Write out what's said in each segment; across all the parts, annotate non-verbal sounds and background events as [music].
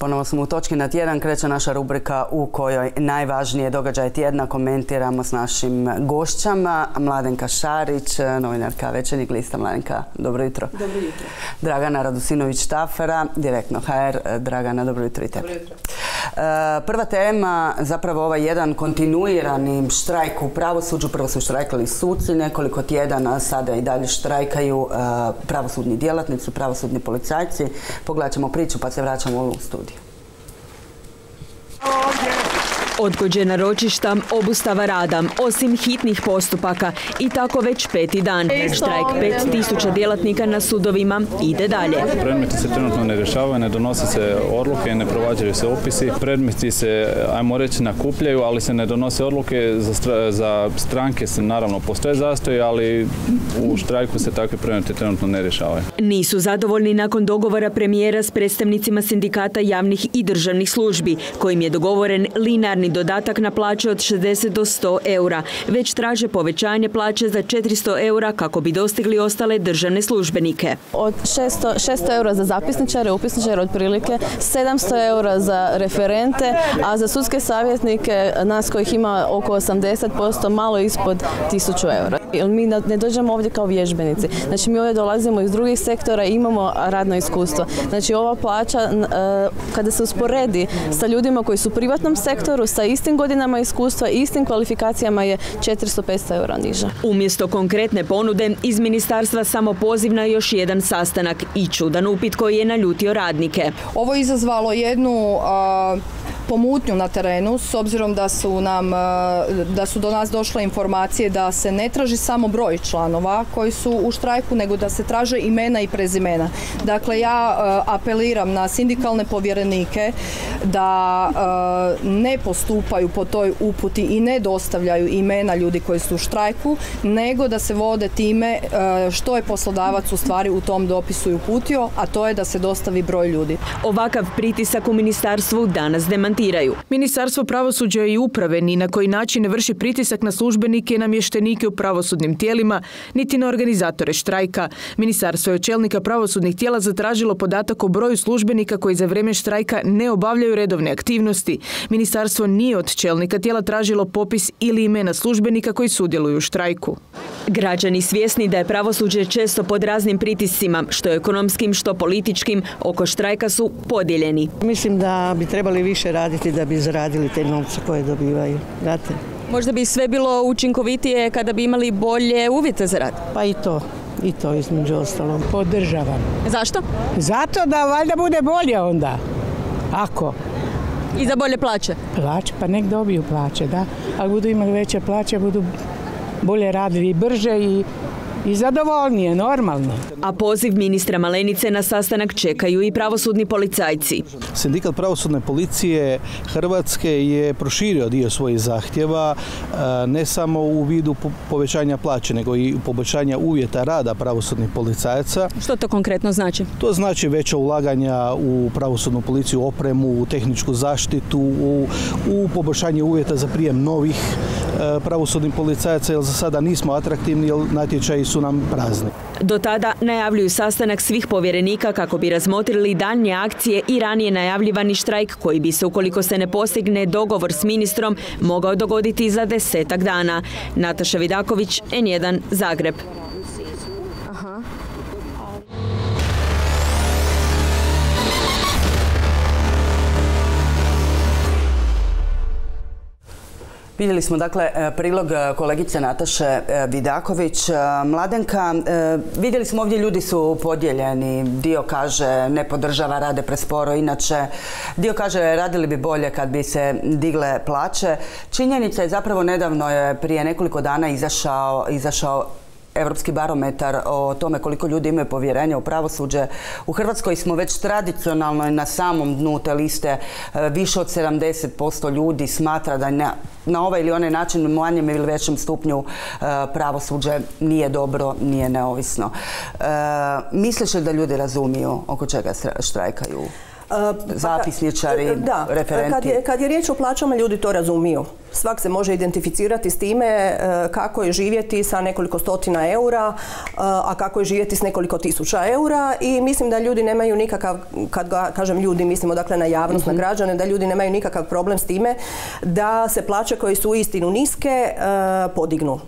Ponovo smo u točki na tjedan, kreće naša rubrika u kojoj najvažnije događaje tjedna komentiramo s našim gošćama. Mladenka Šarić, novinarka Večernjeg lista. Mladenka, dobro jutro. Dobro jutro. Dragana Radusinović-Tafera, direktno HR. Dragana, dobro jutro i tebi. Dobro jutro. E, prva tema, zapravo ovaj jedan kontinuirani štrajk u pravosuđu. Prvo su štrajkali suci nekoliko tjedana, sada i dalje štrajkaju e, pravosudni djelatnici, pravosudni policajci. Pogledat ćemo priču pa se vraćamo u studiju. Oh, yes. Odgođena ročišta, obustava rada, osim hitnih postupaka i tako već peti dan. Štrajk pet tisuća djelatnika na sudovima ide dalje. Predmeti se trenutno ne rješavaju, ne donose se odluke, ne provađaju se opisi. Predmeti se, ajmo reći, nakupljaju, ali se ne donose odluke. Za, za stranke se naravno postoje zastoji, ali u štrajku se takve predmeti trenutno ne rješavaju. Nisu zadovoljni nakon dogovora premijera s predstavnicima sindikata javnih i državnih službi, kojim je dogovoren linarni dodatak na plaće od 60 do 100 eura. Već traže povećanje plaće za 400 eura kako bi dostigli ostale državne službenike. Od 600, 600 eura za zapisničare, upisničare otprilike, 700 eura za referente, a za sudske savjetnike, nas kojih ima oko 80%, malo ispod 1000 eura. Mi ne dođemo ovdje kao vježbenici. Znači mi ovdje dolazimo iz drugih sektora i imamo radno iskustvo. Znači ova plaća e, kada se usporedi sa ljudima koji su u privatnom sektoru, sa istim godinama iskustva i istim kvalifikacijama je 400-500 eura niža. Umjesto konkretne ponude iz ministarstva samo poziv na još jedan sastanak i čudan upit koji je naljutio radnike. Ovo je izazvalo jednu pomutnju na terenu s obzirom da su nam da su do nas došle informacije da se ne traži samo broj članova koji su u štrajku nego da se traže imena i prezimena. Dakle ja apeliram na sindikalne povjerenike da ne postupaju po toj uputi i ne dostavljaju imena ljudi koji su u štrajku nego da se vode time što je poslodavac u stvari u tom dopisu i uputio, a to je da se dostavi broj ljudi. Ovakav pritisak u ministarstvu danas demantiraju. Ministarstvo pravosuđa i uprave ni na koji način ne vrši pritisak na službenike i namještenike u pravosudnim tijelima, niti na organizatore štrajka. Ministarstvo je od čelnika pravosudnih tijela zatražilo podatak o broju službenika koji za vrijeme štrajka ne obavljaju redovne aktivnosti. Ministarstvo nije od čelnika tijela tražilo popis ili imena službenika koji sudjeluju u štrajku. Građani svjesni da je pravosuđe često pod raznim pritiscima, što ekonomskim, što političkim, oko štrajka su podijeljeni. Mislim da bi trebali više raditi da bi zaradili te novce koje dobivaju. Znate? Možda bi sve bilo učinkovitije kada bi imali bolje uvjete za rad. Pa i to. I to između ostalog. Podržavam. Zašto? Zato da valjda bude bolje onda. Ako. I za bolje plaće? Plaće, pa nek dobiju plaće, da. Ali budu imali veće plaće, budu bolje radili i brže i i zadovoljnije, normalno. A poziv ministra Malenice na sastanak čekaju i pravosudni policajci. Sindikat pravosudne policije Hrvatske je proširio dio svojih zahtjeva ne samo u vidu povećanja plaće, nego i poboljšanja uvjeta rada pravosudnih policajaca. Što to konkretno znači? To znači veća ulaganja u pravosudnu policiju, opremu, u tehničku zaštitu, u, u poboljšanje uvjeta za prijem novih pravosudnih policajaca, jer za sada nismo atraktivni, jer natječaji su nam prazni. Do tada najavljuju sastanak svih povjerenika kako bi razmotrili daljnje akcije i ranije najavljivani štrajk koji bi se, ukoliko se ne postigne dogovor s ministrom, mogao dogoditi za desetak dana. Nataša Vidaković, N1, Zagreb. Vidjeli smo dakle prilog kolegice Nataše Vidaković. Mladenka, vidjeli smo ovdje ljudi su podijeljeni. Dio kaže ne podržava, rade presporo. Inače, dio kaže radili bi bolje kad bi se digle plaće. Činjenica je zapravo nedavno je prije nekoliko dana izašao, izašao Europski barometar o tome koliko ljudi imaju povjerenja u pravosuđe. U Hrvatskoj smo već tradicionalno na samom dnu te liste više od 70% ljudi smatra da na, na ovaj ili onaj način u manjem ili većem stupnju pravosuđe nije dobro, nije neovisno. Misliš li da ljudi razumiju oko čega štrajkaju? Zapisničari, da, referenti? Kad je, kad je riječ o plaćama, ljudi to razumiju. Svak se može identificirati s time e, kako je živjeti sa nekoliko stotina eura, e, a kako je živjeti s nekoliko tisuća eura i mislim da ljudi nemaju nikakav, kad ga kažem ljudi, mislimo dakle na javnost, na građane, da ljudi nemaju nikakav problem s time da se plaće koje su uistinu niske e, podignu.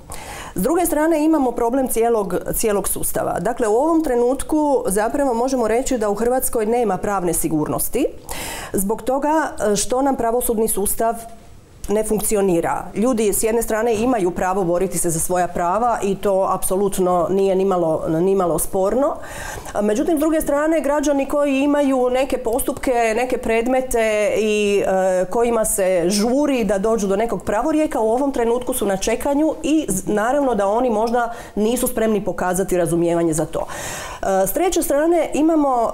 S druge strane imamo problem cijelog, cijelog sustava. Dakle, u ovom trenutku zapravo možemo reći da u Hrvatskoj nema pravne sigurnosti zbog toga što nam pravosudni sustav ne funkcionira. Ljudi s jedne strane imaju pravo boriti se za svoja prava i to apsolutno nije nimalo, nimalo sporno. Međutim, s druge strane, građani koji imaju neke postupke, neke predmete i e, kojima se žuri da dođu do nekog pravorijeka, u ovom trenutku su na čekanju i naravno da oni možda nisu spremni pokazati razumijevanje za to. E, s treće strane, imamo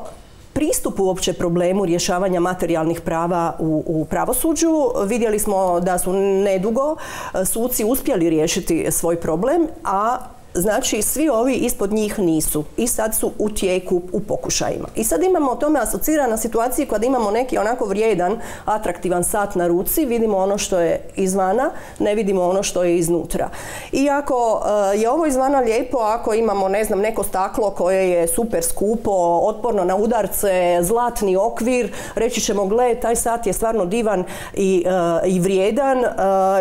pristup uopće problemu rješavanja materijalnih prava u, u pravosuđu. Vidjeli smo da su nedugo e, suci uspjeli riješiti svoj problem, a Znači, svi ovi ispod njih nisu i sad su u tijeku u pokušajima. I sad imamo o tome asocirana situaciji kada imamo neki onako vrijedan, atraktivan sat na ruci, vidimo ono što je izvana, ne vidimo ono što je iznutra. Iako eh, je ovo izvana lijepo, ako imamo, ne znam, neko staklo koje je super skupo, otporno na udarce, zlatni okvir, reći ćemo, gle, taj sat je stvarno divan i, eh, i vrijedan eh,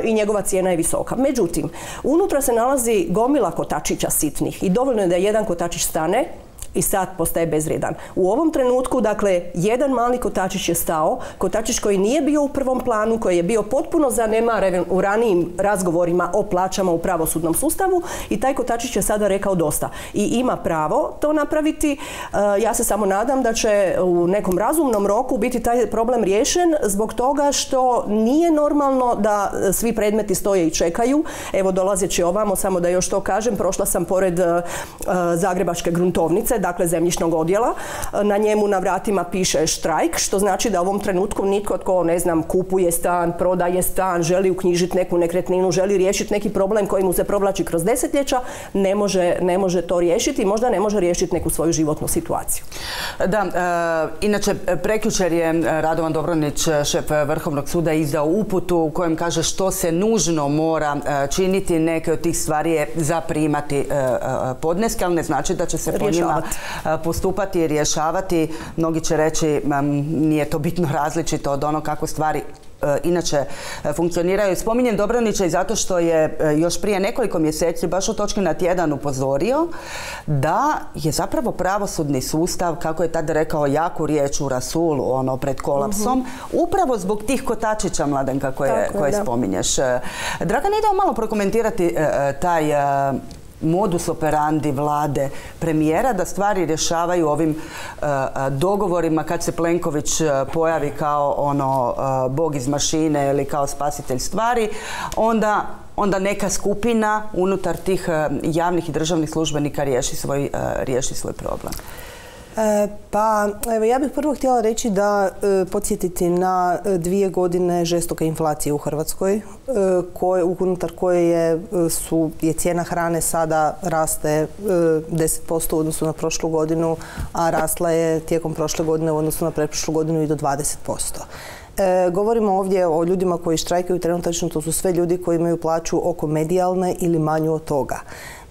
i njegova cijena je visoka. Međutim, unutra se nalazi gomila kotača kotačića sitnih. I dovoljno je da jedan kotačić stane i sad postaje bezvrijedan. U ovom trenutku, dakle, jedan mali kotačić je stao, kotačić koji nije bio u prvom planu, koji je bio potpuno zanemaren u ranijim razgovorima o plaćama u pravosudnom sustavu i taj kotačić je sada rekao dosta. I ima pravo to napraviti. E, ja se samo nadam da će u nekom razumnom roku biti taj problem riješen zbog toga što nije normalno da svi predmeti stoje i čekaju. Evo dolazeći ovamo, samo da još to kažem, prošla sam pored e, Zagrebačke gruntovnice, dakle zemljišnog odjela. Na njemu na vratima piše štrajk, što znači da u ovom trenutku nitko tko, ne znam, kupuje stan, prodaje stan, želi uknjižiti neku nekretninu, želi riješiti neki problem koji mu se provlači kroz desetljeća, ne može, ne može to riješiti i možda ne može riješiti neku svoju životnu situaciju. Da, e, inače prekjučer je Radovan Dobronić, šef Vrhovnog suda, izdao uputu u kojem kaže što se nužno mora e, činiti. Neke od tih stvari je zaprimati e, podneske, ali ne znači da će se po njima postupati i rješavati. Mnogi će reći nije to bitno [laughs] različito od ono kako stvari e, inače e, funkcioniraju. Spominjem Dobranića i zato što je e, još prije nekoliko mjeseci baš u točki na tjedan upozorio da je zapravo pravosudni sustav, kako je tada rekao jaku riječ u Rasulu, ono pred kolapsom, mhm. upravo zbog tih kotačića mladenka koje, koje spominješ. Dragan, idemo malo prokomentirati taj modus operandi vlade premijera da stvari rješavaju ovim e, e, dogovorima kad se Plenković e, pojavi kao ono bog iz mašine ili kao spasitelj stvari, onda onda neka skupina unutar tih javnih i državnih službenika svoj, riješi svoj problem. E, pa, evo, ja bih prvo htjela reći da e, podsjetiti na e, dvije godine žestoke inflacije u Hrvatskoj, koje, unutar koje je, su, je cijena hrane sada raste 10% u odnosu na prošlu godinu, a rasla je tijekom prošle godine u odnosu na pretprošlu godinu i do 20%. E, govorimo ovdje o ljudima koji štrajkaju trenutačno, to su sve ljudi koji imaju plaću oko medijalne ili manju od toga.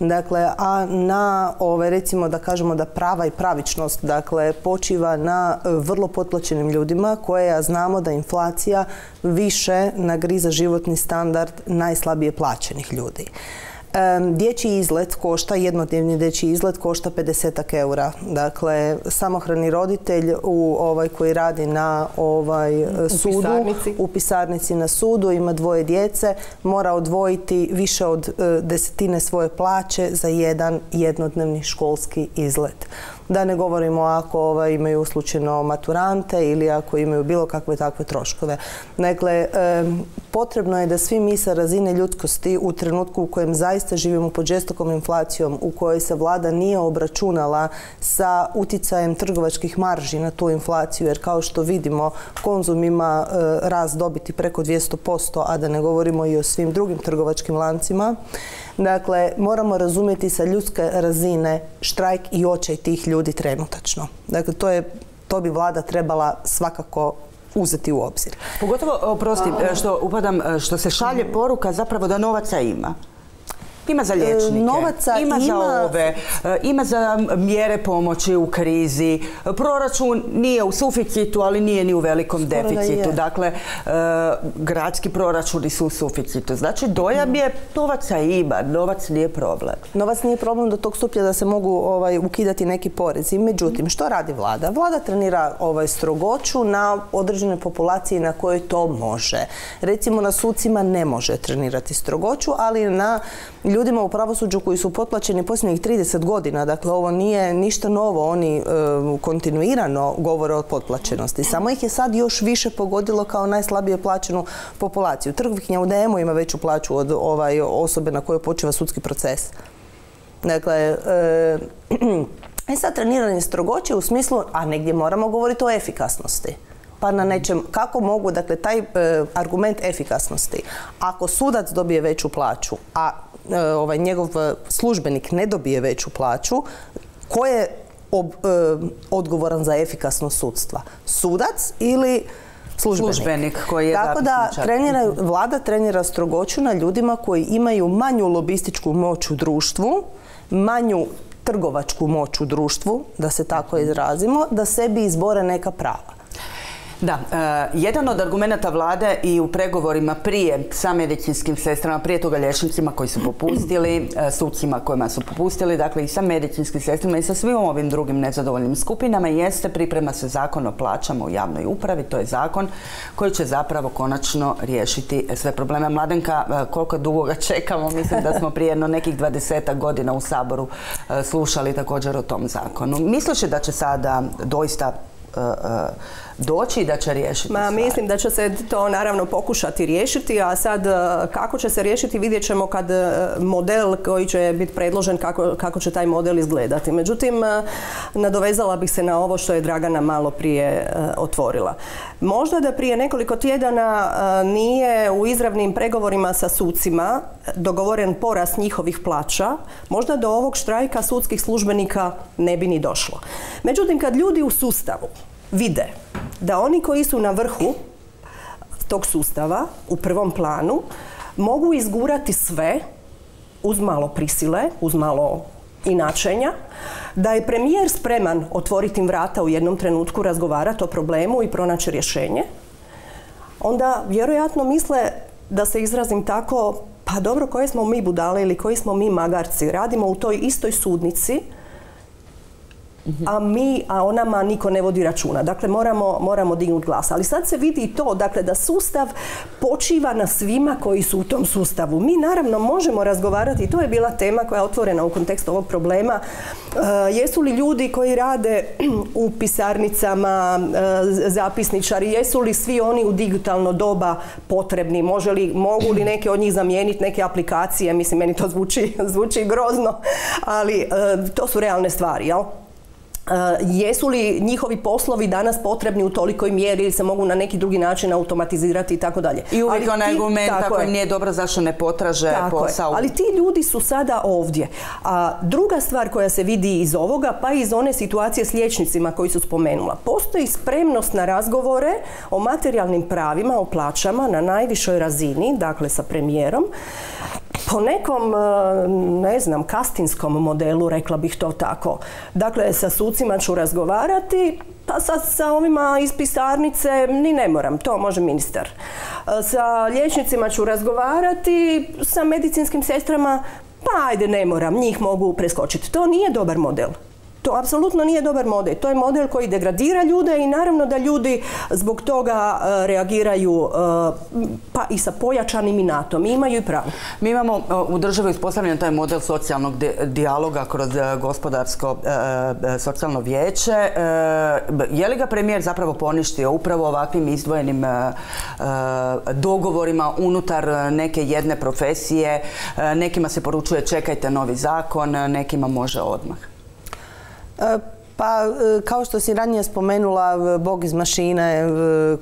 Dakle, a na ove, recimo da kažemo da prava i pravičnost dakle, počiva na vrlo potplaćenim ljudima koje znamo da inflacija više nagriza životni standard najslabije plaćenih ljudi. Dječji izlet košta, jednodnevni dječji izlet košta 50 eura. Dakle, samohrani roditelj u ovaj koji radi na ovaj sudu, pisarnici. u pisarnici na sudu, ima dvoje djece, mora odvojiti više od e, desetine svoje plaće za jedan jednodnevni školski izlet. Da ne govorimo ako ovaj, imaju slučajno maturante ili ako imaju bilo kakve takve troškove. Dakle, potrebno je da svi mi sa razine ljudskosti u trenutku u kojem zaista živimo pod žestokom inflacijom, u kojoj se vlada nije obračunala sa uticajem trgovačkih marži na tu inflaciju, jer kao što vidimo, konzum ima e, rast dobiti preko 200%, a da ne govorimo i o svim drugim trgovačkim lancima. Dakle, moramo razumjeti sa ljudske razine štrajk i očaj tih ljudi trenutačno. Dakle, to je to bi vlada trebala svakako uzeti u obzir. Pogotovo, oprosti, što upadam, što se šalje poruka zapravo da novaca ima. Ima za liječnike, Novaca ima, za ove, e, ima za mjere pomoći u krizi. Proračun nije u suficitu, ali nije ni u velikom deficitu. Dakle, e, gradski proračuni su u suficitu. Znači, dojam je novaca ima, novac nije problem. Novac nije problem do tog stupnja da se mogu ovaj, ukidati neki porezi. Međutim, što radi vlada? Vlada trenira ovaj, strogoću na određene populaciji na kojoj to može. Recimo na sucima ne može trenirati strogoću, ali na ljudima u pravosuđu koji su potplaćeni posljednjih 30 godina. Dakle, ovo nije ništa novo. Oni e, kontinuirano govore o potplaćenosti. Samo ih je sad još više pogodilo kao najslabije plaćenu populaciju. Trgovkinja u DM-u ima veću plaću od ovaj, osobe na kojoj počeva sudski proces. Dakle, e, [clears throat] e sad treniranje strogoće u smislu, a negdje moramo govoriti o efikasnosti. Pa na nečem, kako mogu, dakle, taj e, argument efikasnosti. Ako sudac dobije veću plaću, a ovaj, njegov e, službenik ne dobije veću plaću, ko je ob- e, odgovoran za efikasnost sudstva? Sudac ili službenik? Službenik koji je Tako da trenira, vlada trenira strogoću na ljudima koji imaju manju lobističku moć u društvu, manju trgovačku moć u društvu, da se tako izrazimo, da sebi izbore neka prava. Da, e, jedan od argumenata vlade i u pregovorima prije sa medicinskim sestrama, prije toga liječnicima koji su popustili, e, sucima kojima su popustili, dakle i sa medicinskim sestrama i sa svim ovim drugim nezadovoljnim skupinama jeste priprema se zakon o plaćama u javnoj upravi, to je zakon koji će zapravo konačno riješiti sve probleme. Mladenka, e, koliko dugo ga čekamo, mislim da smo prije jedno nekih 20 godina u Saboru slušali također o tom zakonu. Misliš li da će sada doista doći i da će riješiti Ma, stvari? mislim da će se to naravno pokušati riješiti, a sad e, kako će se riješiti vidjet ćemo kad e, model koji će biti predložen, kako, kako će taj model izgledati. Međutim, e, nadovezala bih se na ovo što je Dragana malo prije otvorila. Možda da prije nekoliko tjedana nije u izravnim pregovorima sa sucima dogovoren porast njihovih plaća, možda do ovog štrajka sudskih službenika ne bi ni došlo. Međutim, kad ljudi u sustavu vide da oni koji su na vrhu tog sustava u prvom planu mogu izgurati sve uz malo prisile, uz malo inačenja, da je premijer spreman otvoriti im vrata u jednom trenutku, razgovarati o problemu i pronaći rješenje, onda vjerojatno misle da se izrazim tako, pa dobro, koje smo mi budale ili koji smo mi magarci, radimo u toj istoj sudnici, a mi, a o nama niko ne vodi računa. Dakle, moramo, moramo dignuti glas. Ali sad se vidi i to, dakle, da sustav počiva na svima koji su u tom sustavu. Mi naravno možemo razgovarati, i to je bila tema koja je otvorena u kontekstu ovog problema, e, jesu li ljudi koji rade u pisarnicama, e, zapisničari, jesu li svi oni u digitalno doba potrebni, može li, mogu li neke od njih zamijeniti neke aplikacije, mislim, meni to zvuči, [laughs] zvuči grozno, ali e, to su realne stvari, jel? Uh, jesu li njihovi poslovi danas potrebni u tolikoj mjeri ili se mogu na neki drugi način automatizirati i tako dalje. I uvijek onaj argument tako ako im nije dobro zašto ne potraže Tako je. posao. Ali ti ljudi su sada ovdje. A druga stvar koja se vidi iz ovoga, pa i iz one situacije s liječnicima koji su spomenula, postoji spremnost na razgovore o materijalnim pravima, o plaćama na najvišoj razini, dakle sa premijerom, po nekom, e, ne znam, kastinskom modelu, rekla bih to tako. Dakle, sa sucima ću razgovarati, pa sa, sa ovima iz pisarnice ni ne moram, to može ministar. E, Sa liječnicima ću razgovarati, sa medicinskim sestrama, pa ajde ne moram, njih mogu preskočiti. To nije dobar model. To apsolutno nije dobar model. To je model koji degradira ljude i naravno da ljudi zbog toga e, reagiraju e, pa i sa pojačanim inatom. I imaju i pravo. Mi imamo e, u državi uspostavljen taj model socijalnog di- dijaloga kroz gospodarsko socijalno vijeće. Je li ga premijer zapravo poništio upravo ovakvim izdvojenim dogovorima unutar neke jedne profesije? Nekima se poručuje čekajte novi zakon, nekima može odmah. E, Pa e, kao što si ranije spomenula, Bog iz mašine e,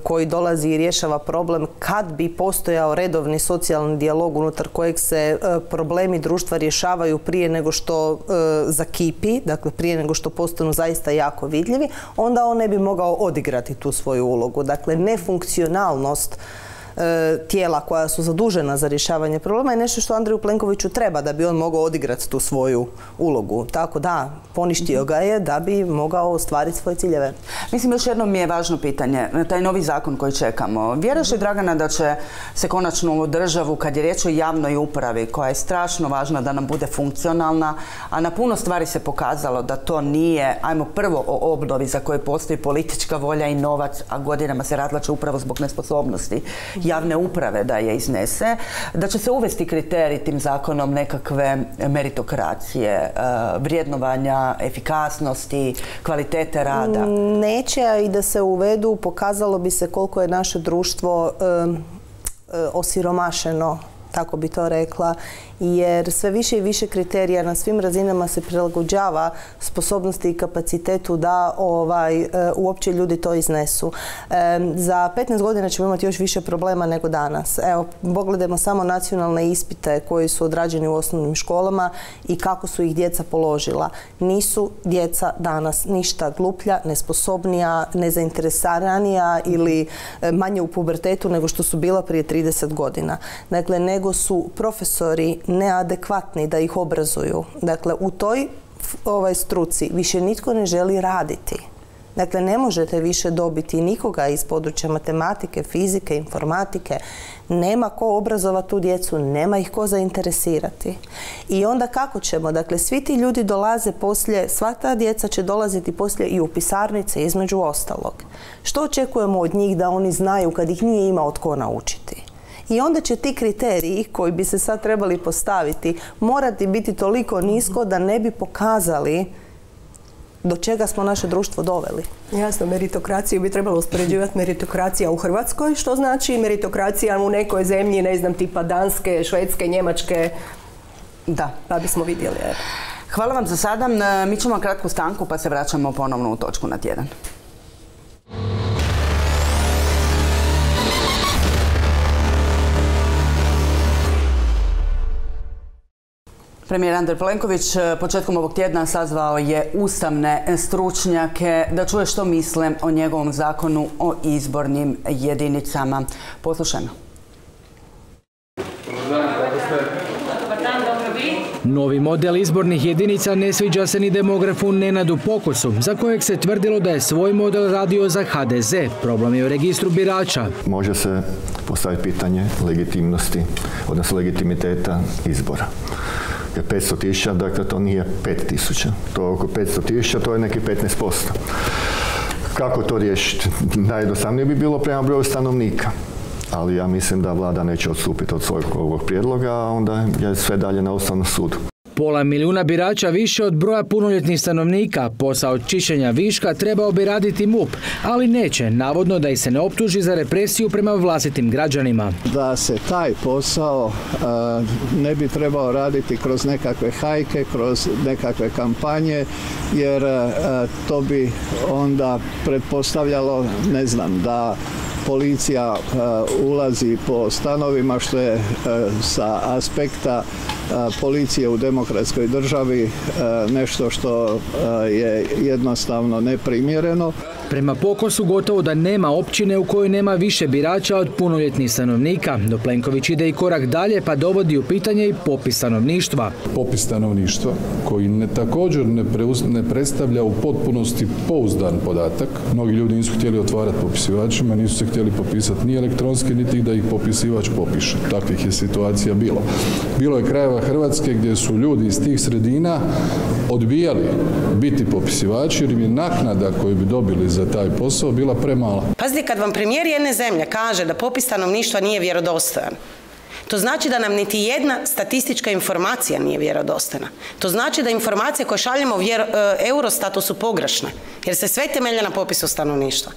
koji dolazi i rješava problem, kad bi postojao redovni socijalni dijalog unutar kojeg se e, problemi društva rješavaju prije nego što zakipi, dakle prije nego što postanu zaista jako vidljivi, onda on ne bi mogao odigrati tu svoju ulogu. Dakle, nefunkcionalnost E, tijela koja su zadužena za rješavanje problema je nešto što Andreju Plenkoviću treba da bi on mogao odigrati tu svoju ulogu. Tako da, poništio ga je da bi mogao ostvariti svoje ciljeve. Mislim, još jedno mi je važno pitanje. Taj novi zakon koji čekamo. Vjeruješ li, Dragana, da će se konačno u državu, kad je riječ o javnoj upravi, koja je strašno važna da nam bude funkcionalna, a na puno stvari se pokazalo da to nije, ajmo prvo o obnovi za koje postoji politička volja i novac, a godinama se razlače upravo zbog nesposobnosti javne uprave da je iznese, da će se uvesti kriterij tim zakonom nekakve meritokracije, e, vrijednovanja, efikasnosti, kvalitete rada? Neće, a i da se uvedu pokazalo bi se koliko je naše društvo e, e, osiromašeno tako bi to rekla, jer sve više i više kriterija na svim razinama se prilagođava sposobnosti i kapacitetu da ovaj, e, uopće ljudi to iznesu. E, za 15 godina ćemo imati još više problema nego danas. Evo, pogledajmo samo nacionalne ispite koji su odrađeni u osnovnim školama i kako su ih djeca položila. Nisu djeca danas ništa gluplja, nesposobnija, nezainteresiranija ili e, manje u pubertetu nego što su bila prije 30 godina. Dakle, nego su profesori neadekvatni da ih obrazuju. Dakle, u toj ovaj struci više nitko ne želi raditi. Dakle, ne možete više dobiti nikoga iz područja matematike, fizike, informatike. Nema ko obrazovati tu djecu, nema ih ko zainteresirati. I onda kako ćemo? Dakle, svi ti ljudi dolaze poslije, sva ta djeca će dolaziti poslije i u pisarnice između ostalog. Što očekujemo od njih da oni znaju kad ih nije imao tko naučiti? I onda će ti kriteriji koji bi se sad trebali postaviti morati biti toliko nisko da ne bi pokazali do čega smo naše društvo doveli. Jasno, meritokraciju bi trebalo uspoređivati meritokracija u Hrvatskoj, što znači meritokracija u nekoj zemlji, ne znam, tipa Danske, Švedske, Njemačke. Da. Pa bismo vidjeli. Hvala vam za sada. Mi ćemo kratku stanku pa se vraćamo ponovno u točku na tjedan. Premijer Andrej Plenković e, početkom ovog tjedna sazvao je ustavne stručnjake da čuje što misle o njegovom zakonu o izbornim jedinicama. Poslušajmo. Novi model izbornih jedinica ne sviđa se ni demografu Nenadu Pokosu, za kojeg se tvrdilo da je svoj model radio za HDZ. Problem je u registru birača. Može se postaviti pitanje legitimnosti, odnosno legitimiteta izbora. 500 tisuća, dakle to nije 5 tisuća. To oko 500 tisuća, to je neki 15%. Kako to riješiti? Najjednostavnije bi bilo prema broju stanovnika. Ali ja mislim da vlada neće odstupiti od svojeg ovog prijedloga, a onda je sve dalje na Ustavnom sudu. Pola milijuna birača više od broja punoljetnih stanovnika. Posao čišćenja viška trebao bi raditi MUP, ali neće, navodno da ih se ne optuži za represiju prema vlastitim građanima. Da se taj posao ne bi trebao raditi kroz nekakve hajke, kroz nekakve kampanje, jer to bi onda pretpostavljalo, ne znam, da policija ulazi po stanovima što je sa aspekta policije u demokratskoj državi nešto što je jednostavno neprimjereno. Prema pokosu gotovo da nema općine u kojoj nema više birača od punoljetnih stanovnika. Do Plenković ide i korak dalje pa dovodi u pitanje i popis stanovništva. Popis stanovništva koji ne, također ne, ne predstavlja u potpunosti pouzdan podatak. Mnogi ljudi nisu htjeli otvarati popisivačima, nisu se htjeli popisati ni elektronski, niti da ih popisivač popiše. Takvih je situacija bilo. Bilo je krajeva Hrvatske gdje su ljudi iz tih sredina odbijali biti popisivači jer im je naknada koju bi dobili za taj posao bila premala. Pazite, kad vam premijer jedne zemlje kaže da popis stanovništva nije vjerodostojan, to znači da nam niti jedna statistička informacija nije vjerodostojna. To znači da informacije koje šaljemo u e, Eurostatu su pogrešne, jer se sve temelje na popisu stanovništva.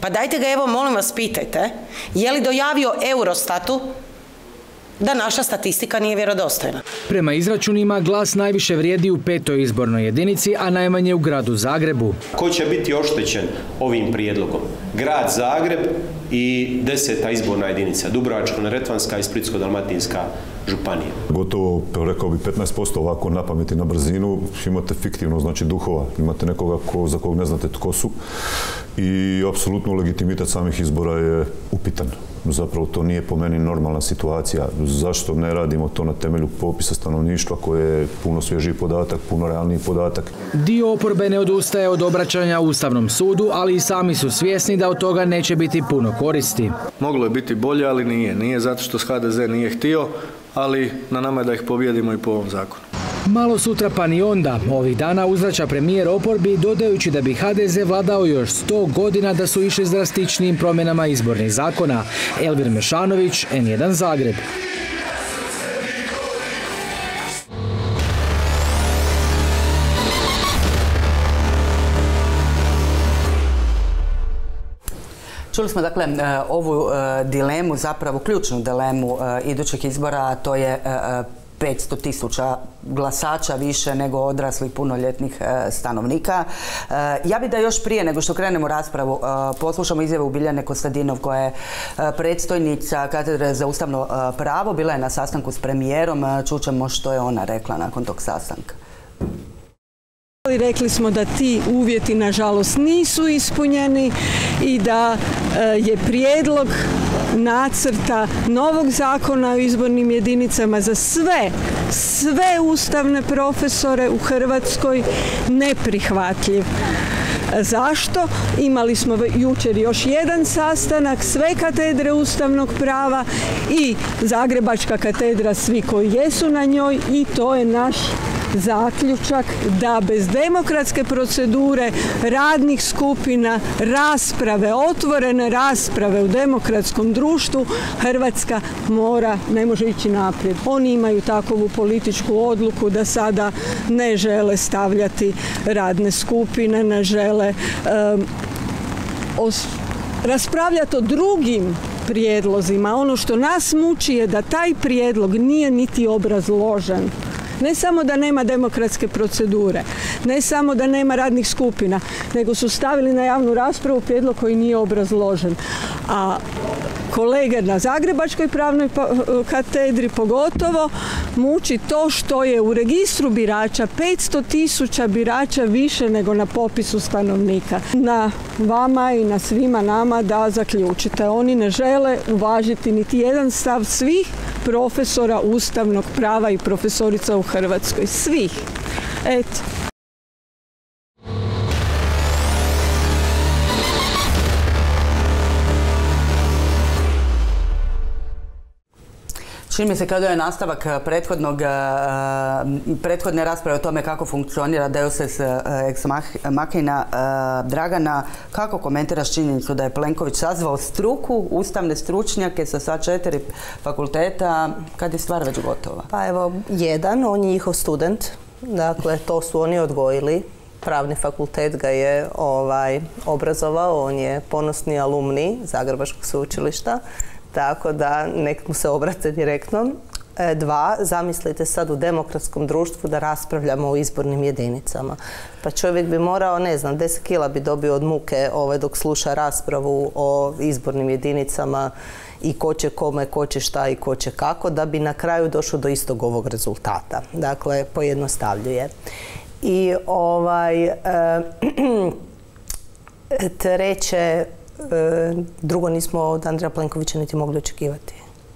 Pa dajte ga, evo, molim vas, pitajte, je li dojavio Eurostatu da naša statistika nije vjerodostojna. Prema izračunima glas najviše vrijedi u petoj izbornoj jedinici, a najmanje u gradu Zagrebu. Ko će biti oštećen ovim prijedlogom? Grad Zagreb i deseta izborna jedinica, Dubrovačko-neretvanska i Splitsko-dalmatinska županija. Gotovo, rekao bi 15% ovako na pameti na brzinu, imate fiktivno, znači duhova, imate nekoga ko, za kog ne znate tko su i apsolutno legitimitet samih izbora je upitan. Zapravo to nije po meni normalna situacija. Zašto ne radimo to na temelju popisa stanovništva koje je puno svježiji podatak, puno realniji podatak? Dio oporbe ne odustaje od obraćanja Ustavnom sudu, ali i sami su svjesni da od toga neće biti puno koristi. Moglo je biti bolje, ali nije. Nije zato što HDZ nije htio, ali na nama je da ih pobjedimo i po ovom zakonu. Malo sutra pa ni onda. Ovih dana uzraća premijer oporbi dodajući da bi HDZ vladao još 100 godina da su išli s drastičnijim promjenama izbornih zakona. Elvir Mešanović, N1 Zagreb. Čuli smo dakle e, ovu e, dilemu, zapravo ključnu dilemu e, idućeg izbora, a to je 500 tisuća glasača više nego odraslih punoljetnih stanovnika. Ja bih da još prije nego što krenemo raspravu poslušamo izjavu Biljane Kostadinov koja je predstojnica katedre za ustavno pravo. Bila je na sastanku s premijerom. Čućemo što je ona rekla nakon tog sastanka. Rekli smo da ti uvjeti nažalost nisu ispunjeni i da e, je prijedlog nacrta novog zakona o izbornim jedinicama za sve, sve ustavne profesore u Hrvatskoj neprihvatljiv. Zašto? Imali smo jučer još jedan sastanak, sve katedre ustavnog prava i Zagrebačka katedra, svi koji jesu na njoj i to je naš zaključak da bez demokratske procedure radnih skupina, rasprave, otvorene rasprave u demokratskom društvu Hrvatska mora, ne može ići naprijed. Oni imaju takovu političku odluku da sada ne žele stavljati radne skupine, ne žele raspravljati o drugim prijedlozima. Ono što nas muči je da taj prijedlog nije niti obrazložen. Ne samo da nema demokratske procedure, ne samo da nema radnih skupina, nego su stavili na javnu raspravu prijedlog koji nije obrazložen. A kolege na Zagrebačkoj pravnoj katedri pogotovo muči to što je u registru birača 500 tisuća birača više nego na popisu stanovnika. Na vama i na svima nama da zaključite. Oni ne žele uvažiti niti jedan stav svih profesora ustavnog prava i profesorica u Hrvatskoj. Svih. Eto. Čini mi se kada je nastavak eh, prethodnog, eh, prethodne rasprave o tome kako funkcionira Deus ex machina Dragana. Kako komentiraš činjenicu da je Plenković sazvao struku, ustavne stručnjake sa sva četiri fakulteta, kad je stvar već gotova? Pa evo, jedan, on je njihov student, dakle to su oni odgojili. Pravni fakultet ga je ovaj, obrazovao, on je ponosni alumni Zagrebačkog sveučilišta tako da nek mu se obrate direktno. E, dva, zamislite sad u demokratskom društvu da raspravljamo o izbornim jedinicama. Pa čovjek bi morao, ne znam, 10 kila bi dobio od muke ovaj, dok sluša raspravu o izbornim jedinicama i ko će kome, ko će šta i ko će kako, da bi na kraju došao do istog ovog rezultata. Dakle, pojednostavljuje. I ovaj, e, [clears throat] treće, drugo nismo od Andreja Plenkovića niti mogli očekivati.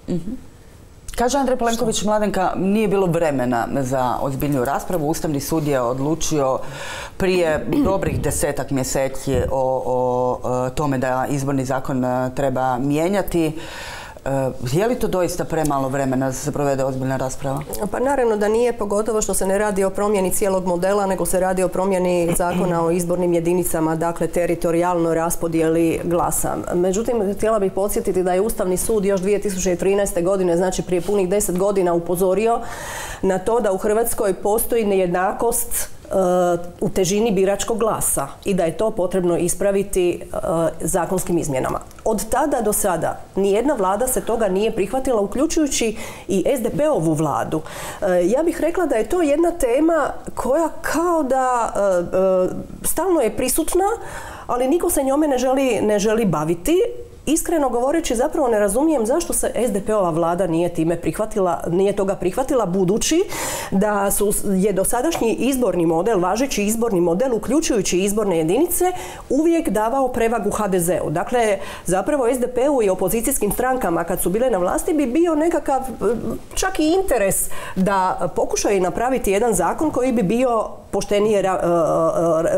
Mhm. Kaže Andrej Plenković, Mladenka, nije bilo vremena za ozbiljniju raspravu. Ustavni sud je odlučio prije dobrih desetak mjeseci o e, tome da izborni zakon e, treba mijenjati. Eh, je li to doista premalo vremena da se provede ozbiljna rasprava? Pa naravno da nije, pogotovo što se ne radi o promjeni cijelog modela, nego se radi o promjeni zakona o izbornim jedinicama, dakle teritorijalno raspodijeli glasa. Međutim, htjela bih podsjetiti da je Ustavni sud još 2013. godine, znači prije punih deset godina upozorio na to da u Hrvatskoj postoji nejednakost u težini biračkog glasa i da je to potrebno ispraviti e, zakonskim izmjenama. Od tada do sada nijedna vlada se toga nije prihvatila, uključujući i SDP-ovu vladu. E, ja bih rekla da je to jedna tema koja kao da stalno je prisutna, ali niko se njome ne želi, ne želi baviti Iskreno govoreći zapravo ne razumijem zašto se SDP-ova vlada nije time prihvatila, nije toga prihvatila budući da su, je dosadašnji izborni model, važeći izborni model, uključujući izborne jedinice, uvijek davao prevagu HDZ-u. Dakle, zapravo SDP-u i opozicijskim strankama kad su bile na vlasti bi bio nekakav čak i interes da pokušaju napraviti jedan zakon koji bi bio poštenije e, e,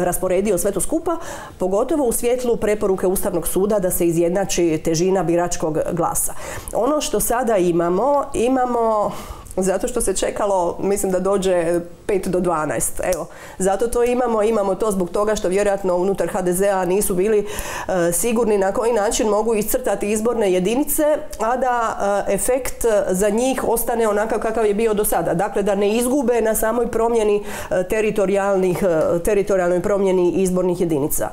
rasporedio sve to skupa, pogotovo u svjetlu preporuke Ustavnog suda da se izjednači težina biračkog glasa. Ono što sada imamo, imamo zato što se čekalo, mislim da dođe 5 do 12. Evo, zato to imamo, imamo to zbog toga što vjerojatno unutar HDZ-a nisu bili e, sigurni na koji način mogu iscrtati izborne jedinice, a da e, efekt za njih ostane onakav kakav je bio do sada. Dakle, da ne izgube na samoj promjeni e, teritorijalnih, teritorijalnoj promjeni izbornih jedinica.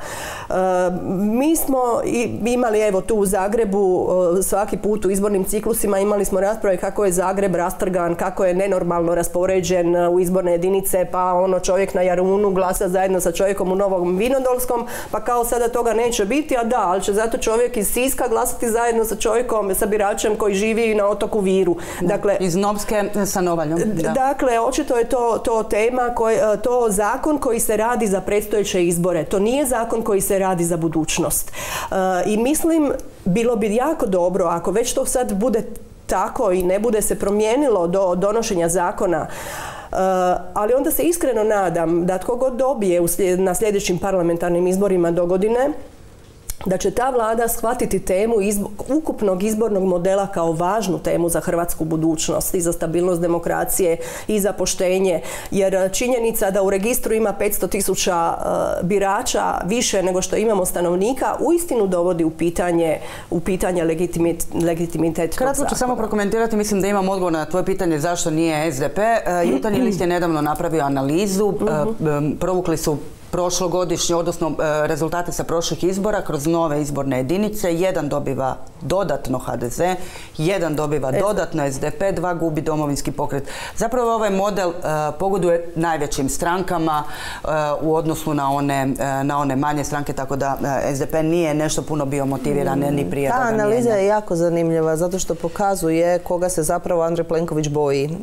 Mi smo imali evo tu u Zagrebu svaki put u izbornim ciklusima imali smo rasprave kako je Zagreb rastrgan, kako je nenormalno raspoređen u izborne jedinice, pa ono čovjek na Jarunu glasa zajedno sa čovjekom u Novom Vinodolskom, pa kao sada toga neće biti, a da, ali će zato čovjek iz Siska glasati zajedno sa čovjekom, sa biračem koji živi na otoku Viru. Dakle, iz Novske sa Novaljom. Dakle, očito je to, to tema, e, to zakon koji se radi za predstojeće izbore. To nije zakon koji se radi za budućnost. E, I mislim, bilo bi jako dobro, ako već to sad bude tako i ne bude se promijenilo do donošenja zakona Uh, ali onda se iskreno nadam da tko god dobije na sljedećim parlamentarnim izborima do godine da će ta vlada shvatiti temu ukupnog izbornog modela kao važnu temu za hrvatsku budućnost i za stabilnost demokracije i za poštenje. Jer činjenica da u registru ima 500 tisuća uh, birača više nego što imamo stanovnika uistinu dovodi u pitanje, u pitanje legitimitet, legitimitet Kratko ću samo prokomentirati, mislim da imam odgovor na tvoje pitanje zašto nije SDP. Uh, Jutarnji list je [clears throat] nedavno napravio analizu, mhm. provukli su prošlogodišnje, odnosno e, rezultate sa prošlih izbora kroz nove izborne jedinice. Jedan dobiva dodatno HDZ, jedan dobiva dodatno SDP, dva gubi domovinski pokret. Zapravo ovaj model e, pogoduje najvećim strankama e, u odnosu na one, na one manje stranke, tako da SDP nije nešto puno bio motiviran ni prije Ta analiza je jako zanimljiva zato što pokazuje koga se zapravo Andrej Plenković boji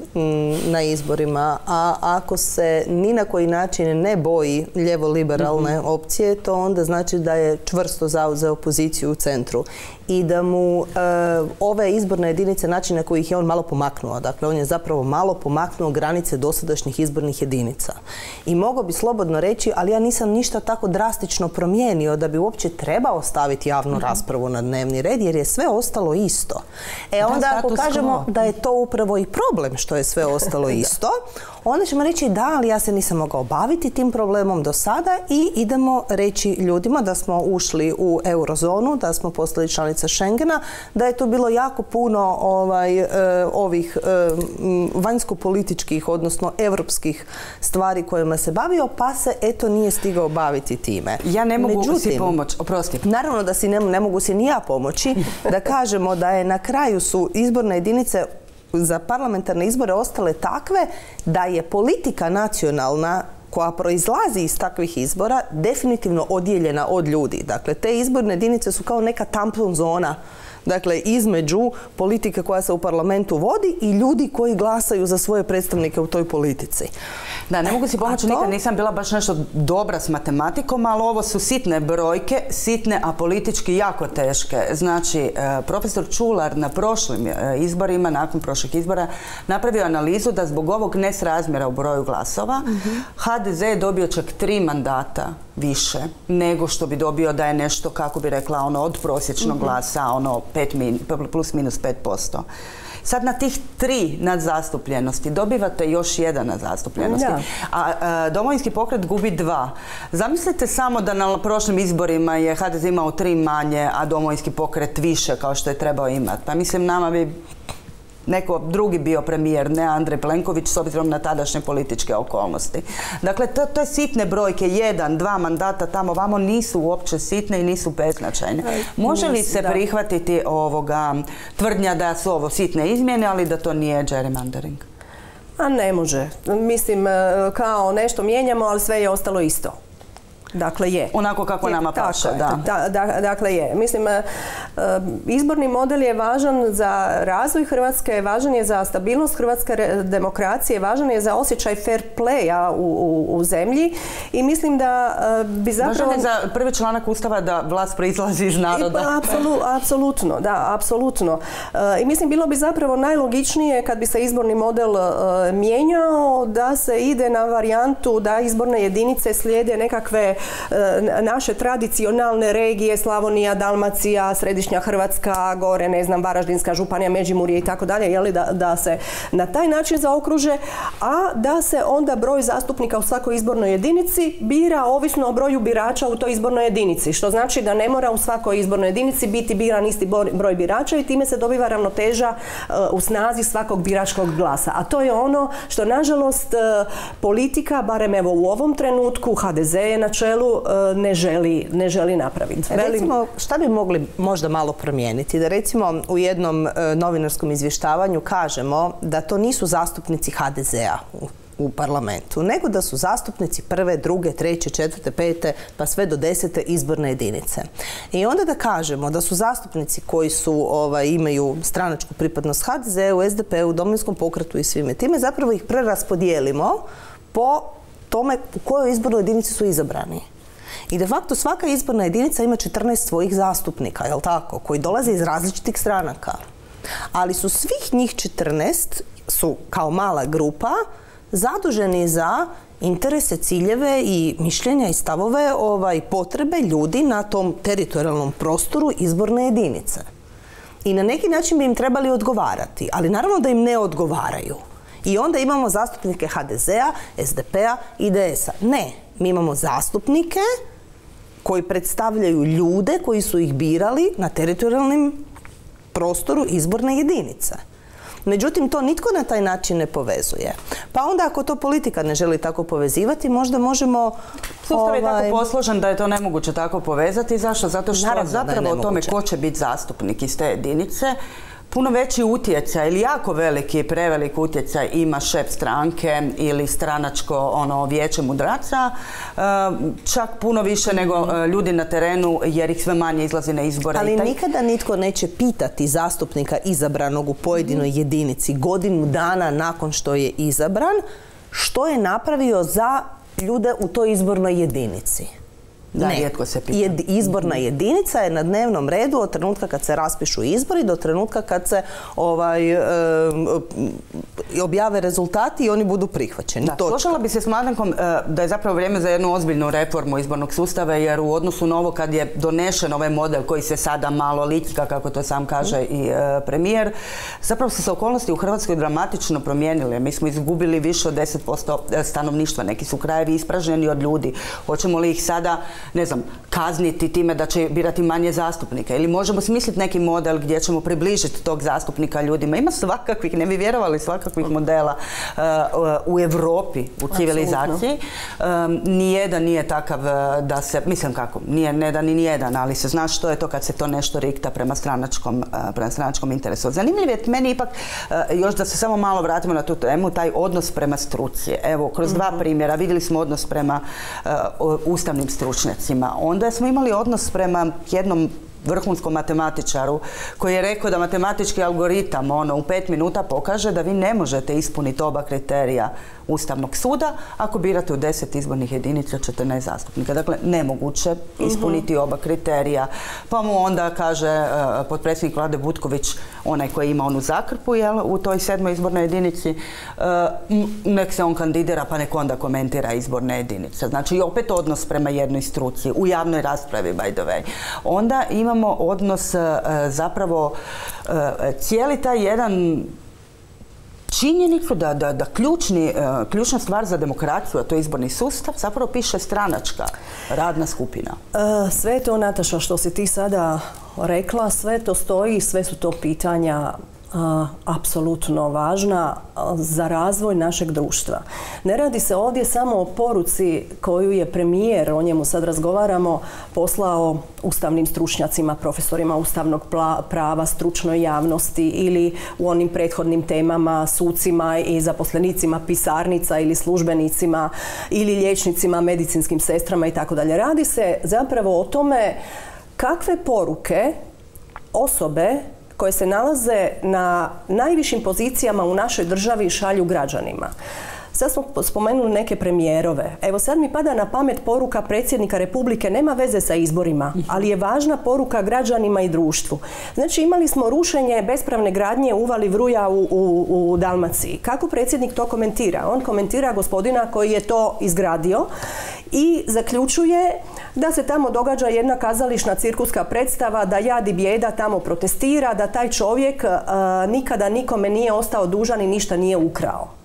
na izborima. A ako se ni na koji način ne boji lijevo-liberalne opcije, to onda znači da je čvrsto zauzeo poziciju u centru i da mu e, ove izborne jedinice, način na koji ih je on malo pomaknuo, dakle on je zapravo malo pomaknuo granice dosadašnjih izbornih jedinica. I mogao bi slobodno reći, ali ja nisam ništa tako drastično promijenio da bi uopće trebao staviti javnu mhm. raspravu na dnevni red, jer je sve ostalo isto. E onda ako kažemo da je to upravo i problem što je sve ostalo [laughs] isto, onda ćemo reći da, ali ja se nisam mogao baviti tim problemom do sada i idemo reći ljudima da smo ušli u eurozonu, da smo postali članica Schengena, da je tu bilo jako puno ovaj, e, ovih e, vanjsko-političkih, odnosno europskih stvari kojima se bavio, pa se eto nije stigao baviti time. Ja ne mogu Međutim, si pomoć, oprosti. Naravno da si ne, ne mogu si ni ja pomoći, da kažemo da je na kraju su izborne jedinice za parlamentarne izbore ostale takve da je politika nacionalna koja proizlazi iz takvih izbora definitivno odijeljena od ljudi. Dakle, te izborne jedinice su kao neka tampon zona dakle između politike koja se u parlamentu vodi i ljudi koji glasaju za svoje predstavnike u toj politici. Da, ne mogu si pomoći, nikad nisam bila baš nešto dobra s matematikom, ali ovo su sitne brojke, sitne, a politički jako teške. Znači, e, profesor Čular na prošlim e, izborima, nakon prošlih izbora, napravio analizu da zbog ovog nesrazmjera u broju glasova, HDZ je dobio čak tri mandata više nego što bi dobio da je nešto, kako bi rekla, ono od prosječnog mhm. glasa, ono plus minus 5%. Sad na tih tri nadzastupljenosti dobivate još jedan nadzastupljenosti. A, domovinski pokret gubi dva. Zamislite samo da na prošlim izborima je HDZ imao tri manje, a domovinski pokret više kao što je trebao imati. Pa mislim nama bi neko drugi bio premijer, ne Andrej Plenković, s obzirom na tadašnje političke okolnosti. Dakle, to, to je sitne brojke, jedan, dva mandata tamo vamo nisu uopće sitne i nisu beznačajne. Može li se prihvatiti ovoga tvrdnja da su ovo sitne izmjene, ali da to nije gerrymandering? A ne može. Mislim, e, kao nešto mijenjamo, ali sve je ostalo isto. Dakle je. Onako kako nama paše, da. Dakle je. Mislim, e, e, izborni model je važan za razvoj Hrvatske, važan je za stabilnost hrvatske demokracije, važan je za osjećaj fair playa u, zemlji i mislim da e, bi zapravo... Važan je za prvi članak Ustava da vlast proizlazi iz naroda. Pa, apsolutno, da, apsolutno. I mislim, bilo bi zapravo najlogičnije kad bi se izborni model mijenjao da se ide na varijantu da izborne jedinice slijede nekakve naše tradicionalne regije, Slavonija, Dalmacija, Središnja Hrvatska, gore, ne znam, Varaždinska županija, Međimurje i tako dalje, je da, da se na taj način zaokruže, a da se onda broj zastupnika u svakoj izbornoj jedinici bira ovisno o broju birača u toj izbornoj jedinici, što znači da ne mora u svakoj izbornoj jedinici biti biran isti broj birača i time se dobiva ravnoteža e, u snazi svakog biračkog glasa. A to je ono što, nažalost, e, politika, barem evo u ovom trenutku, HDZ je na čelu, e, ne želi, ne želi napraviti. Recimo, šta bi mogli možda malo promijeniti? Da recimo u jednom e, novinarskom izvještavanju kažemo da to nisu zastupnici HDZ-a u parlamentu, nego da su zastupnici prve, druge, treće, četvrte, pete, pa sve do desete izborne jedinice. I onda da kažemo da su zastupnici koji su ovaj, imaju stranačku pripadnost HDZ-u, SDP-u, Domovinskom pokretu i svime time, zapravo ih preraspodijelimo po tome u kojoj izbornoj jedinici su izabrani. I de facto svaka izborna jedinica ima 14 svojih zastupnika, jel tako, koji dolaze iz različitih stranaka. Ali su svih njih 14 su kao mala grupa zaduženi za interese, ciljeve i mišljenja i stavove ovaj, potrebe ljudi na tom teritorijalnom prostoru izborne jedinice. I na neki način bi im trebali odgovarati, ali naravno da im ne odgovaraju. I onda imamo zastupnike HDZ-a, SDP-a i DS-a. Ne, mi imamo zastupnike koji predstavljaju ljude koji su ih birali na teritorijalnim prostoru izborne jedinice. Međutim, to nitko na taj način ne povezuje. Pa onda ako to politika ne želi tako povezivati, možda možemo... Sustav je tako ovaj, posložen da je to nemoguće tako povezati. Zašto? Zato što zapravo o tome ko će biti zastupnik iz te jedinice puno veći utjecaj ili jako veliki, prevelik utjecaj ima šef stranke ili stranačko ono vijeće mudraca, e, čak puno više nego e, ljudi na terenu jer ih sve manje izlazi na izbore. Ali nikada nitko neće pitati zastupnika izabranog u pojedinoj jedinici godinu dana nakon što je izabran što je napravio za ljude u toj izbornoj jedinici. Da, ne. rijetko se pita. izborna mhm. jedinica je na dnevnom redu od trenutka kad se raspišu izbori do trenutka kad se ovaj, objave rezultati i oni budu prihvaćeni. Da, složila bi se s Mladenkom e, da je zapravo vrijeme za jednu ozbiljnu reformu izbornog sustava jer u odnosu na ovo kad je donešen ovaj model koji se sada malo litika, kako to sam kaže i e, premijer, zapravo su se okolnosti u Hrvatskoj dramatično promijenile. Mi smo izgubili više od 10% e, stanovništva. Neki su krajevi ispražnjeni od ljudi. Hoćemo li ih sada ne znam, kazniti time da će birati manje zastupnika ili možemo smisliti neki model gdje ćemo približiti tog zastupnika ljudima. Ima svakakvih, ne bi vjerovali, svakakvih modela uh, u Europi, u civilizaciji. Um, nijedan nije takav uh, da se, mislim kako, nije ne da ni nijedan, ali se zna što je to kad se to nešto rikta prema stranačkom, uh, prema stranačkom interesu. Zanimljiv je meni ipak, još da se samo malo vratimo na tu temu, taj odnos prema struci. Evo, kroz dva mhm. primjera vidjeli smo odnos prema ustavnim stručnjacima stručnjacima. Onda smo imali odnos prema jednom vrhunskom matematičaru koji je rekao da matematički algoritam ono u pet minuta pokaže da vi ne možete ispuniti oba kriterija Ustavnog suda ako birate u deset izbornih jedinica 14 zastupnika. Dakle, nemoguće ispuniti oba kriterija. Pa mu onda kaže uh, potpredsjednik Vlade Butković, onaj koji ima onu zakrpu jel, u toj sedmoj izbornoj jedinici, uh, nek se on kandidira pa nek onda komentira izborne jedinice. Znači, opet odnos prema jednoj struci u javnoj raspravi, by the way. Onda imamo odnos uh, zapravo cijeli taj jedan činjenicu da, da, da ključni, e, ključna stvar za demokraciju, a to je izborni sustav, zapravo piše stranačka radna skupina. E, sve to, Nataša, što si ti sada rekla, sve to stoji, sve su to pitanja apsolutno važna za razvoj našeg društva. Ne radi se ovdje samo o poruci koju je premijer, o njemu sad razgovaramo, poslao ustavnim stručnjacima, profesorima ustavnog prava, stručnoj javnosti ili u onim prethodnim temama, sucima i zaposlenicima pisarnica ili službenicima ili liječnicima, medicinskim sestrama i tako dalje. Radi se zapravo o tome kakve poruke osobe koje se nalaze na najvišim pozicijama u našoj državi šalju građanima. Sad smo spomenuli neke premijerove. Evo sad mi pada na pamet poruka predsjednika Republike, nema veze sa izborima, ali je važna poruka građanima i društvu. Znači imali smo rušenje bespravne gradnje uvali vruja u, u, u Dalmaciji. Kako predsjednik to komentira? On komentira gospodina koji je to izgradio i zaključuje da se tamo događa jedna kazališna cirkuska predstava, da jadi bijeda tamo protestira, da taj čovjek nikada nikome nije ostao dužan i ništa nije ukrao.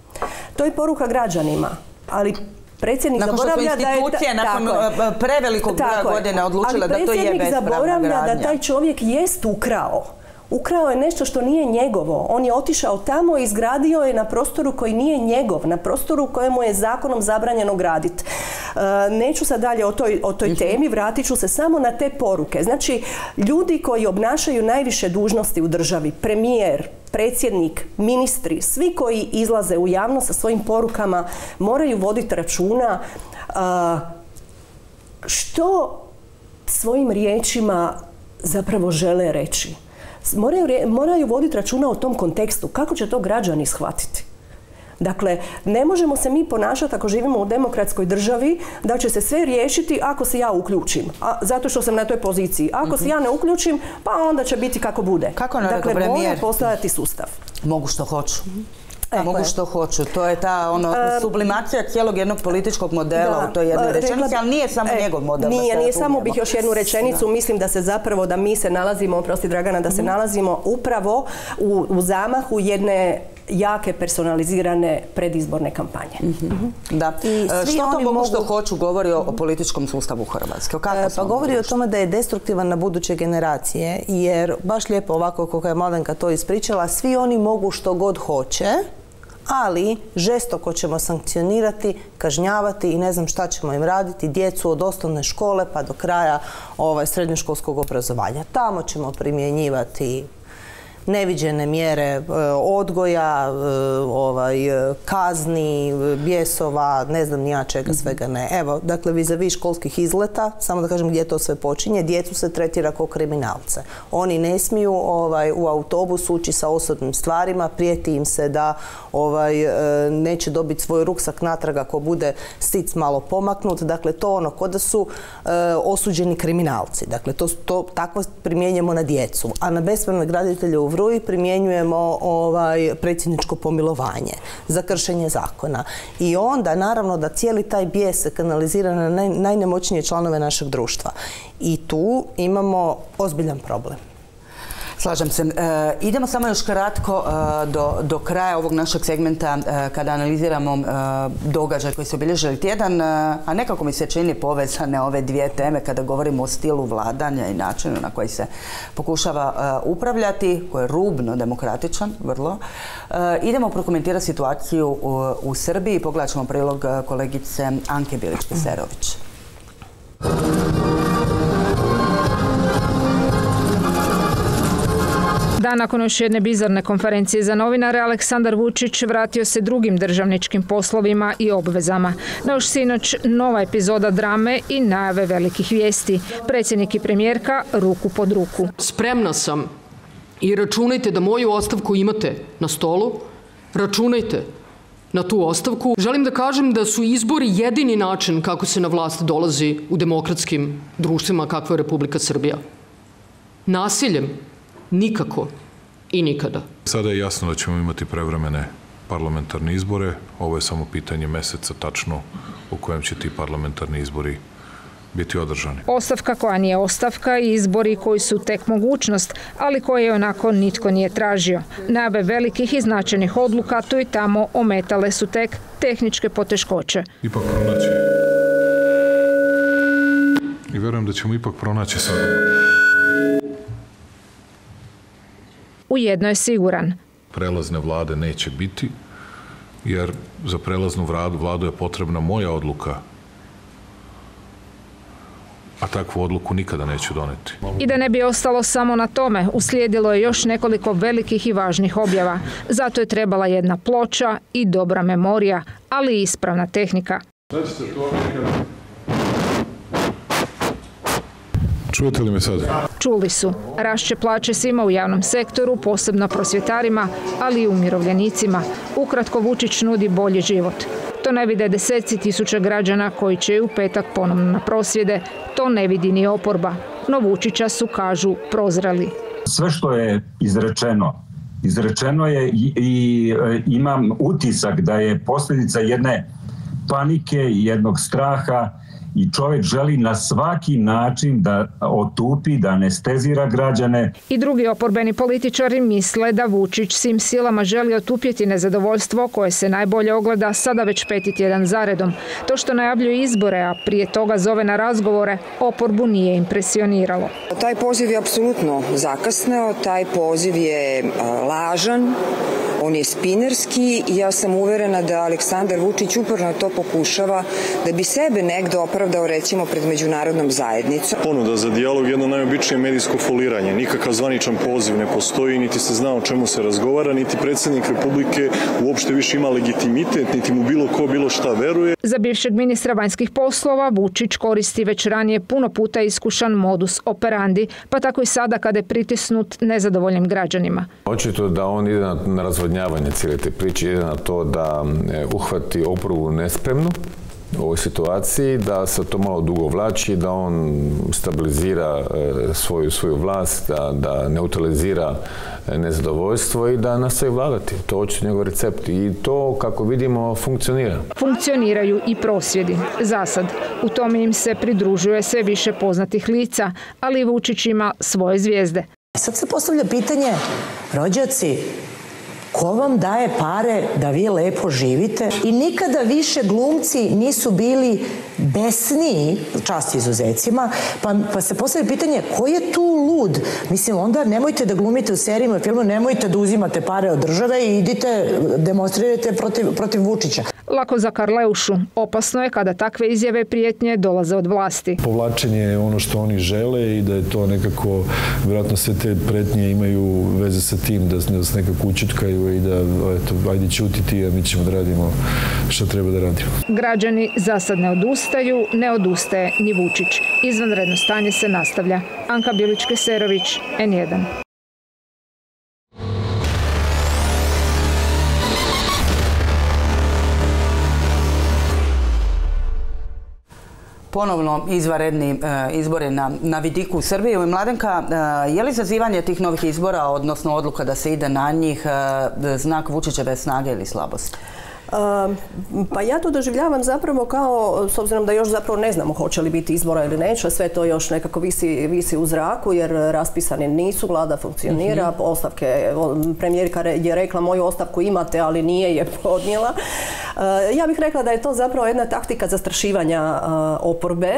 To je poruka građanima, ali predsjednik nakon zaboravlja da je nakon prevelikog broja godina odlučila da to je bespravna zaboravlja da taj čovjek jest ukrao ukrao je nešto što nije njegovo. On je otišao tamo i izgradio je na prostoru koji nije njegov, na prostoru kojemu je zakonom zabranjeno graditi. E, neću sad dalje o toj, o toj mhm. temi, vratit ću se samo na te poruke. Znači, ljudi koji obnašaju najviše dužnosti u državi, premijer, predsjednik, ministri, svi koji izlaze u javnost sa svojim porukama moraju voditi računa što svojim riječima zapravo žele reći moraju, moraju voditi računa o tom kontekstu. Kako će to građani shvatiti? Dakle, ne možemo se mi ponašati ako živimo u demokratskoj državi da će se sve riješiti ako se ja uključim. A, zato što sam na toj poziciji. Ako se ja ne uključim, pa onda će biti kako bude. Kako dakle, mora postojati sustav. Mogu što hoću. E, mogu što hoću. To je ta ono, sublimacija cijelog jednog političkog modela u toj jednoj rečenici, ali nije samo e, njegov model. Nije, nije samo bih još jednu rečenicu. Mislim da se zapravo, da mi se nalazimo, oprosti Dragana, da se mhm. nalazimo upravo u, u zamahu jedne jake personalizirane predizborne kampanje. Mhm. Da. I e, što to mogu što hoću govori o, političkom sustavu Hrvatske? pa govori o tome da je destruktivan na buduće generacije, jer baš lijepo ovako kako je Mladenka to ispričala, svi oni mogu što god hoće, ali žestoko ćemo sankcionirati, kažnjavati i ne znam šta ćemo im raditi, djecu od osnovne škole pa do kraja ovaj, srednjoškolskog obrazovanja. Tamo ćemo primjenjivati neviđene mjere e, odgoja, e, ovaj, kazni, bjesova, ne znam nija čega mhm. svega ne. Evo, dakle, vizavi školskih izleta, samo da kažem gdje to sve počinje, djecu se tretira kao kriminalce. Oni ne smiju ovaj, u autobus ući sa osobnim stvarima, prijeti im se da ovaj, e, neće dobiti svoj ruksak natrag ako bude sic malo pomaknut. Dakle, to ono, kod da su osuđeni kriminalci. Dakle, to, to tako primjenjujemo na djecu. A na bespravne graditelje u Vruji primjenjujemo ovaj predsjedničko pomilovanje za kršenje zakona. I onda naravno da cijeli taj bijes se kanalizira na najnemoćnije članove našeg društva. I tu imamo ozbiljan problem. Slažem se. E, idemo samo još kratko e, do, kraja ovog našeg segmenta e, kada analiziramo događaj koji se obilježili tjedan, a nekako mi se čini povezane ove dvije teme kada govorimo o stilu vladanja i načinu na koji se pokušava upravljati, koji je rubno demokratičan, vrlo. Idemo prokomentirati situaciju u, Srbiji. Pogledat ćemo prilog kolegice Anke Bilić-Peserović. Dan nakon još jedne bizarne konferencije za novinare, Aleksandar Vučić vratio se drugim državničkim poslovima i obvezama. Na još sinoć nova epizoda drame i najave velikih vijesti. Predsjednik i premijerka ruku pod ruku. Spremna sam i računajte da moju ostavku imate na stolu. Računajte na tu ostavku. Želim da kažem da su izbori jedini način kako se na vlast dolazi u demokratskim društvima kakva je Republika Srbija. Nasiljem Nikako i nikada. Sada je jasno da ćemo imati prevremene parlamentarne izbore. Ovo je samo pitanje meseca tačno u kojem će ti parlamentarni izbori biti održani. Ostavka koja nije ostavka i izbori koji su tek mogućnost, ali koje onako nitko nije tražio. Najave velikih i značajnih odluka tu i tamo ometale su tek tehničke poteškoće. Ipak pronaći. I verujem da ćemo ipak pronaći sada U jedno je siguran. Prelazne vlade neće biti, jer za prelaznu vladu, vladu je potrebna moja odluka a takvu odluku nikada neću doneti. I da ne bi ostalo samo na tome, uslijedilo je još nekoliko velikih i važnih objava. Zato je trebala jedna ploča i dobra memorija, ali i ispravna tehnika. Čujete li me sad? Čuli su. Rašće plaće svima u javnom sektoru, posebno prosvjetarima, ali i umirovljenicima. Ukratko Vučić nudi bolji život. To ne vide deseci tisuća građana koji će u petak ponovno na prosvjede. To ne vidi ni oporba. No Vučića su, kažu, prozreli. Sve što je izrečeno, izrečeno je i, i e, imam utisak da je posljedica jedne panike, jednog straha i čovjek želi na svaki način da otupi, da anestezira građane. I drugi oporbeni političari misle da Vučić svim silama želi otupjeti nezadovoljstvo koje se najbolje ogleda sada već peti tjedan zaredom. To što najavljuje izbore, a prije toga zove na razgovore, oporbu nije impresioniralo. Taj poziv je apsolutno zakasneo, taj poziv je lažan, on je spinerski i ja sam uverena da Aleksandar Vučić uporno to pokušava da bi sebe negde opravdao recimo pred međunarodnom zajednicom. Ponuda za dijalog je jedno najobičnije medijsko foliranje. Nikakav zvaničan poziv ne postoji, niti se zna o čemu se razgovara, niti predsjednik Republike uopšte više ima legitimitet, niti mu bilo ko bilo šta veruje. Za bivšeg ministra vanjskih poslova Vučić koristi već ranije puno puta iskušan modus operandi, pa tako i sada kada je pritisnut nezadovoljnim građanima. Očito da on ide na, razvodnjavanje cijele te priče, ide na to da e, uhvati oporbu nespremnu u ovoj situaciji, da se to malo dugo vlači, da on stabilizira e, svoju, svoju vlast, da, da neutralizira e, nezadovoljstvo i da nastavi vladati. To je očito njegov recept i to, kako vidimo, funkcionira. Funkcioniraju i prosvjedi. Zasad. U tome im se pridružuje sve više poznatih lica, ali i Vučić ima svoje zvijezde. Sad se postavlja pitanje, rođaci, ko vam daje pare da vi lepo živite i nikada više glumci nisu bili besniji, čast izuzecima, pa, pa se postavlja pitanje ko je tu lud? Mislim, onda nemojte da glumite u serijima i filmu, nemojte da uzimate pare od države i idite, demonstrirajte protiv, protiv Vučića. Lako za Karleušu. Opasno je kada takve izjave prijetnje dolaze od vlasti. Povlačenje je ono što oni žele i da je to nekako, vjerojatno sve te pretnje imaju veze sa tim, da nas nekako učutkaju i da, eto, ajde čutiti, a mi ćemo da radimo što treba da radimo. Građani za sad ne odustaju, ne odustaje ni Vučić. Izvanredno stanje se nastavlja. Anka Bilić-Keserović, N1. Ponovno izvaredni e, izbori na, na vidiku u Srbiji. Mladenka, e, je li zazivanje tih novih izbora, odnosno odluka da se ide na njih, e, znak Vučićeve snage ili slabosti? Pa ja to doživljavam zapravo kao, s obzirom da još zapravo ne znamo hoće li biti izbora ili neće, sve to još nekako visi, visi u zraku jer raspisani nisu, vlada funkcionira, mm ostavke, premijerka je rekla moju ostavku imate, ali nije je [laughs] podnijela. Ja bih rekla da je to zapravo jedna taktika zastrašivanja oporbe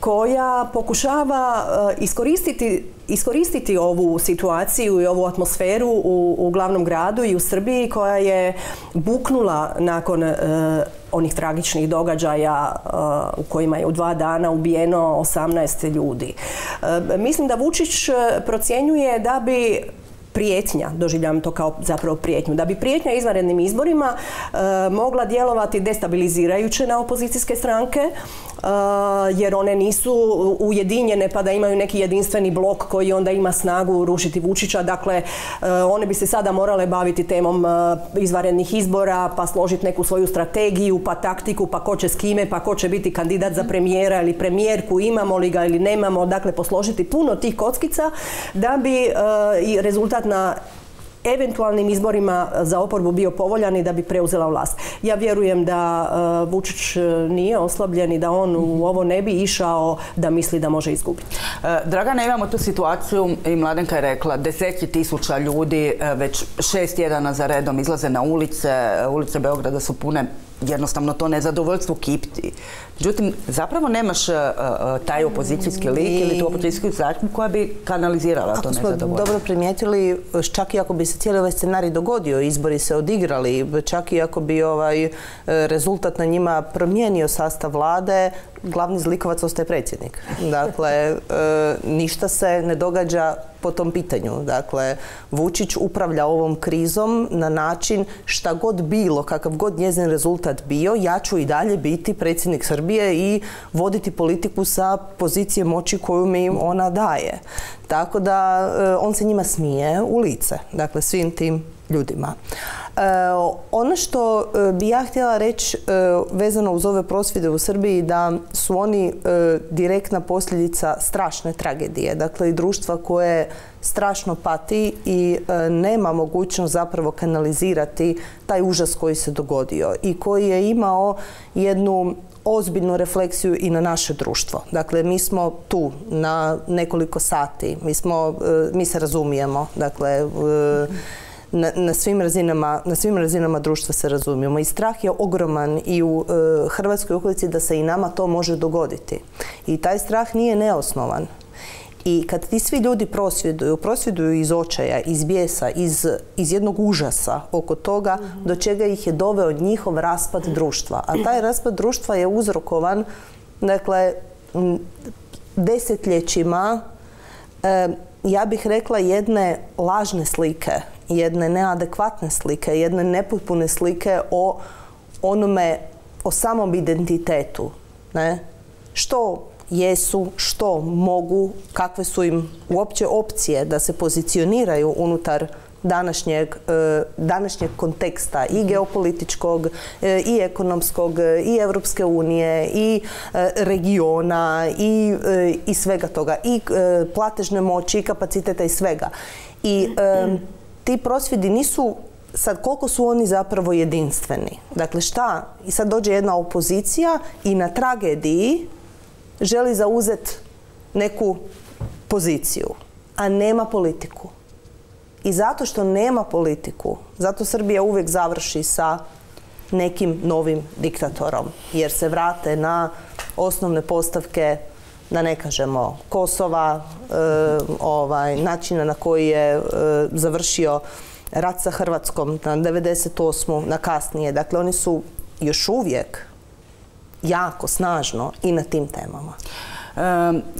koja pokušava iskoristiti iskoristiti ovu situaciju i ovu atmosferu u, u glavnom gradu i u Srbiji koja je buknula nakon e, onih tragičnih događaja e, u kojima je u dva dana ubijeno 18 ljudi. E, mislim da Vučić procjenjuje da bi prijetnja, doživljavam to kao zapravo prijetnju, da bi prijetnja izvanrednim izborima mogla djelovati destabilizirajuće na opozicijske stranke, jer one nisu ujedinjene pa da imaju neki jedinstveni blok koji onda ima snagu rušiti Vučića. Dakle, one bi se sada morale baviti temom izvanrednih izbora, pa složiti neku svoju strategiju, pa taktiku, pa ko će s kime, pa ko će biti kandidat za premijera ili premijerku, imamo li ga ili nemamo. Dakle, posložiti puno tih kockica da bi i rezultat na eventualnim izborima za oporbu bio povoljan i da bi preuzela vlast. Ja vjerujem da uh, Vučić nije oslabljen i da on u ovo ne bi išao da misli da može izgubiti. Dragana, imamo tu situaciju i Mladenka je rekla deseci tisuća ljudi već šest jedana za redom izlaze na ulice. Ulice Beograda su pune jednostavno to nezadovoljstvo kipti. Međutim, zapravo nemaš uh, uh, taj opozicijski lik I- ili tu opozicijsku zaštvu koja bi kanalizirala to Ako smo nezadovoljstvo. dobro primijetili, čak i ako bi se cijeli ovaj scenarij dogodio, izbori se odigrali, čak i ako bi ovaj e, rezultat na njima promijenio sastav vlade, glavni zlikovac ostaje predsjednik. Dakle, e, ništa se ne događa po tom pitanju. Dakle, Vučić upravlja ovom krizom na način šta god bilo, kakav god njezin rezultat bio, ja ću i dalje biti predsjednik Srbije i voditi politiku sa pozicije moći koju mi ona daje. Tako da e, on se njima smije u lice, dakle svim tim ljudima. E, ono što e, bi ja htjela reći vezano uz ove prosvjede u Srbiji da su oni direktna posljedica strašne tragedije, dakle i društva koje strašno pati i nema mogućnost zapravo kanalizirati taj užas koji se dogodio i koji je imao jednu ozbiljnu refleksiju i na naše društvo. Dakle, mi smo tu na nekoliko sati, mi, smo, e, mi se razumijemo, dakle, e, na, na svim razinama, na svim razinama društva se razumijemo i strah je ogroman i u e, Hrvatskoj okolici da se i nama to može dogoditi. I taj strah nije neosnovan. I kad ti svi ljudi prosvjeduju, prosvjeduju iz očaja, iz bijesa, iz, iz jednog užasa oko toga do čega ih je doveo njihov raspad društva. A taj raspad društva je uzrokovan dakle, desetljećima e, ja bih rekla jedne lažne slike, jedne neadekvatne slike, jedne nepotpune slike o onome, o samom identitetu. Ne? Što jesu, što mogu, kakve su im uopće opcije da se pozicioniraju unutar današnjeg, e, današnjeg konteksta i geopolitičkog e, i ekonomskog e, i Europske unije i regiona i, i svega toga i platežne moći i kapaciteta i svega. I ti prosvjedi nisu sad koliko su oni zapravo jedinstveni. Dakle šta? I sad dođe jedna opozicija i na tragediji želi zauzeti neku poziciju, a nema politiku. I zato što nema politiku, zato Srbija uvijek završi sa nekim novim diktatorom, jer se vrate na osnovne postavke da ne kažemo Kosova, e, ovaj, načina na koji je e, završio rat sa Hrvatskom na 98. na kasnije. Dakle, oni su još uvijek jako snažno i na tim temama.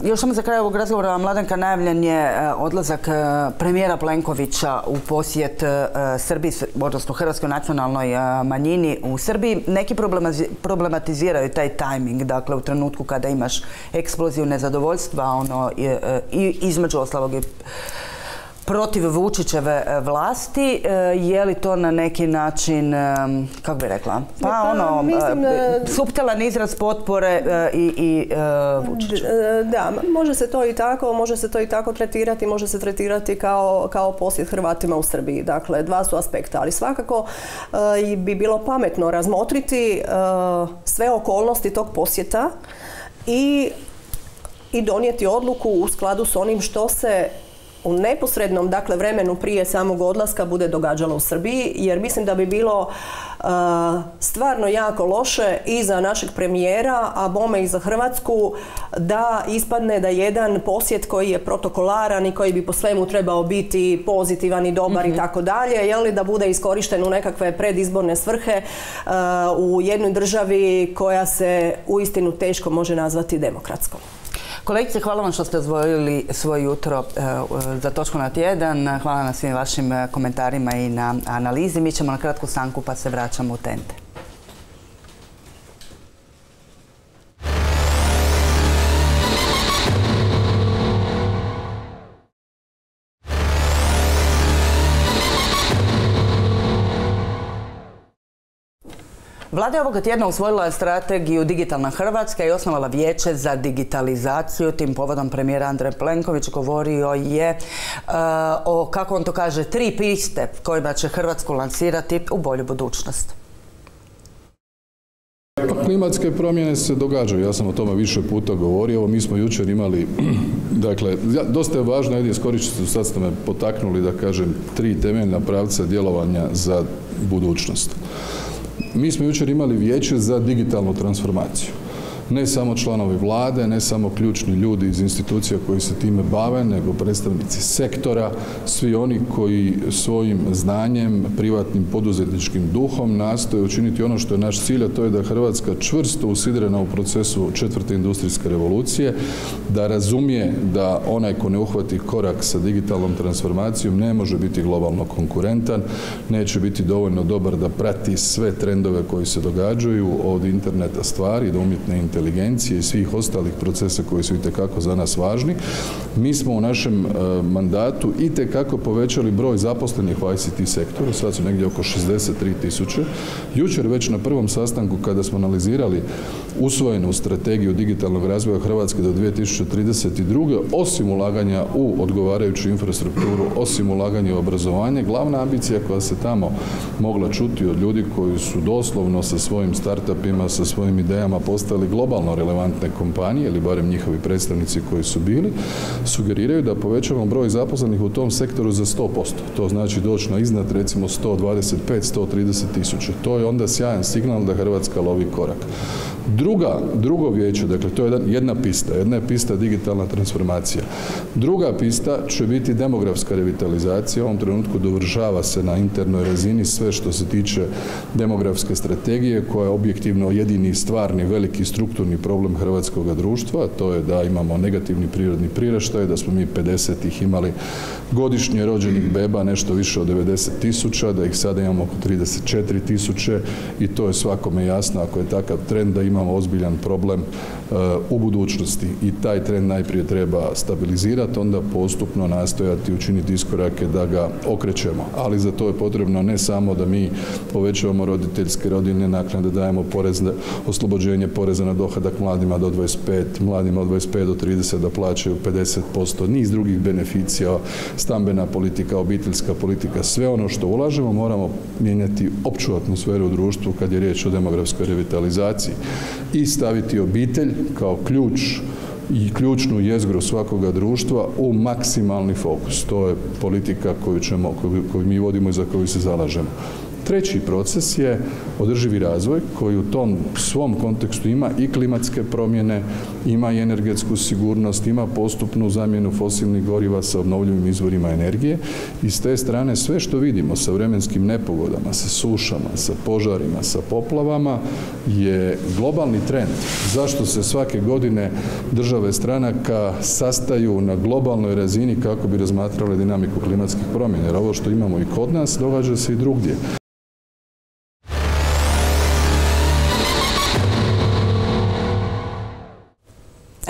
Još samo za kraj ovog razgovora, Mladenka, najavljen je e, odlazak e, premijera Plenkovića u posjet e, Srbiji, odnosno Hrvatskoj nacionalnoj manjini u Srbiji. Neki problematiziraju taj tajming, dakle u trenutku kada imaš eksploziju nezadovoljstva, ono, e, i između ostalog i protiv Vučićeve e, vlasti, e, je li to na neki način, e, kako bi rekla, pa Pa, ono, mislim, suptilan izraz potpore i, i Vučiću. D- Da, može se to i tako, može se to i tako tretirati, može se tretirati kao, kao posjet Hrvatima u Srbiji. Dakle, dva su aspekta, ali svakako i bi bilo pametno razmotriti sve okolnosti tog posjeta i, i donijeti odluku u skladu s onim što se u neposrednom dakle vremenu prije samog odlaska bude događalo u Srbiji jer mislim da bi bilo uh, stvarno jako loše i za našeg premijera, a bome i za Hrvatsku da ispadne da jedan posjet koji je protokolaran i koji bi po svemu trebao biti pozitivan i dobar i tako dalje, je li da bude iskorišten u nekakve predizborne svrhe uh, u jednoj državi koja se uistinu teško može nazvati demokratskom. Kolegice, hvala vam što ste odvojili svoje jutro e, za točku na tjedan. Hvala na svim vašim e, komentarima i na analizi. Mi ćemo na kratku stanku pa se vraćamo u tente. Vlada je ovoga tjedna usvojila strategiju Digitalna Hrvatska i osnovala vijeće za digitalizaciju. Tim povodom premijer Andrej Plenković govorio je e, o, kako on to kaže, tri piste kojima će Hrvatsku lansirati u bolju budućnost. Klimatske promjene se događaju, ja sam o tome više puta govorio, evo mi smo jučer imali, [clears throat] dakle, dosta je važno, ajde iskoristit ću, sad ste me potaknuli da kažem tri temeljna pravca djelovanja za budućnost. Mi smo jučer imali vijeće za digitalnu transformaciju ne samo članovi vlade, ne samo ključni ljudi iz institucija koji se time bave, nego predstavnici sektora, svi oni koji svojim znanjem, privatnim poduzetničkim duhom nastoje učiniti ono što je naš cilj, a to je da Hrvatska čvrsto usidrena u procesu četvrte industrijske revolucije, da razumije da onaj ko ne uhvati korak sa digitalnom transformacijom ne može biti globalno konkurentan, neće biti dovoljno dobar da prati sve trendove koji se događaju od interneta stvari do umjetne i svih ostalih procesa koji su itekako za nas važni. Mi smo u našem e, mandatu itekako povećali broj zaposlenih u ICT sektoru, sad su negdje oko 63 tisuće. Jučer već na prvom sastanku kada smo analizirali usvojenu strategiju digitalnog razvoja Hrvatske do 2032. osim ulaganja u odgovarajuću infrastrukturu, osim ulaganja u obrazovanje, glavna ambicija koja se tamo mogla čuti od ljudi koji su doslovno sa svojim startupima, sa svojim idejama postali globalno relevantne kompanije ili barem njihovi predstavnici koji su bili, sugeriraju da povećamo broj zaposlenih u tom sektoru za 100%. To znači doći na iznad recimo 125, 130 tisuća. To je onda sjajan signal da Hrvatska lovi korak. Druga, drugo vijeće, dakle to je jedna pista, jedna je pista digitalna transformacija. Druga pista će biti demografska revitalizacija, u ovom trenutku dovršava se na internoj razini sve što se tiče demografske strategije koja je objektivno jedini stvarni veliki strukturni problem hrvatskog društva, to je da imamo negativni prirodni priraštaj, da smo mi 50-ih imali godišnje rođenih beba nešto više od 90 tisuća, da ih sada imamo oko 34 tisuće i to je svakome jasno ako je takav trend da ozbiljan problem e, u budućnosti i taj trend najprije treba stabilizirati, onda postupno nastojati učiniti iskorake da ga okrećemo. Ali za to je potrebno ne samo da mi povećavamo roditeljske rodine naknade, dajemo oslobođenje poreza na dohodak mladima do 25, mladima od 25 do 30 da plaćaju 50%, niz drugih beneficija, stambena politika, obiteljska politika, sve ono što ulažemo moramo mijenjati opću atmosferu u društvu kad je riječ o demografskoj revitalizaciji i staviti obitelj kao ključ i ključnu jezgru svakoga društva u maksimalni fokus. To je politika koju, ćemo, koju, mi vodimo i za koju se zalažemo. Treći proces je održivi razvoj koji u tom svom kontekstu ima i klimatske promjene, ima i energetsku sigurnost, ima postupnu zamjenu fosilnih goriva sa obnovljivim izvorima energije i s te strane sve što vidimo sa vremenskim nepogodama, sa sušama, sa požarima, sa poplavama je globalni trend. Zašto se svake godine države stranaka sastaju na globalnoj razini kako bi razmatrale dinamiku klimatskih promjena? Jer ovo što imamo i kod nas događa se i drugdje.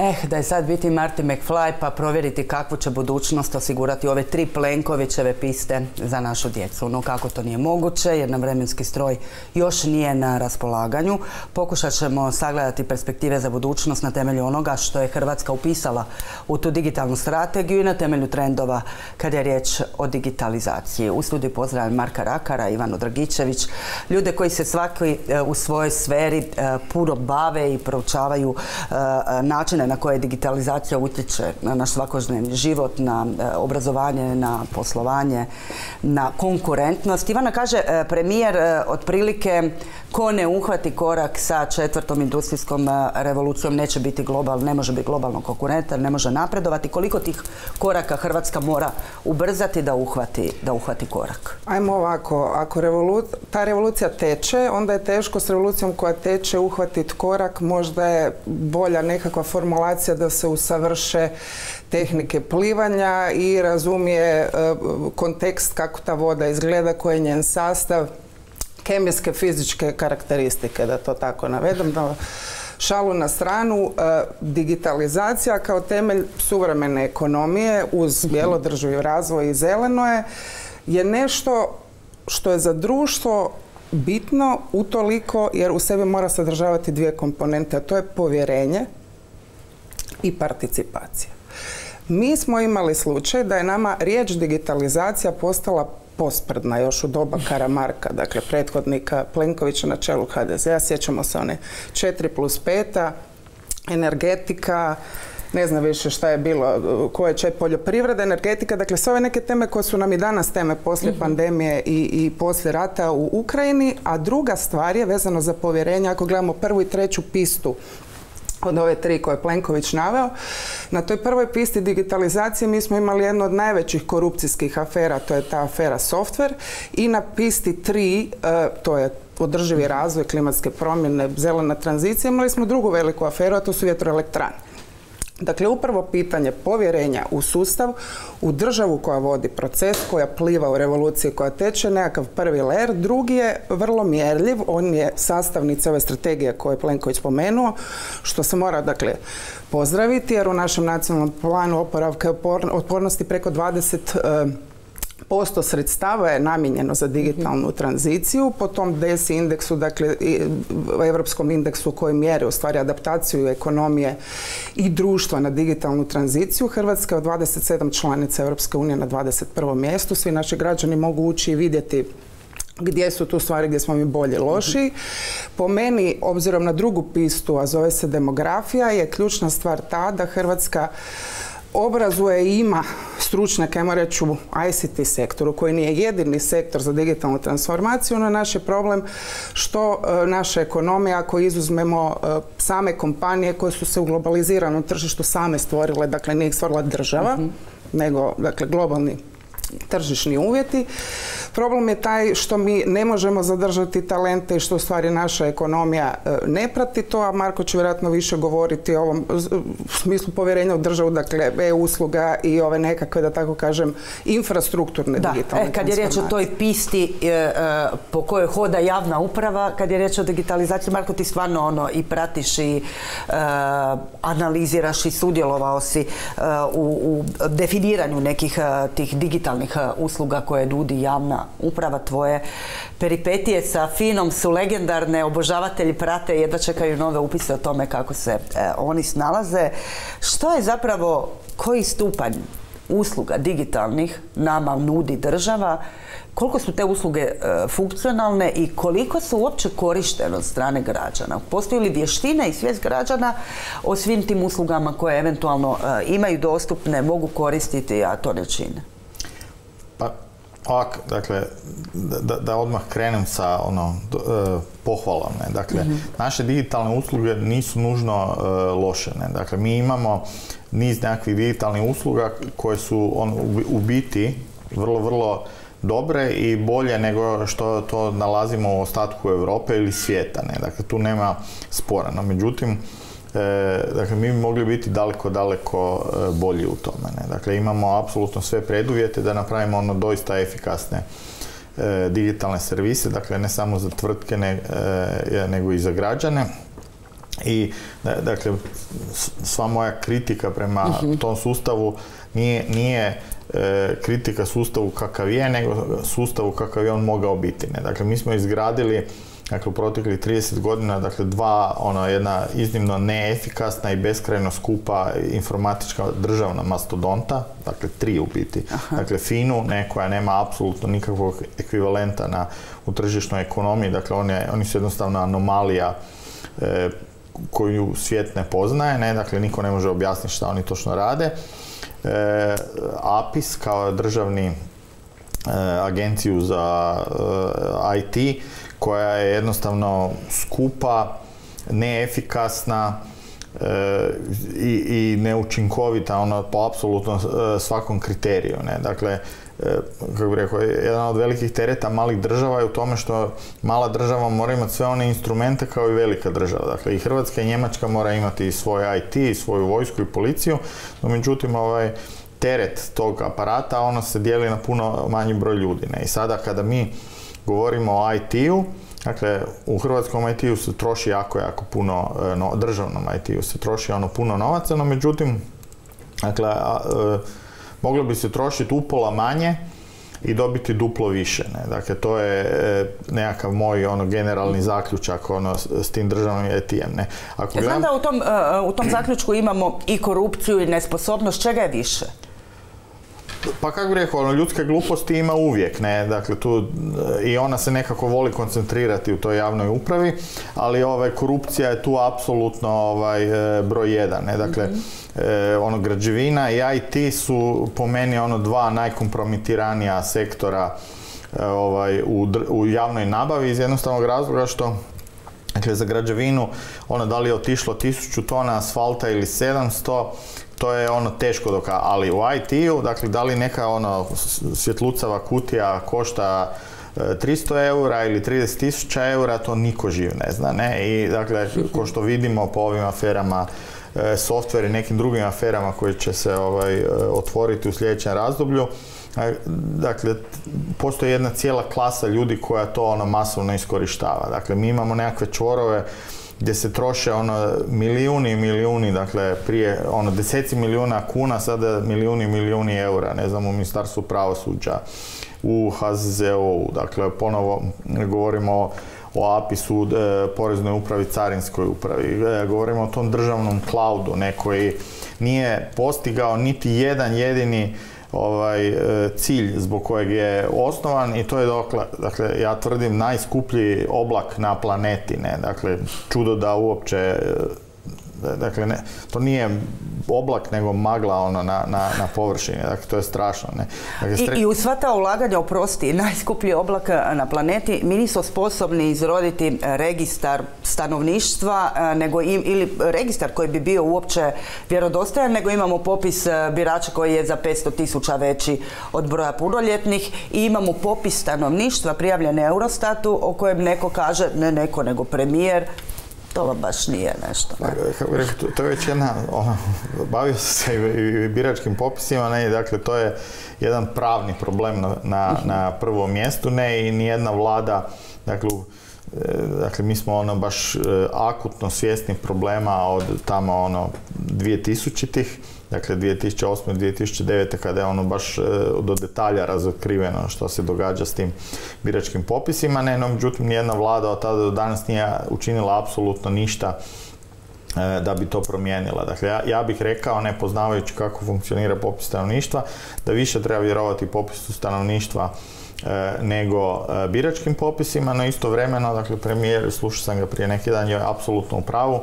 Eh, da je sad biti Marty McFly pa provjeriti kakvu će budućnost osigurati ove tri Plenkovićeve piste za našu djecu. No kako to nije moguće jer nam vremenski stroj još nije na raspolaganju. Pokušat ćemo sagledati perspektive za budućnost na temelju onoga što je Hrvatska upisala u tu digitalnu strategiju i na temelju trendova kad je riječ o digitalizaciji. U studiju pozdravljam Marka Rakara, Ivanu Dragičević, ljude koji se svaki e, u svojoj sferi e, puno bave i proučavaju e, načine na koje digitalizacija utječe na naš svakodnevni život, na e, obrazovanje, na poslovanje, na konkurentnost. Ivana kaže, e, premijer e, otprilike ko ne uhvati korak sa četvrtom industrijskom revolucijom neće biti global, ne može biti globalno konkurentan, ne može napredovati. Koliko tih koraka Hrvatska mora ubrzati da uhvati, da uhvati korak? Ajmo ovako, ako ta revolucija teče, onda je teško s revolucijom koja teče uhvatiti korak, možda je bolja nekakva formulacija da se usavrše tehnike plivanja i razumije e, kontekst kako ta voda izgleda, koji je njen sastav, kemijske, fizičke karakteristike, da to tako navedem. Da šalu na stranu, e, digitalizacija kao temelj suvremene ekonomije uz bjelodrživi razvoj i zeleno je, je nešto što je za društvo bitno utoliko jer u sebi mora sadržavati dvije komponente, a to je povjerenje i participacija. Mi smo imali slučaj da je nama riječ digitalizacija postala posprdna još u doba Karamarka, dakle prethodnika Plenkovića na čelu HDZ-a. Sjećamo se one 4 plus 5, energetika, ne zna više šta je bilo, koje će poljoprivreda, energetika, dakle sve ove neke teme koje su nam i danas teme poslije pandemije i, i poslije rata u Ukrajini, a druga stvar je vezano za povjerenje, ako gledamo prvu i treću pistu od ove tri koje je Plenković naveo. Na toj prvoj pisti digitalizacije mi smo imali jednu od najvećih korupcijskih afera, to je ta afera software i na pisti tri, e, to je održivi razvoj, klimatske promjene, zelena tranzicija, imali smo drugu veliku aferu, a to su vjetroelektrane. Dakle, upravo pitanje povjerenja u sustav, u državu koja vodi proces, koja pliva u revoluciji koja teče, nekakav prvi ler. Drugi je vrlo mjerljiv, on je sastavnica ove strategije koje je Plenković spomenuo, što se mora, dakle, pozdraviti, jer u našem nacionalnom planu oporavka otpornosti preko 20 posto sredstava je namijenjeno za digitalnu tranziciju. Po tom DESI indeksu, dakle, europskom indeksu koji mjeri u adaptaciju ekonomije i društva na digitalnu tranziciju, Hrvatska je od 27 članica Europske unije na 21. mjestu. Svi naši građani mogu ući i vidjeti gdje su tu stvari gdje smo mi bolje loši. Po meni, obzirom na drugu pistu, a zove se demografija, je ključna stvar ta da Hrvatska obrazuje i ima stručnjake, ajmo reći u ICT sektoru, koji nije jedini sektor za digitalnu transformaciju, no naš je problem što e, naša ekonomija, ako izuzmemo e, same kompanije koje su se u globaliziranom tržištu same stvorile, dakle nije ih stvorila država, mhm. nego dakle globalni tržišni uvjeti. Problem je taj što mi ne možemo zadržati talente i što u stvari naša ekonomija e, ne prati to, a Marko će vjerojatno više govoriti o ovom smislu povjerenja u državu, dakle e-usluga i ove nekakve, da tako kažem, infrastrukturne da, digitalne e, kad je riječ o toj pisti e, e, po kojoj hoda javna uprava, kad je riječ o digitalizaciji, Marko, ti stvarno ono i pratiš i analiziraš i sudjelovao si u, u definiranju nekih tih digitalnih usluga koje nudi javna uprava tvoje peripetije sa Finom su legendarne, obožavatelji prate, jedva čekaju nove upise o tome kako se e, oni snalaze. Što je zapravo, koji stupanj usluga digitalnih nama nudi država, koliko su te usluge e, funkcionalne i koliko su uopće korištene od strane građana? Postoji li vještina i svijest građana o svim tim uslugama koje eventualno e, imaju dostupne, mogu koristiti, a to ne čine? Ovak, dakle, da, da odmah krenem sa ono, e, pohvalom. Ne? Dakle, mhm. naše digitalne usluge nisu nužno e, loše. Ne? Dakle, mi imamo niz nekakvih digitalnih usluga koje su on, u, biti vrlo, vrlo dobre i bolje nego što to nalazimo u ostatku Europe ili svijeta. Ne? Dakle, tu nema spora. No, međutim, dakle, mi bi mogli biti daleko, daleko e, bolji u tome. Ne? Dakle, imamo apsolutno sve preduvjete da napravimo ono doista efikasne e, digitalne servise, dakle ne samo za tvrtke nego i za građane. I dakle, sva moja kritika prema mhm. tom sustavu nije, nije kritika sustavu kakav je, nego sustavu kakav je on mogao biti. Ne? Dakle, mi smo izgradili dakle u proteklih 30 godina, dakle dva, ono, jedna iznimno neefikasna i beskrajno skupa informatička državna mastodonta, dakle tri u biti. Dakle, FINU, ne, koja nema apsolutno nikakvog ekvivalenta na, u tržišnoj ekonomiji, dakle on oni su jednostavno anomalija e, koju svijet ne poznaje, ne, dakle niko ne može objasniti šta oni točno rade. E, APIS kao državni e, agenciju za e, IT koja je jednostavno skupa, neefikasna e, i, i neučinkovita ono, po apsolutno e, svakom kriteriju. Ne? Dakle, e, kako bih rekao, jedan od velikih tereta malih država je u tome što mala država mora imati sve one instrumente kao i velika država. Dakle, i Hrvatska i Njemačka mora imati i svoj IT, svoju vojsku i policiju, no međutim, ovaj, teret tog aparata, ono se dijeli na puno manji broj ljudi. Ne? I sada kada mi govorimo o IT-u, dakle u hrvatskom IT-u se troši jako, jako puno, e, no, državnom IT-u se troši ono puno novaca, no međutim, dakle, a, e, moglo bi se trošiti upola manje i dobiti duplo više. Ne? Dakle, to je e, nekakav moj ono generalni zaključak ono, s, tim državnim IT-em. Ne? Ako Znam da u tom, u tom zaključku imamo i korupciju i nesposobnost. Čega je više? Pa kako bih rekao, ono, ljudske gluposti ima uvijek, ne, dakle tu e, i ona se nekako voli koncentrirati u toj javnoj upravi, ali ovaj, korupcija je tu apsolutno ovaj, e, broj jedan, ne, dakle e, ono građevina i IT su po meni ono dva najkompromitiranija sektora ovaj, u, u javnoj nabavi iz jednostavnog razloga što Dakle, za građevinu, ono da li je otišlo 1000 tona asfalta ili 700, to je ono teško doka, ali u IT-u, dakle, da li neka ono svjetlucava kutija košta e, 300 eura ili 30 tisuća eura, to niko živ ne zna, ne? I dakle, ko što vidimo po ovim aferama e, software i nekim drugim aferama koje će se ovaj, e, otvoriti u sljedećem razdoblju, e, Dakle, postoji jedna cijela klasa ljudi koja to ono masovno iskorištava. Dakle, mi imamo nekakve čvorove gdje se troše ono milijuni i milijuni, dakle prije ono deseci milijuna kuna, sada milijuni i milijuni eura, ne znam, u Ministarstvu pravosuđa, u HZZO-u, dakle ponovo govorimo o APIS-u, e, Poreznoj upravi, Carinskoj upravi. E, govorimo o tom državnom cloudu, ne koji nije postigao niti jedan jedini ovaj e, cilj zbog kojeg je osnovan i to je dokle, dakle ja tvrdim najskuplji oblak na planeti, ne, dakle čudo da uopće dakle ne, to nije oblak nego magla ono na, na, na površini, dakle to je strašno, ne. Dakle, stre- I, I u sva ta ulaganja, oprosti, [laughs] najskuplji oblak e, na planeti, mi nismo sposobni izroditi e, registar stanovništva, e, nego im, ili registar koji bi bio uopće vjerodostojan, nego imamo popis birača koji je za 500 tisuća veći od broja punoljetnih i imamo popis stanovništva prijavljen Eurostatu o kojem neko kaže, ne neko, nego premijer, to vam baš nije nešto. to- je već jedna, ono, bavio sam se i, biračkim popisima, dakle to je jedan pravni problem na, prvom mjestu, ne, i nijedna vlada, dakle, e, dakle mi smo ono baš e, akutno svjesni problema od tamo ono 2000-ih, dakle 2008. 2009. kada je ono baš e, do detalja razotkriveno što se događa s tim biračkim popisima, ne, no međutim nijedna vlada od tada do danas nije učinila apsolutno ništa e, da bi to promijenila. Dakle, ja, ja bih rekao, ne poznavajući kako funkcionira popis stanovništva, da više treba vjerovati popisu stanovništva e, nego e, biračkim popisima, no istovremeno, dakle, premijer, slušao sam ga prije neki dan, je apsolutno u pravu,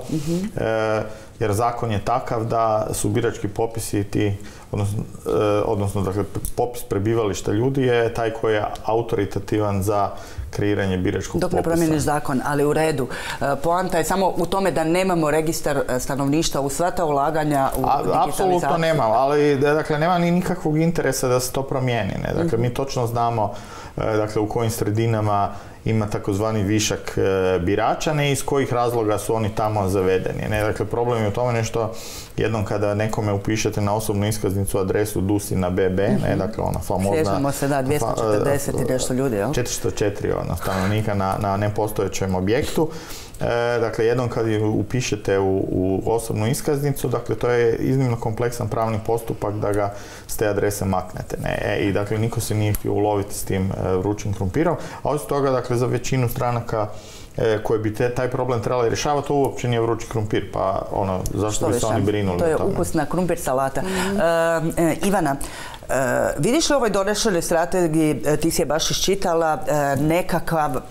e, jer zakon je takav da su birački popisi ti, odnosno, e, odnosno dakle, popis prebivališta ljudi je taj koji je autoritativan za kreiranje biračkog Dok ne popisa. promijeniš zakon, ali u redu. E, Poanta je samo u tome da nemamo registar e, stanovništva u sva ta ulaganja u A, apsolutno nema, ali da- dakle nema ni nikakvog interesa da se to promijeni. Ne? Dakle, Mhm. mi točno znamo dakle, u kojim sredinama ima takozvani višak e, birača, ne iz kojih razloga su oni tamo zavedeni. Ne? Dakle, problem je u tome nešto jednom kada nekome upišete na osobnu iskaznicu adresu Dusina BB, ne? dakle ona famozna... Sjećamo se, da, 240 i nešto ljudi, jel? 404 ono, stanovnika na, na nepostojećem objektu. E, dakle, jednom kad ju upišete u, u osobnu iskaznicu, dakle, to je iznimno kompleksan pravni postupak da ga s te adrese maknete. Ne? E, I dakle, niko se nije htio uloviti s tim e, vrućim krumpirom. A osim toga, dakle, za većinu stranaka e, koje bi te, taj problem trebali rješavati, to uopće nije vrući krumpir, pa ono, zašto Što bi se oni brinuli To je ukusna krumpir salata. E, e, Ivana, e, vidiš li u ovoj donešenoj strategiji, ti si je baš iščitala, e, nekakav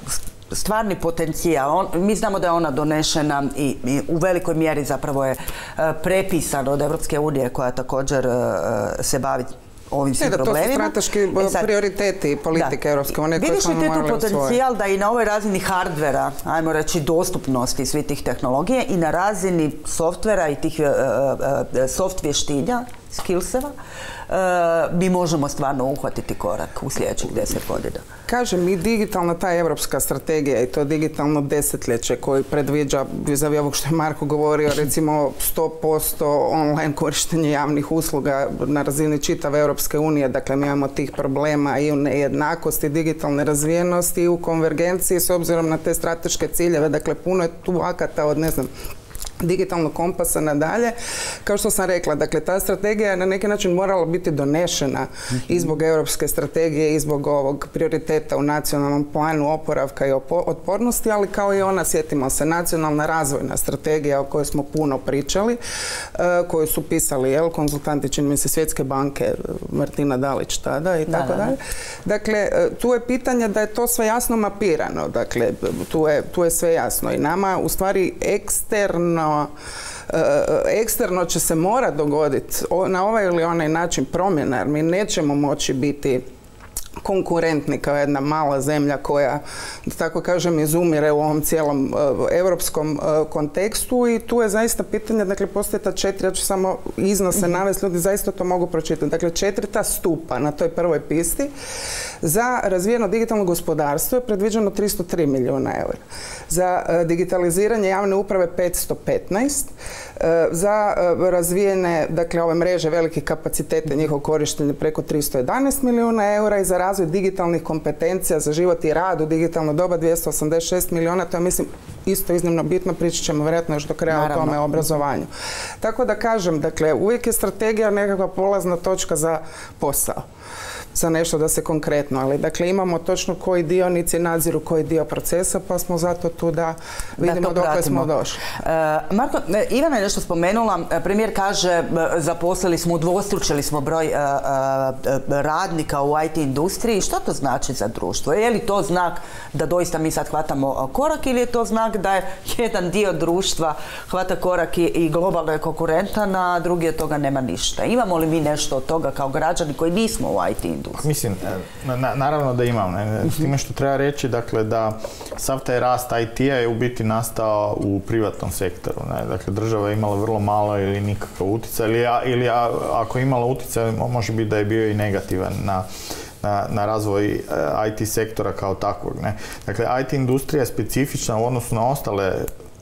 stvarni potencijal. On, mi znamo da je ona donešena i, i u velikoj mjeri zapravo je e, prepisana od Europske unije koja također e, se bavi ovim svim da to su problemima. strateški E sad, prioriteti politike da. Europske unije Vidiš li ti tu potencijal da i na ovoj razini hardvera, ajmo reći dostupnosti svih tih tehnologija i na razini softvera i tih e, soft vještinja, skillseva, mi možemo stvarno uhvatiti korak u sljedećih deset godina. Kažem, i digitalna ta europska strategija i to digitalno desetljeće koji predviđa, vizavi ovog što je Marko govorio, recimo 100% online korištenje javnih usluga na razini čitave Europske unije. Dakle, mi imamo tih problema i u nejednakosti, digitalne razvijenosti i u konvergenciji s obzirom na te strateške ciljeve. Dakle, puno je tu akata od, ne znam, digitalnog kompasa nadalje. Kao što sam rekla, dakle, ta strategija je na neki način morala biti donešena i zbog europske strategije i zbog ovog prioriteta u nacionalnom planu oporavka i otpornosti, ali kao i ona, sjetimo se, nacionalna razvojna strategija o kojoj smo puno pričali, e, koju su pisali, jel, konzultanti, čini mi se, Svjetske banke, Martina Dalić tada i tako dalje. Dakle, e, tu je pitanje da je to sve jasno mapirano, dakle, tu je, tu je sve jasno i nama, u stvari, eksterno E, eksterno će se mora dogoditi na ovaj ili onaj način promjena jer mi nećemo moći biti konkurentni kao jedna mala zemlja koja, da tako kažem, izumire u ovom cijelom europskom kontekstu i tu je zaista pitanje, dakle, postoje ta četiri, ja ću samo iznose mhm. navesti, ljudi zaista to mogu pročitati. Dakle, četvrta stupa na toj prvoj pisti za razvijeno digitalno gospodarstvo je predviđeno 303 milijuna eura. Za e, digitaliziranje javne uprave 515, e, za e, razvijene, dakle, ove mreže velikih kapaciteta njihov korištenje preko 311 milijuna eura i za razvoj digitalnih kompetencija za život i rad u digitalno doba 286 milijuna, to je mislim isto iznimno bitno, pričat ćemo vjerojatno još do kraja o tome obrazovanju. Tako da kažem, dakle, uvijek je strategija nekakva polazna točka za posao za nešto da se konkretno, ali dakle imamo točno koji dionici nadziru koji dio procesa, pa smo zato tu da vidimo dok smo došli. E, Marko, e, Ivana je nešto spomenula, e, premijer kaže zaposlili smo, udvostručili smo broj radnika u IT industriji. Što to znači za društvo? Je li to znak da doista mi sad hvatamo korak ili je to znak da je jedan dio društva hvata korak i, globalno je konkurentan, a drugi od toga nema ništa? Imamo li mi nešto od toga kao građani koji nismo u IT industriji? Pa mislim, e, naravno da imam. S time što treba reći, dakle, da sav taj rast IT-a je u biti nastao u privatnom sektoru. Ne? Dakle, država je imala vrlo malo ili nikakav utjecaj, ili, ili ako je imala utjecaj, može biti da je bio i negativan na, na, razvoj e, IT sektora kao takvog. Ne? Dakle, IT industrija je specifična u odnosu na ostale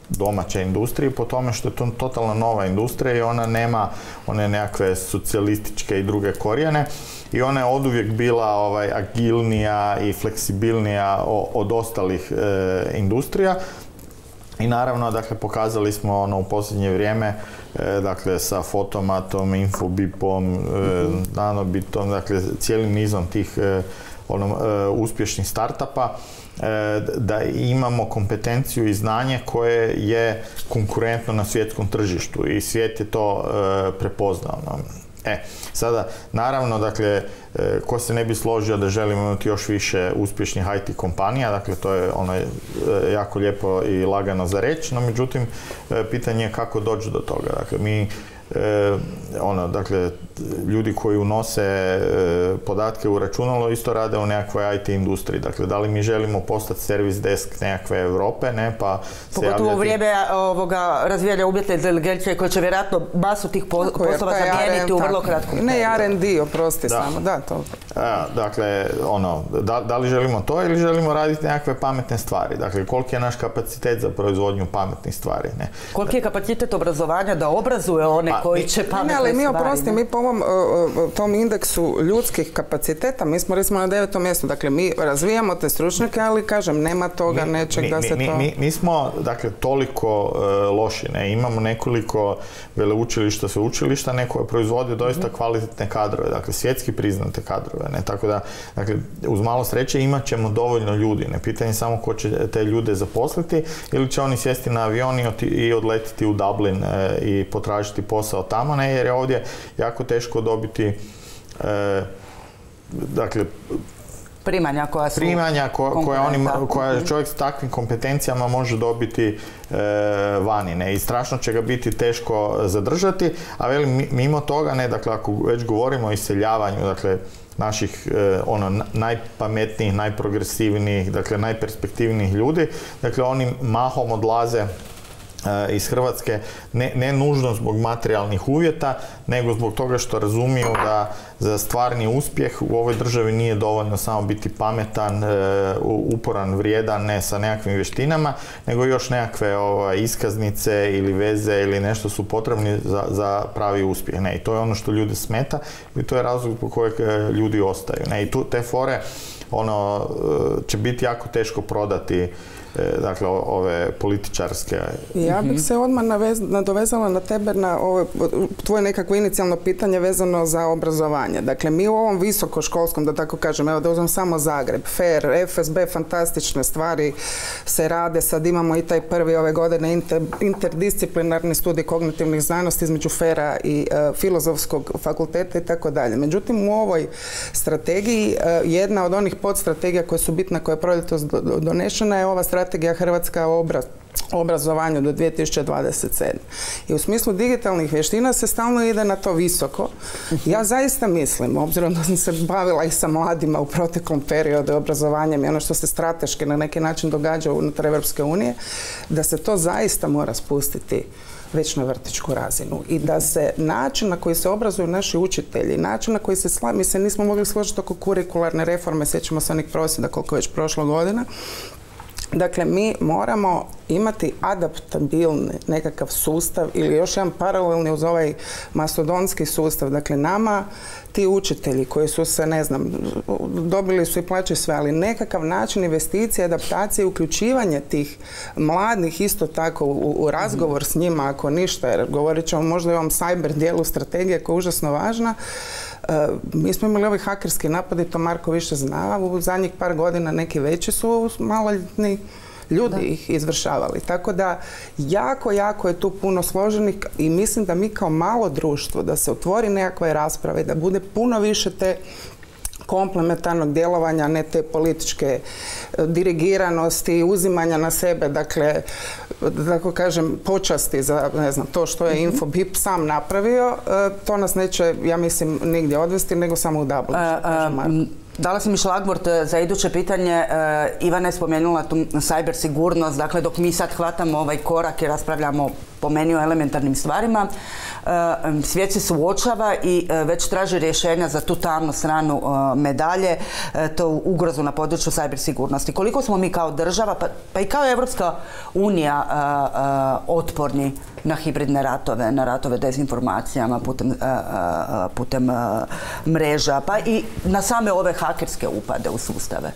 domaće industrije po tome što je to totalno nova industrija i ona nema one nekakve socijalističke i druge korijene i ona je oduvijek bila ovaj, agilnija i fleksibilnija od ostalih e, industrija. I naravno, dakle, pokazali smo ono u posljednje vrijeme, e, dakle, sa Fotomatom, Infobipom, e, Nanobitom, dakle, cijelim nizom tih ono, uspješnih startupa, da imamo kompetenciju i znanje koje je konkurentno na svjetskom tržištu i svijet je to prepoznao. E, sada, naravno, dakle, e, ko se ne bi složio da želimo imati još više uspješnih IT kompanija, dakle, to je ono e, jako lijepo i lagano za reći, no međutim, e, pitanje je kako doći do toga. Dakle, mi e, ono, dakle, ljudi koji unose e, podatke u računalo isto rade u nekakvoj IT industriji. Dakle, da li mi želimo postati servis desk nekakve Europe, ne, pa se Pogotovo u vrijeme ovoga razvijanja umjetne inteligencije koje će vjerojatno masu tih poslova zamijeniti u vrlo kratkom Ne, R&D, oprosti samo, da, to. dakle, ono, da, da, li želimo to ili želimo raditi nekakve pametne stvari? Dakle, koliki je naš kapacitet za proizvodnju pametnih stvari, ne? Koliki je kapacitet obrazovanja da obrazuje one koji će pametne ne, ali mi oprosti, mi po ovom tom indeksu ljudskih kapaciteta, mi smo recimo na devetom mjestu, dakle mi razvijamo te stručnjake, ali kažem, nema toga mi, nečeg da se to... Mi, smo, dakle, toliko uh, loši, ne, imamo nekoliko veleučilišta, sveučilišta, neko proizvodi doista mhm. kvalitetne kadrove, dakle, svjetski priznate kadrove, ne, tako da, dakle, uz malo sreće imat ćemo dovoljno ljudi, ne, pitanje samo ko će te ljude zaposliti ili će oni sjesti na avion i odletiti u Dublin e, i potražiti posao tamo, ne, jer je ovdje jako teško dobiti e, dakle primanja koja su primanja koja, oni, koja mhm. čovjek s takvim kompetencijama može dobiti e, vani ne? i strašno će ga biti teško zadržati a velim mimo toga ne dakle ako već govorimo o iseljavanju dakle naših e, ono najpametnijih, najprogresivnijih, dakle najperspektivnijih ljudi, dakle oni mahom odlaze iz Hrvatske ne, ne nužno zbog materijalnih uvjeta, nego zbog toga što razumiju da za stvarni uspjeh u ovoj državi nije dovoljno samo biti pametan, e, uporan, vrijedan, ne sa nekakvim vještinama, nego još nekakve ovaj, iskaznice ili veze ili nešto su potrebni za, za pravi uspjeh. Ne, I to je ono što ljude smeta i to je razlog po kojeg e, ljudi ostaju. Ne, I tu te fore ono, će biti jako teško prodati dakle ove političarske. Ja bih se odmah nadovezala na tebe na ovo, tvoje nekakvo inicijalno pitanje vezano za obrazovanje. Dakle, mi u ovom visokoškolskom, da tako kažem, evo da uzmem samo Zagreb, FER, FSB, fantastične stvari se rade. Sad imamo i taj prvi ove godine interdisciplinarni studij kognitivnih znanosti između FER-a i filozofskog fakulteta i tako dalje. Međutim, u ovoj strategiji jedna od onih podstrategija koje su bitne, koja je proljetos donešena je ova strategija Hrvatska obraz obrazovanju do 2027. I u smislu digitalnih vještina se stalno ide na to visoko. Ja zaista mislim, obzirom da sam se bavila i sa mladima u proteklom periodu obrazovanjem i ono što se strateški na neki način događa unutar Europske unije, da se to zaista mora spustiti već na vrtičku razinu i da se način na koji se obrazuju naši učitelji, način na koji se sla, mi se nismo mogli složiti oko kurikularne reforme, sjećamo se onih prosvjeda koliko je već prošlo godina, Dakle, mi moramo imati adaptabilni nekakav sustav ili još jedan paralelni uz ovaj mastodonski sustav. Dakle, nama ti učitelji koji su se, ne znam, dobili su i plaće sve, ali nekakav način investicije, adaptacije uključivanje tih mladih isto tako u, razgovor s njima, ako ništa, jer govorit ćemo možda i ovom cyber dijelu strategije koja je užasno važna, mi smo imali ovaj hakerski napad i to Marko više zna. U zadnjih par godina neki veći su maloljetni ljudi ih izvršavali. Tako da jako, jako je tu puno složenih i mislim da mi kao malo društvo, da se otvori nekakve rasprave, da bude puno više te komplementarnog djelovanja, ne te političke e, dirigiranosti, uzimanja na sebe, dakle, da tako kažem, počasti za, ne znam, to što je mhm. Infobip sam napravio, e, to nas neće, ja mislim, nigdje odvesti, nego samo u Dublin. Dala sam mi šlagvort e, za iduće pitanje. Ivana je spomenula tu cyber sigurnost, dakle dok mi sad hvatamo ovaj korak i raspravljamo po meni o elementarnim stvarima, svijet se suočava i e, već traži rješenja za tu tamnu stranu e, medalje, e, to ugrozu na području cyber sigurnosti. Koliko smo mi kao država, pa, pa i kao Evropska unija otporni na hibridne ratove, na ratove dezinformacijama putem, putem mreža, pa i na same ove hakerske upade u sustave?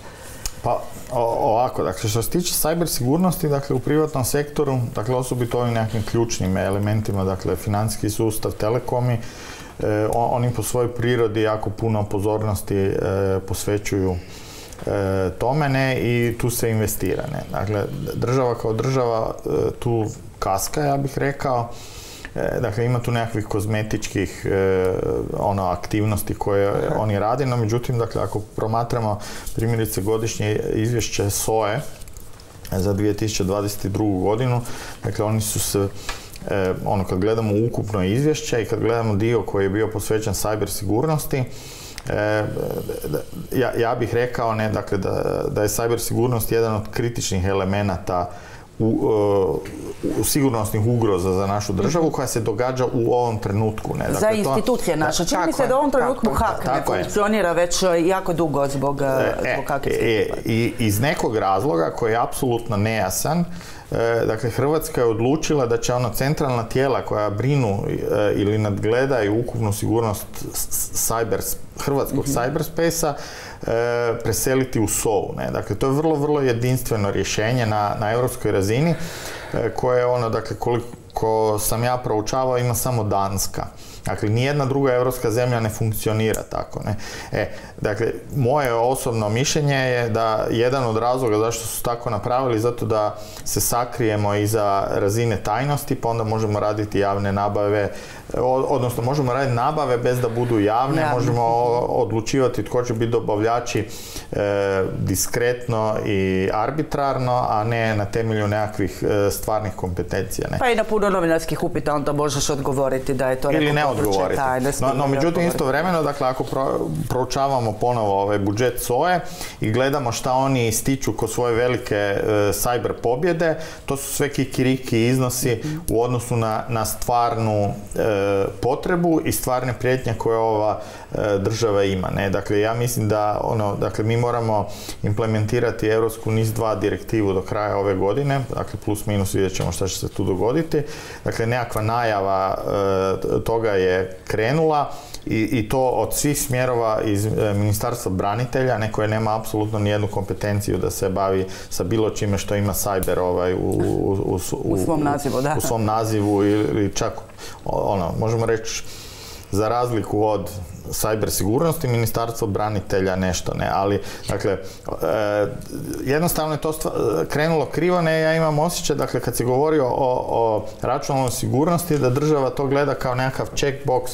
Pa ovako, dakle što se tiče cyber sigurnosti, dakle u privatnom sektoru, dakle osobito ovim nekakvim ključnim elementima, dakle financijski sustav, telekomi, e, oni po svojoj prirodi jako puno pozornosti e, posvećuju tome ne i tu se investira. Ne. Dakle, država kao država e, tu kaska, ja bih rekao, E, dakle, ima tu nekakvih kozmetičkih e, ono, aktivnosti koje oni rade, no međutim, dakle, ako promatramo primjerice godišnje izvješće SOE za 2022. godinu, dakle, oni su se e, ono, kad gledamo ukupno izvješće i kad gledamo dio koji je bio posvećen cyber sigurnosti, ja, ja bih rekao ne, dakle, da, da je cyber sigurnost jedan od kritičnih elemenata u, e, sigurnosnih ugroza za našu državu koja se događa u ovom trenutku. Ne? Dakle, za institucije naše. Čini mi se da u ovom trenutku hak ne funkcionira već e, jako dugo zbog, e, zbog I iz nekog razloga koji je apsolutno nejasan, Dakle, Hrvatska je odlučila da će ono centralna tijela koja brinu ili nadgledaju ukupnu sigurnost cyber, hrvatskog mm E, preseliti u SOU. Ne? Dakle, to je vrlo, vrlo jedinstveno rješenje na, na europskoj razini e, koje ono, dakle, koliko sam ja proučavao ima samo Danska. Dakle, nijedna druga europska zemlja ne funkcionira tako. Ne? E, dakle, moje osobno mišljenje je da jedan od razloga zašto su tako napravili, zato da se sakrijemo iza razine tajnosti, pa onda možemo raditi javne nabave, odnosno možemo raditi nabave bez da budu javne, možemo odlučivati tko će biti dobavljači e, diskretno i arbitrarno, a ne na temelju nekakvih e, stvarnih kompetencija. Ne? Pa i na puno novinarskih upita onda možeš odgovoriti da je to Ili ne odgovoriti. No, no međutim, istovremeno, dakle, ako proučavamo ponovo ovaj budžet SOE i gledamo šta oni ističu kod svoje velike e, cyber pobjede, to su sve kikiriki iznosi u odnosu na, na stvarnu potrebu i stvarne prijetnje koje ova e, država ima. Ne? Dakle, ja mislim da ono, dakle, mi moramo implementirati Europsku NIS 2 direktivu do kraja ove godine, dakle plus minus vidjet ćemo šta će se tu dogoditi. Dakle, nekakva najava e, toga je krenula i, i to od svih smjerova iz e, Ministarstva branitelja, neko je nema apsolutno nijednu kompetenciju da se bavi sa bilo čime što ima cyber ovaj, u, u, U svom nazivu, da. u svom nazivu ili čak ono, možemo reći za razliku od cyber sigurnosti, ministarstvo branitelja nešto ne, ali dakle, e, jednostavno je to krenulo krivo, ne, ja imam osjećaj, dakle, kad se govori o, o računalnoj sigurnosti, da država to gleda kao nekakav checkbox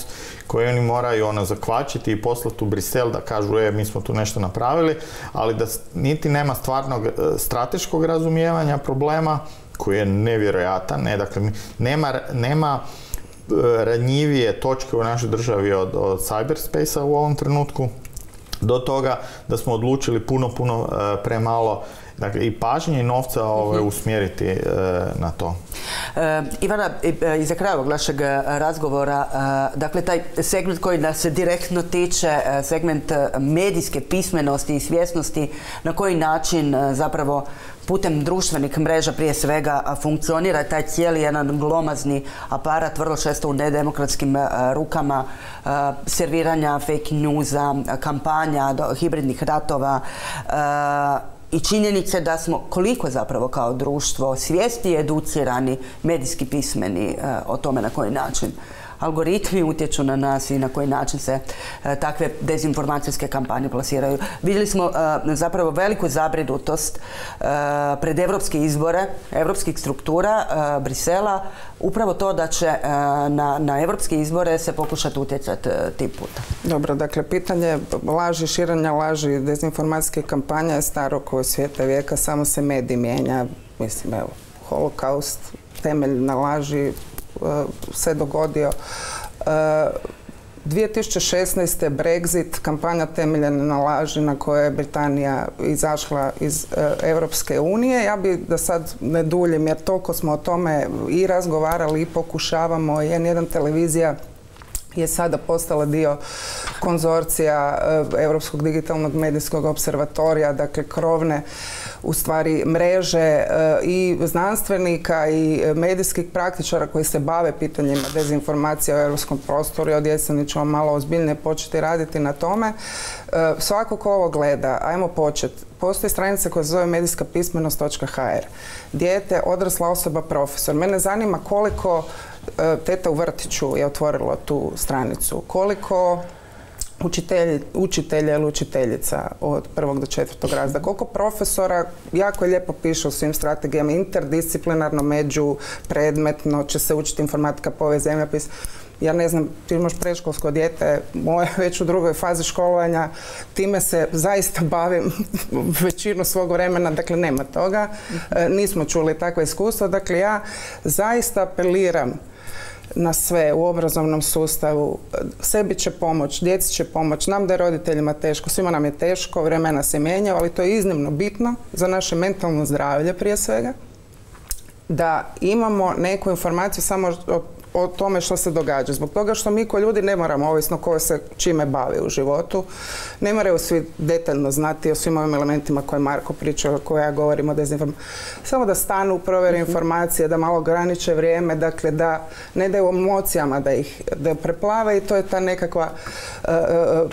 koji oni moraju ono zakvačiti i poslati u Brisel da kažu e, mi smo tu nešto napravili, ali da niti nema stvarnog e, strateškog razumijevanja problema koji je nevjerojatan, ne, dakle, nema, nema e, ranjivije točke u našoj državi od, od cyberspace u ovom trenutku. Do toga da smo odlučili puno, puno e, premalo dakle, i pažnje i novca ovaj, usmjeriti e, na to. E, Ivana, i e, i za kraj ovog našeg e, razgovora, e, dakle taj segment koji nas direktno tiče, segment medijske pismenosti i svjesnosti, na koji način zapravo putem društvenih mreža prije svega funkcionira taj cijeli jedan glomazni aparat, vrlo često u nedemokratskim rukama, serviranja fake newsa, kampanja, do- hibridnih ratova, i činjenice da smo koliko zapravo kao društvo svijesti educirani, medijski pismeni e, o tome na koji način algoritmi utječu na nas i na koji način se e, takve dezinformacijske kampanje plasiraju. Vidjeli smo e, zapravo veliku zabrinutost e, pred evropske izbore, evropskih struktura, Brisela, upravo to da će na, na evropske izbore se pokušati utjecati tim puta. Dobro, dakle, pitanje laži, širenja laži, dezinformacijske kampanje je staro koje svijeta vijeka, samo se medij mijenja. Mislim, evo, holokaust, temelj na laži se dogodio. E, 2016. Brexit, kampanja temeljena na laži na kojoj je Britanija izašla iz e, Europske unije. Ja bi da sad ne duljim jer toliko smo o tome i razgovarali i pokušavamo. N1 televizija je sada postala dio konzorcija e, Europskog digitalnog medijskog observatorija, dakle krovne u stvari mreže e, i znanstvenika i medijskih praktičara koji se bave pitanjima dezinformacija u europskom prostoru i od jeseni ćemo malo ozbiljnije početi raditi na tome. E, Svako ko ovo gleda, ajmo početi. Postoji stranica koja se zove medijska pismenost.hr. Dijete, odrasla osoba, profesor. Mene zanima koliko teta u vrtiću je otvorilo tu stranicu. Koliko učitelji, učitelja ili učiteljica od prvog do četvrtog razreda. Koliko profesora jako lijepo piše u svim strategijama interdisciplinarno, među predmetno će se učiti informatika, povijest, zemljopis. Ja ne znam, ti imaš predškolsko dijete, moje već u drugoj fazi školovanja, time se zaista bavim [laughs] većinu svog vremena, dakle nema toga. E, nismo čuli takva iskustva, dakle ja zaista apeliram na sve u obrazovnom sustavu. Sebi će pomoć, djeci će pomoć, nam da je roditeljima teško, svima nam je teško, vremena se mijenjaju, ali to je iznimno bitno za naše mentalno zdravlje prije svega. Da imamo neku informaciju samo o, o tome što se događa. Zbog toga što mi ko ljudi ne moramo, ovisno ko se čime bavi u životu, ne moraju svi detaljno znati o svim ovim elementima koje Marko priča, o koje ja govorim o dezinformaciji. Samo da stanu, provjere informacije, da malo ograniče vrijeme, dakle da ne daju emocijama da ih da preplave i to je ta nekakva e, e,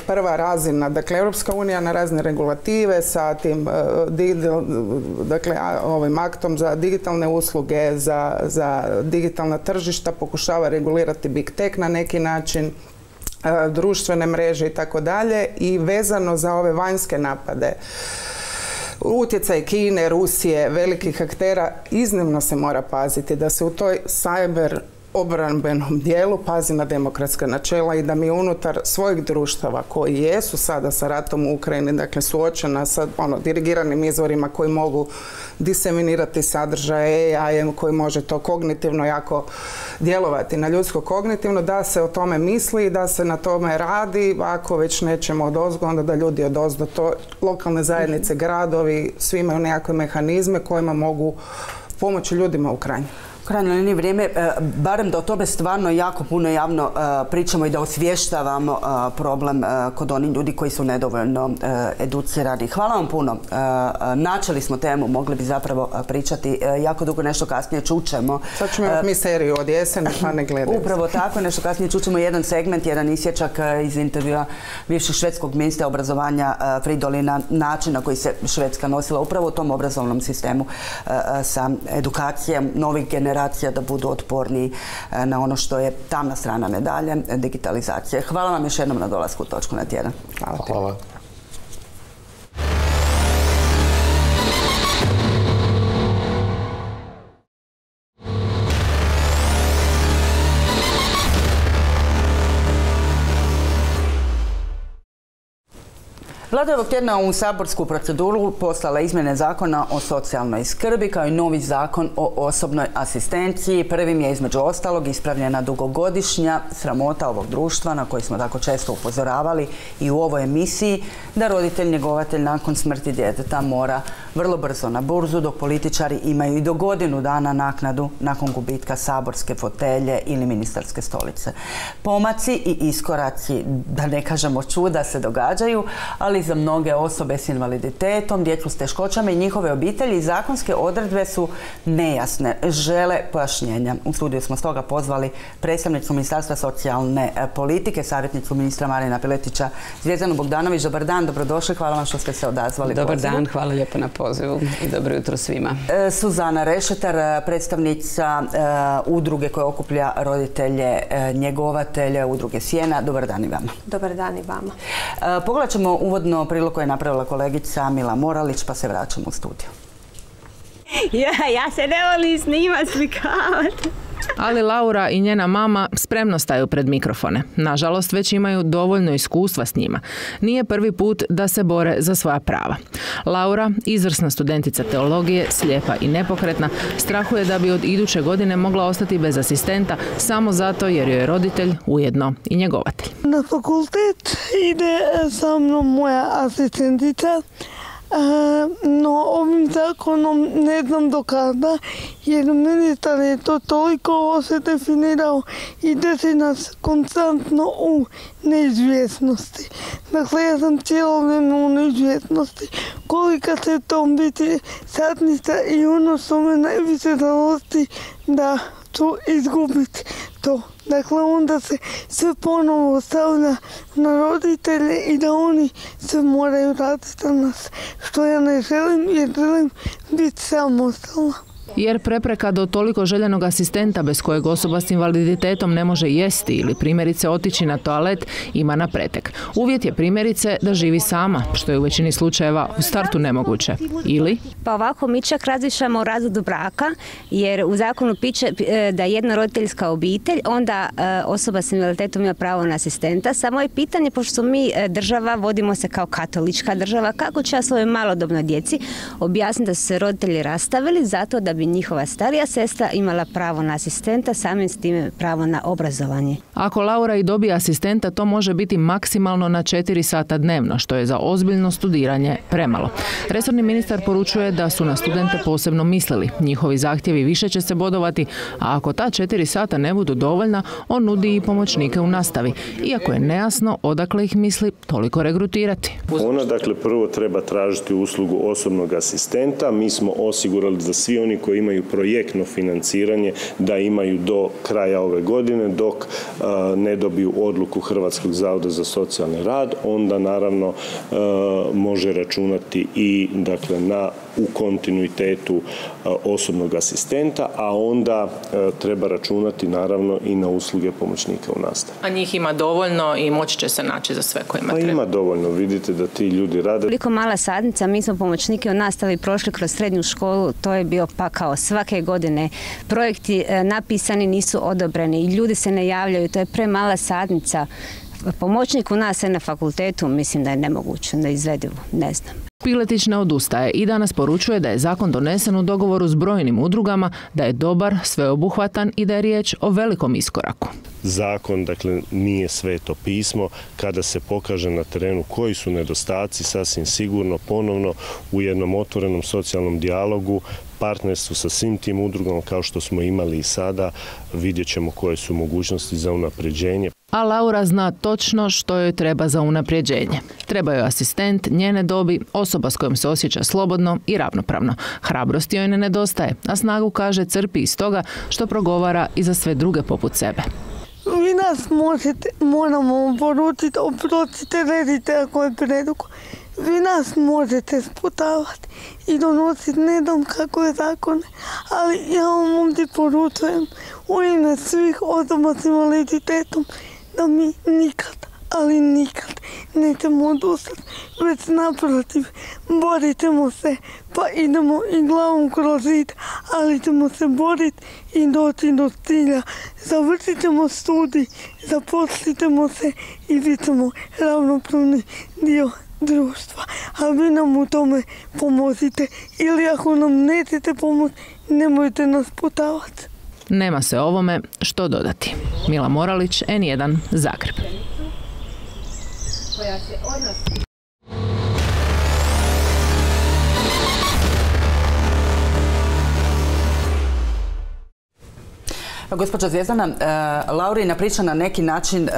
prva razina. Dakle, Europska unija na razne regulative sa tim e, dakle, ovim aktom za digitalne usluge, za, za digitalna tržišta pokušava regulirati big tech na neki način e, društvene mreže i tako dalje. I vezano za ove vanjske napade utjecaj Kine, Rusije, velikih aktera, iznimno se mora paziti da se u toj cyber obrambenom dijelu pazi na demokratska načela i da mi unutar svojih društava koji jesu sada sa ratom u Ukrajini, dakle suočena sa ono, dirigiranim izvorima koji mogu diseminirati sadržaje AI-em koji može to kognitivno jako djelovati na ljudsko kognitivno, da se o tome misli, da se na tome radi, ako već nećemo od ozgo, onda da ljudi od ozdo to, lokalne zajednice, gradovi, svi imaju nekakve mehanizme kojima mogu pomoći ljudima u Ukrajini. Krajnjoj liniji vrijeme, e, barem da o tome stvarno jako puno javno e, pričamo i da osvještavamo e, problem kod onih ljudi koji su nedovoljno educirani. Hvala vam puno. Načeli smo temu, mogli bi zapravo pričati jako dugo nešto kasnije čućemo. Sad ćemo imati mi seriju od jeseni, pa ne gledaju. [laughs] Upravo tako, nešto kasnije čućemo jedan segment, jedan isječak iz intervjua bivšeg švedskog ministra obrazovanja Fridolina, način na koji se Švedska nosila upravo u tom obrazovnom sistemu sa edukacijom novih generacija da budu otporniji e, na ono što je tamna strana medalje, digitalizacije. Hvala vam još jednom na dolasku u točku na tjedan. Hvala. Hvala. Vlada je ovog tjedna u saborsku proceduru poslala izmjene zakona o socijalnoj skrbi kao i novi zakon o osobnoj asistenciji. Prvim je između ostalog ispravljena dugogodišnja sramota ovog društva na koji smo tako često upozoravali i u ovoj emisiji da roditelj njegovatelj nakon smrti djeteta mora vrlo brzo na burzu dok političari imaju i do godinu dana naknadu nakon gubitka saborske fotelje ili ministarske stolice. Pomaci i iskoraci, da ne kažemo čuda, se događaju, ali za mnoge osobe s invaliditetom, djecu s teškoćama i njihove obitelji zakonske odredbe su nejasne, žele pojašnjenja. U studiju smo stoga pozvali predstavnicu Ministarstva socijalne e, politike, savjetnicu ministra Marina Piletića, Zvjezdanu Bogdanović. Dobar dan, dobrodošli, hvala vam što ste se odazvali. Dobar dan, hvala lijepo na pozivu i dobro jutro svima. E, Suzana Rešetar, e, predstavnica udruge koja okuplja roditelje, njegovatelje, udruge Sjena. Dobar dan i vama. Dobar dan i vama. Pogledat ćemo uvodno jedno prilog koje je napravila kolegica Mila Moralić, pa se vraćamo u studiju. [laughs] Ja, ja se ne volim snimati, slikavati. Ali Laura i njena mama spremno staju pred mikrofone. Nažalost, već imaju dovoljno iskustva s njima. Nije prvi put da se bore za svoja prava. Laura, izvrsna studentica teologije, slijepa i nepokretna, strahuje da bi od iduće godine mogla ostati bez asistenta samo zato jer joj je roditelj ujedno i njegovatelj. Na fakultet ide sa mnom moja asistentica no ovim zakonom ne znam do kada jer ministar je to toliko se definirao i drži nas konstantno u neizvjesnosti. Dakle, ja sam cijelo vrijeme u neizvjesnosti. Kolika će to biti satnica i ono što me najviše zalosti da ću izgubiti to. Dakle, onda se sve ponovo stavlja na roditelje i da oni se moraju raditi na nas. Što ja ne želim jer želim biti samostalna jer prepreka do toliko željenog asistenta bez kojeg osoba s invaliditetom ne može jesti ili primjerice otići na toalet ima na pretek. Uvjet je primjerice da živi sama, što je u većini slučajeva u startu nemoguće. Ili? Pa ovako mi čak razlišamo razvodu braka jer u zakonu piše e, da jedna roditeljska obitelj onda e, osoba s invaliditetom ima pravo na asistenta. Samo je pitanje, pošto mi e, država, vodimo se kao katolička država, kako će ja svojoj malodobnoj djeci objasniti da su se roditelji rastavili zato da bi njihova starija sestra imala pravo na asistenta, samim s time pravo na obrazovanje. Ako Laura i dobije asistenta, to može biti maksimalno na 4 sata dnevno, što je za ozbiljno studiranje premalo. Resorni ministar poručuje da su na studente posebno mislili. Njihovi zahtjevi više će se bodovati, a ako ta 4 sata ne budu dovoljna, on nudi i pomoćnike u nastavi. Iako je nejasno odakle ih misli toliko regrutirati. Ona dakle prvo treba tražiti uslugu osobnog asistenta. Mi smo osigurali da svi oni koji imaju projektno financiranje da imaju do kraja ove godine dok ne dobiju odluku Hrvatskog zavoda za socijalni rad onda naravno može računati i dakle na u kontinuitetu osobnog asistenta, a onda treba računati naravno i na usluge pomoćnika u nastavi. A njih ima dovoljno i moći će se naći za sve kojima pa treba? Ima dovoljno, vidite da ti ljudi rade. Koliko mala sadnica, mi smo pomoćnike u nastavi prošli kroz srednju školu, to je bio pakao svake godine. Projekti e, napisani nisu odobreni i ljudi se ne javljaju, to je premala sadnica. Pomoćnik u nas na fakultetu mislim da je nemoguće, neizvedivo, ne znam. Piletić ne odustaje i danas poručuje da je zakon donesen u dogovoru s brojnim udrugama, da je dobar, sveobuhvatan i da je riječ o velikom iskoraku. Zakon, dakle, nije sveto pismo. Kada se pokaže na terenu koji su nedostaci, sasvim sigurno ponovno u jednom otvorenom socijalnom dijalogu partnerstvu sa svim tim udrugama kao što smo imali i sada vidjet ćemo koje su mogućnosti za unapređenje. A Laura zna točno što joj treba za unapređenje. Treba joj asistent, njene dobi, osoba s kojom se osjeća slobodno i ravnopravno. Hrabrosti joj ne nedostaje, a snagu kaže crpi iz toga što progovara i za sve druge poput sebe. Vi nas možete, moramo poručiti, oprostite, redite ako je predugo. Vi nas možete sputavati i donositi ne dom kako je zakone, ali ja vam ovdje poručujem u ime svih osoba s invaliditetom da mi nikad, ali nikad nećemo odustati, već naprotiv, boritemo se, pa idemo i glavom kroz zid, ali ćemo se boriti i doći do cilja. Završit ćemo studij, zaposlit ćemo se i bit ćemo ravnopravni dio društva. A vi nam u tome pomozite ili ako nam nećete pomoći, nemojte nas putavati. Nema se ovome što dodati. Mila Moralić, N1, Zagreb. Gospođa Zvijezdana, e, Laurina priča na neki način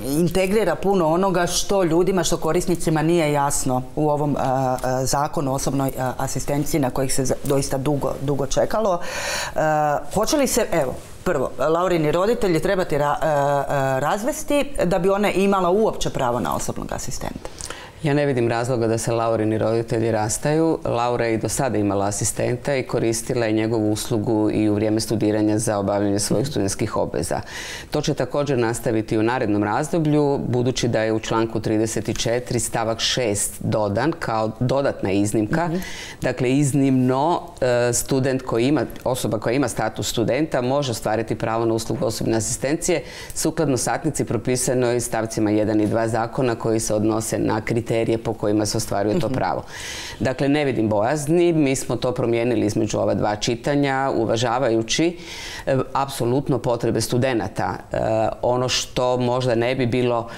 integrira puno onoga što ljudima, što korisnicima nije jasno u ovom e, e, zakonu o osobnoj asistenciji na kojih se doista dugo, dugo čekalo. Hoće li se, evo, prvo, Laurini roditelji trebati razvesti da bi ona imala uopće pravo na osobnog asistenta? Ja ne vidim razloga da se Laurini roditelji rastaju. Laura je i do sada imala asistenta i koristila je njegovu uslugu i u vrijeme studiranja za obavljanje svojih studentskih obveza. To će također nastaviti u narednom razdoblju, budući da je u članku 34 stavak 6 dodan kao dodatna iznimka. Mhm. Dakle, iznimno e, student koji ima, osoba koja ima status studenta može ostvariti pravo na uslugu osobne asistencije sukladno satnici propisanoj stavcima 1 i 2 zakona koji se odnose na kriterije kriterije po kojima se ostvaruje to mhm. pravo. Dakle, ne vidim bojazni, mi smo to promijenili između ova dva čitanja, uvažavajući e, apsolutno potrebe studenata. E, ono što možda ne bi bilo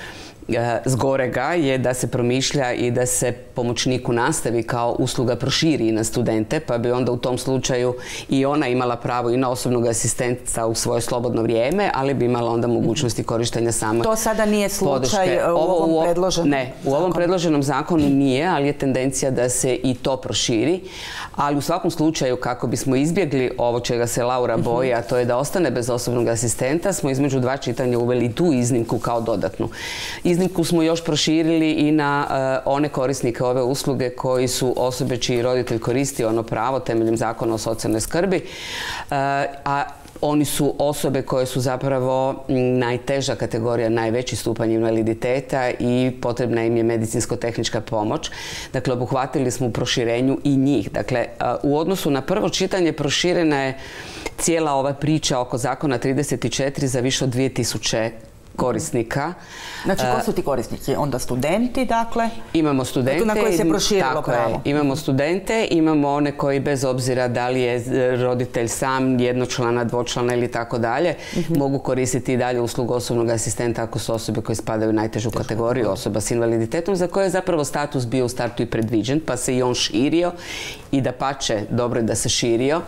zgorega je da se promišlja i da se pomoćniku nastavi kao usluga proširi i na studente, pa bi onda u tom slučaju i ona imala pravo i na osobnog asistenta u svoje slobodno vrijeme, ali bi imala onda mogućnosti korištenja samo To sada nije slučaj u ovom predloženom Ne, u ovom predloženom zakonu nije, ali je tendencija da se i to proširi. Ali u svakom slučaju, kako bismo izbjegli ovo čega se Laura mhm. boji, a to je da ostane bez osobnog asistenta, smo između dva čitanja uveli tu iznimku kao dodatnu. Iznimku smo još proširili i na eh, one korisnike ove usluge koji su osobe čiji roditelj koristi ono pravo temeljem zakona o socijalnoj skrbi, eh, a oni su osobe koje su zapravo najteža kategorija, najveći stupanj invaliditeta i potrebna im je medicinsko-tehnička pomoć. Dakle, obuhvatili smo proširenju i njih. Dakle, eh, u odnosu na prvo čitanje proširena je cijela ova priča oko zakona 34 za više od 2000 korisnika. Znači, ko su ti korisnici? Onda studenti, dakle? Imamo studente. Na koje se proširilo pravo. Imamo studente, imamo one koji bez obzira da li je roditelj sam, jednočlana, dvočlana ili tako dalje, mhm. mogu koristiti i dalje uslugu osobnog asistenta ako su osobe koje spadaju u najtežu kategoriju osoba s invaliditetom, za koje je zapravo status bio u startu i predviđen, pa se i on širio i da pače, dobro je da se širio.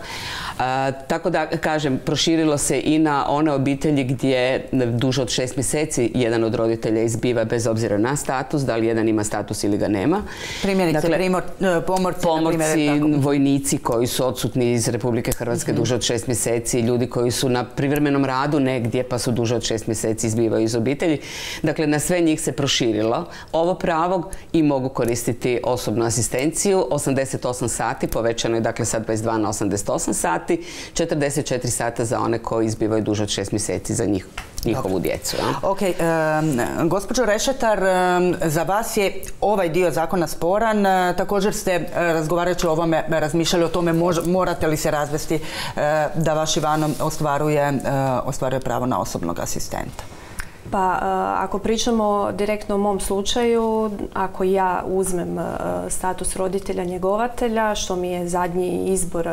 tako da, kažem, proširilo se i na one obitelji gdje duže od šest mjeseci jedan od roditelja izbiva bez obzira na status, da li jedan ima status ili ga nema. Primjerice, dakle, e, pomorci, pomorci vojnici koji su odsutni iz Republike Hrvatske mhm. duže od šest mjeseci, ljudi koji su na privremenom radu negdje pa su duže od šest mjeseci izbivaju iz obitelji. Dakle, na sve njih se proširilo ovo pravo i mogu koristiti osobnu asistenciju. 88 sati, povećano je dakle sad 22 na 88 sati, 44 sata za one koji izbivaju duže od šest mjeseci za njih njihovu djecu. Ok, gospođo Rešetar, za vas je ovaj dio zakona sporan. E, također ste e, razgovarajući o ovome razmišljali o tome morate li se razvesti e, da vaš Ivanom ostvaruje, ostvaruje pravo na osobnog asistenta. Pa ako pričamo direktno o mom slučaju, ako ja uzmem status roditelja njegovatelja, što mi je zadnji izbor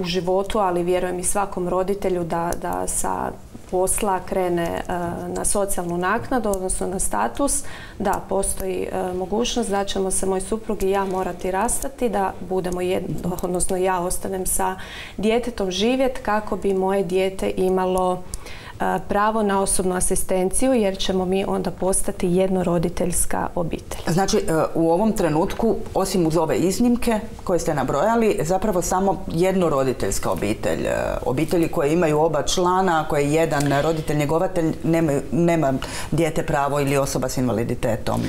u životu, ali vjerujem i svakom roditelju da, da sa posla krene e, na socijalnu naknadu, odnosno na status, da, postoji e, mogućnost da ćemo se moj suprug i ja morati rastati, da budemo jedno, odnosno ja ostanem sa djetetom živjet kako bi moje dijete imalo pravo na osobnu asistenciju jer ćemo mi onda postati jednoroditeljska obitelj. Znači, e, u ovom trenutku, osim uz ove iznimke koje ste nabrojali, zapravo samo jednoroditeljska obitelj. E, obitelji koje imaju oba člana, koje jedan roditelj njegovatelj nema, nema dijete pravo ili osoba s invaliditetom.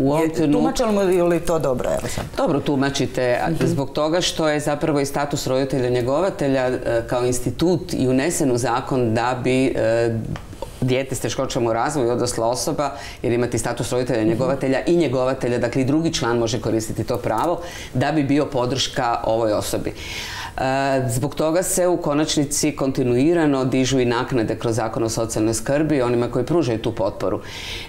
U ovom Tumačimo li to dobro? Evo sad. Dobro tumačite, mhm. zbog toga što je zapravo i status roditelja njegovatelja e, kao institut i unesen u zakon da bi dijete s teškoćama u razvoju, odrasla osoba, jer imati status roditelja njegovatelja i njegovatelja, dakle i drugi član može koristiti to pravo, da bi bio podrška ovoj osobi. E, zbog toga se u konačnici kontinuirano dižu i naknade kroz zakon o socijalnoj skrbi onima koji pružaju tu potporu.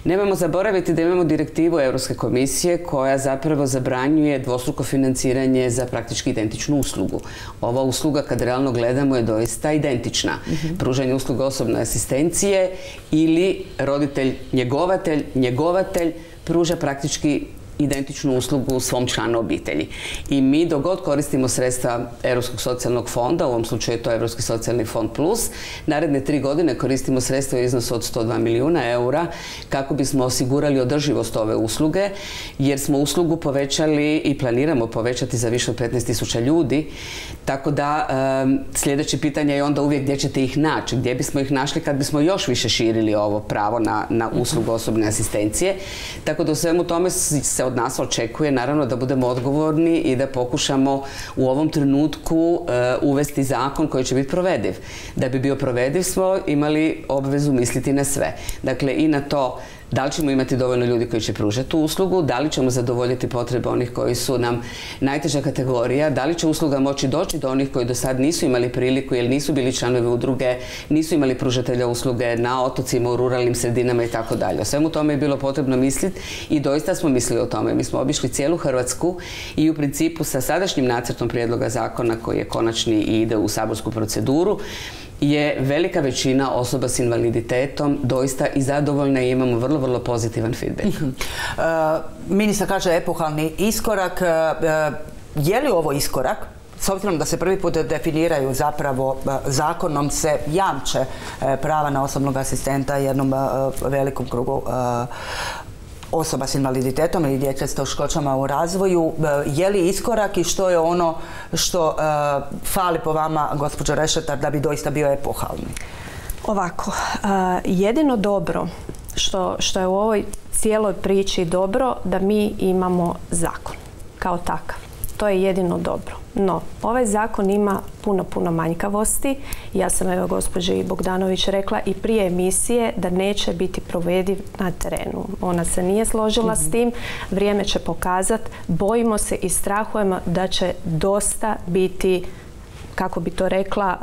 Nemojmo zaboraviti da imamo direktivu Europske komisije koja zapravo zabranjuje dvostruko financiranje za praktički identičnu uslugu. Ova usluga kad realno gledamo je doista identična. Mhm. Pružanje usluga osobne asistencije ili roditelj njegovatelj, njegovatelj pruža praktički identičnu uslugu svom članu obitelji. I mi dogod koristimo sredstva Europskog socijalnog fonda, u ovom slučaju je to Europski socijalni fond plus, naredne tri godine koristimo sredstva u iznosu od 102 milijuna eura kako bismo osigurali održivost ove usluge, jer smo uslugu povećali i planiramo povećati za više od 15 tisuća ljudi. Tako da sljedeće pitanje je onda uvijek gdje ćete ih naći, gdje bismo ih našli kad bismo još više širili ovo pravo na, na uslugu osobne asistencije. Tako da u svemu tome se od nas očekuje naravno da budemo odgovorni i da pokušamo u ovom trenutku e, uvesti zakon koji će biti provediv. Da bi bio provediv smo imali obvezu misliti na sve. Dakle i na to da li ćemo imati dovoljno ljudi koji će pružati tu uslugu, da li ćemo zadovoljiti potrebe onih koji su nam najteža kategorija, da li će usluga moći doći do onih koji do sad nisu imali priliku jer nisu bili članovi udruge, nisu imali pružatelja usluge na otocima, u ruralnim sredinama i tako dalje. O svemu tome je bilo potrebno misliti i doista smo mislili o tome. Mi smo obišli cijelu Hrvatsku i u principu sa sadašnjim nacrtom prijedloga zakona koji je konačni i ide u saborsku proceduru, je velika većina osoba s invaliditetom doista i zadovoljna i imamo vrlo, vrlo pozitivan feedback. Uh ministar kaže epohalni iskorak. Uh, je li ovo iskorak? S obzirom da se prvi put definiraju zapravo zakonom se jamče prava na osobnog asistenta jednom velikom krugu osoba s invaliditetom ili djece s teškoćama u razvoju. E, je li iskorak i što je ono što e, fali po vama, gospođo Rešetar, da bi doista bio epohalni? Ovako, e, jedino dobro što, što je u ovoj cijeloj priči dobro da mi imamo zakon kao takav. To je jedino dobro. No, ovaj zakon ima puno, puno manjkavosti. Ja sam evo gospođi Bogdanović rekla i prije emisije da neće biti provediv na terenu. Ona se nije složila s mhm. tim. Vrijeme će pokazati. Bojimo se i strahujemo da će dosta biti kako bi to rekla,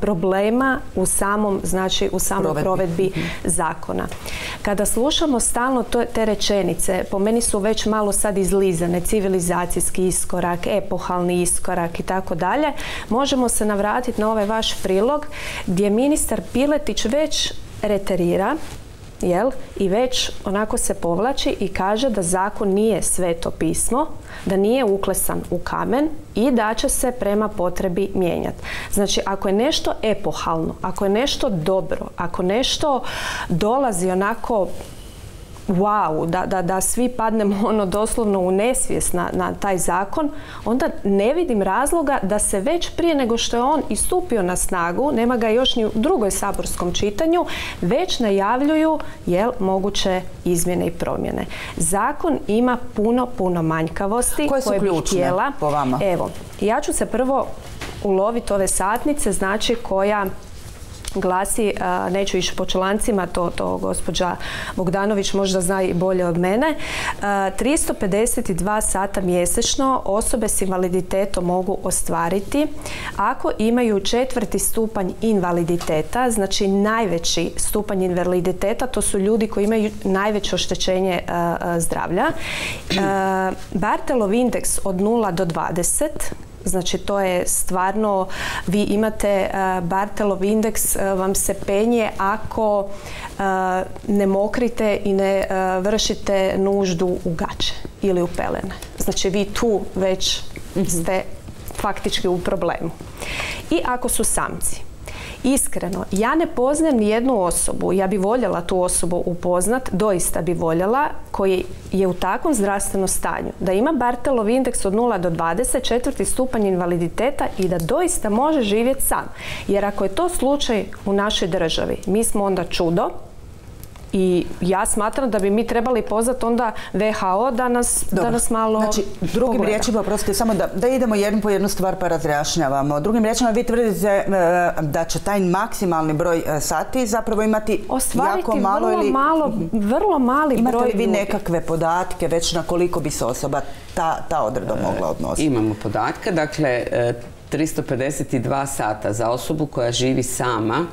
problema u samom, znači u samoj provedbi, mhm. zakona. Kada slušamo stalno te rečenice, po meni su već malo sad izlizane, civilizacijski iskorak, epohalni iskorak i tako dalje, možemo se navratiti na ovaj vaš prilog gdje ministar Piletić već reterira jel? I već onako se povlači i kaže da zakon nije sveto pismo, da nije uklesan u kamen i da će se prema potrebi mijenjati. Znači, ako je nešto epohalno, ako je nešto dobro, ako nešto dolazi onako wow, da, da, da svi padnemo [laughs] ono doslovno u nesvijest na, na taj zakon, onda ne vidim razloga da se već prije nego što je on istupio na snagu, nema ga još ni u drugoj saborskom čitanju, već najavljuju jel moguće izmjene i promjene. Zakon ima puno, puno manjkavosti koje su ključne po vama? Evo, ja ću se prvo uloviti ove satnice, znači koja glasi, neću ići po člancima, to, gospođa Bogdanović možda zna i bolje od mene, 352 sata mjesečno osobe s invaliditetom mogu ostvariti ako imaju četvrti stupanj invaliditeta, znači najveći stupanj invaliditeta, to su ljudi koji imaju najveće oštećenje zdravlja. Bartelov indeks od 0 do 20 Znači to je stvarno, vi imate Bartelov indeks, vam se penje ako ne mokrite i ne vršite nuždu u gače ili u pelene. Znači vi tu već ste faktički u problemu. I ako su samci, Iskreno, ja ne poznam ni jednu osobu, ja bi voljela tu osobu upoznat, doista bi voljela, koji je u takvom zdravstvenom stanju, da ima Bartelov indeks od 0 do 20, četvrti stupanj invaliditeta i da doista može živjeti sam. Jer ako je to slučaj u našoj državi, mi smo onda čudo, i ja smatram da bi mi trebali pozvati onda WHO da nas, da nas malo Znači, drugim pogleda. riječima, prostite, samo da, da idemo jednu po jednu stvar pa razjašnjavamo. Drugim riječima, vi tvrdite e, da će taj maksimalni broj e, sati zapravo imati Ostvariti jako malo vrlo ili... malo, vrlo mali Imate broj li vi ljudi. nekakve podatke već na koliko bi se osoba ta, ta odredba mogla odnositi? Imamo podatke, dakle e, 352 sata za osobu koja živi sama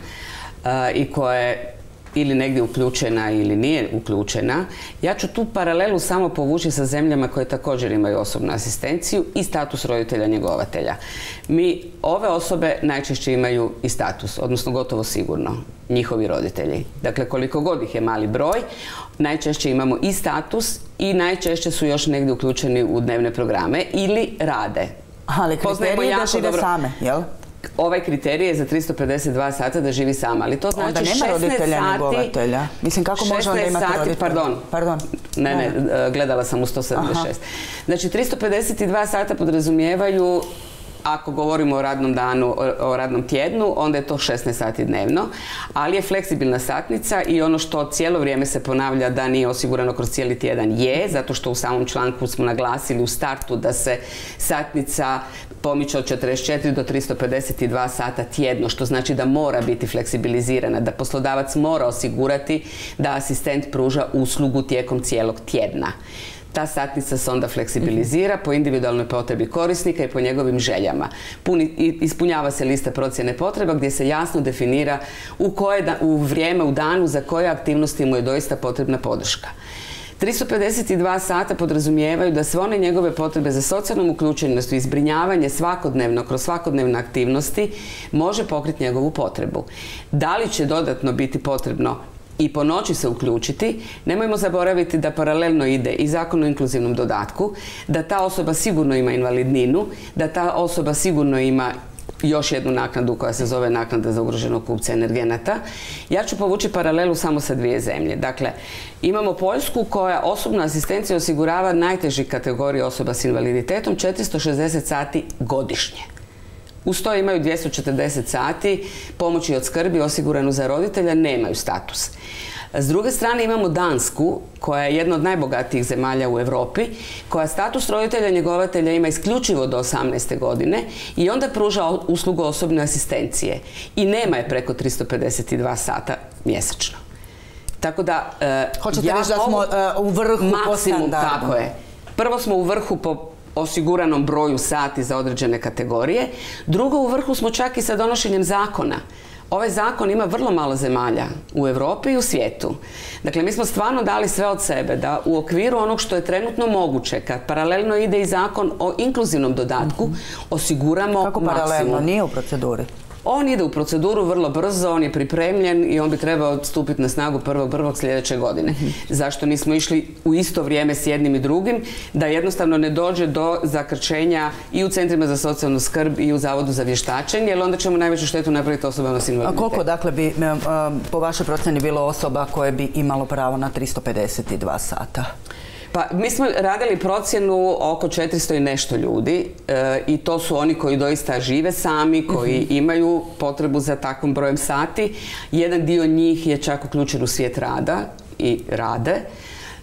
e, i koja je ili negdje uključena ili nije uključena. Ja ću tu paralelu samo povući sa zemljama koje također imaju osobnu asistenciju i status roditelja njegovatelja. Mi ove osobe najčešće imaju i status, odnosno gotovo sigurno njihovi roditelji. Dakle, koliko god ih je mali broj, najčešće imamo i status i najčešće su još negdje uključeni u dnevne programe ili rade. Ali Poznajemo kriterij da žive dobro- same, jel? Ovaj kriterij je za 352 sata da živi sama, ali to znači Onda nema 16 roditelja sati... njegovatelja. Mislim, kako može onda 16 imati sati, roditelja? Pardon. Pardon. Ne, ne, e, gledala sam u 176. Aha. Znači, 352 sata podrazumijevaju ako govorimo o radnom danu, o, o radnom tjednu, onda je to 16 sati dnevno, ali je fleksibilna satnica i ono što cijelo vrijeme se ponavlja da nije osigurano kroz cijeli tjedan je, zato što u samom članku smo naglasili u startu da se satnica pomiče od 44 do 352 sata tjedno, što znači da mora biti fleksibilizirana, da poslodavac mora osigurati da asistent pruža uslugu tijekom cijelog tjedna. Ta satnica se onda fleksibilizira po individualnoj potrebi korisnika i po njegovim željama. Puni, ispunjava se lista procjene potreba gdje se jasno definira u, koje u vrijeme, u danu za koje aktivnosti mu je doista potrebna podrška. 352 sata podrazumijevaju da sve one njegove potrebe za socijalnom uključenosti i zbrinjavanje svakodnevno kroz svakodnevne aktivnosti može pokriti njegovu potrebu. Da li će dodatno biti potrebno i po noći se uključiti, nemojmo zaboraviti da paralelno ide i zakon o inkluzivnom dodatku, da ta osoba sigurno ima invalidninu, da ta osoba sigurno ima još jednu naknadu koja se zove naknada za ugroženog kupca energenata. Ja ću povući paralelu samo sa dvije zemlje. Dakle, imamo Poljsku koja osobnu asistenciju osigurava najteži kategoriji osoba s invaliditetom 460 sati godišnje. Uz to imaju 240 sati pomoći od skrbi osiguranu za roditelja, nemaju status. S druge strane imamo Dansku, koja je jedna od najbogatijih zemalja u Europi, koja status roditelja njegovatelja ima isključivo do 18. godine i onda pruža uslugu osobne asistencije. I nema je preko 352 sata mjesečno. Tako da... e, Hoćete reći da smo, e, u vrhu po Maksimum, standardu. tako je. Prvo smo u vrhu po osiguranom broju sati za određene kategorije. Drugo, u vrhu smo čak i sa donošenjem zakona. Ovaj zakon ima vrlo malo zemalja u Europi i u svijetu. Dakle, mi smo stvarno dali sve od sebe da u okviru onog što je trenutno moguće, kad paralelno ide i zakon o inkluzivnom dodatku, osiguramo Kako paralelno? Nije u proceduri? On ide u proceduru vrlo brzo, on je pripremljen i on bi trebao stupiti na snagu 1.1. sljedeće godine. Zašto nismo išli u isto vrijeme s jednim i drugim? Da jednostavno ne dođe do zakrčenja i u centrima za socijalnu skrb i u zavodu za vještačenje, jer onda ćemo najveću štetu napraviti osobama s A invaliditetom. koliko dakle bi po vašoj procjeni bilo osoba koje bi imalo pravo na 352 sata? Pa mi smo radili procjenu oko 400 i nešto ljudi e, i to su oni koji doista žive sami, koji Mhm. imaju potrebu za takvom brojem sati. Jedan dio njih je čak uključen u svijet rada i rade.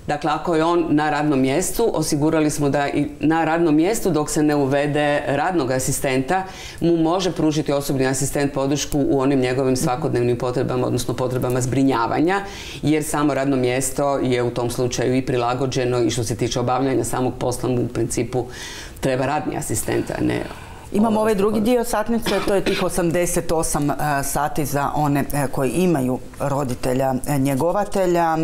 Dakle, ako je on na radnom mjestu, osigurali smo da i na radnom mjestu dok se ne uvede radnog asistenta, mu može pružiti osobni asistent podršku u onim njegovim svakodnevnim potrebama, odnosno potrebama zbrinjavanja, jer samo radno mjesto je u tom slučaju i prilagođeno i što se tiče obavljanja samog posla u principu treba radni asistent, a ne Imamo ovaj drugi dio satnice, to je tih 88 e, sati za one e, koji imaju roditelja e, njegovatelja.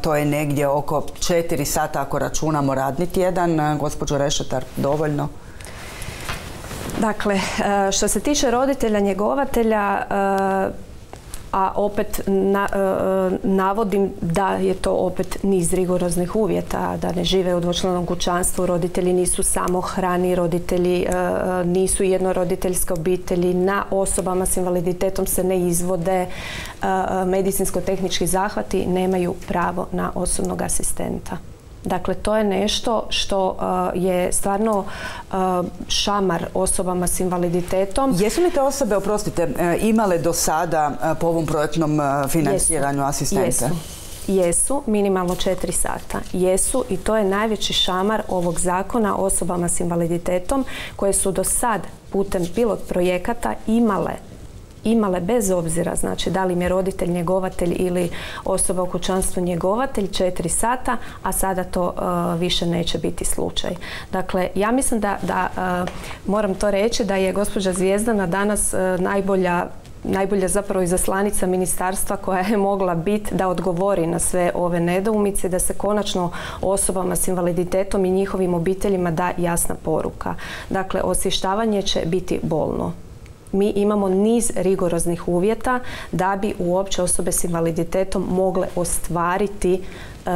To je negdje oko 4 sata ako računamo radni tjedan. Gospođo Rešetar, dovoljno? Dakle, što se tiče roditelja njegovatelja, a opet na, e, navodim da je to opet niz rigoroznih uvjeta, da ne žive u dvočlanom kućanstvu, roditelji nisu samohrani, roditelji nisu jednoroditeljske obitelji, na osobama s invaliditetom se ne izvode medicinsko-tehnički zahvati, nemaju pravo na osobnog asistenta. Dakle, to je nešto što uh, je stvarno uh, šamar osobama s invaliditetom. Jesu li te osobe, oprostite, uh, imale do sada po ovom projektnom financiranju asistente? Jesu. Jesu, minimalno četiri sata. Jesu i to je najveći šamar ovog zakona osobama s invaliditetom koje su do sad putem pilot projekata imale imale bez obzira znači da li im je roditelj njegovatelj ili osoba u kućanstvu njegovatelj četiri sata, a sada to uh, više neće biti slučaj. Dakle, ja mislim da, da uh, moram to reći da je gospođa Zvijezdana danas uh, najbolja najbolja zapravo izaslanica ministarstva koja je mogla biti da odgovori na sve ove nedoumice, da se konačno osobama s invaliditetom i njihovim obiteljima da jasna poruka. Dakle, osvještavanje će biti bolno mi imamo niz rigoroznih uvjeta da bi uopće osobe s invaliditetom mogle ostvariti e,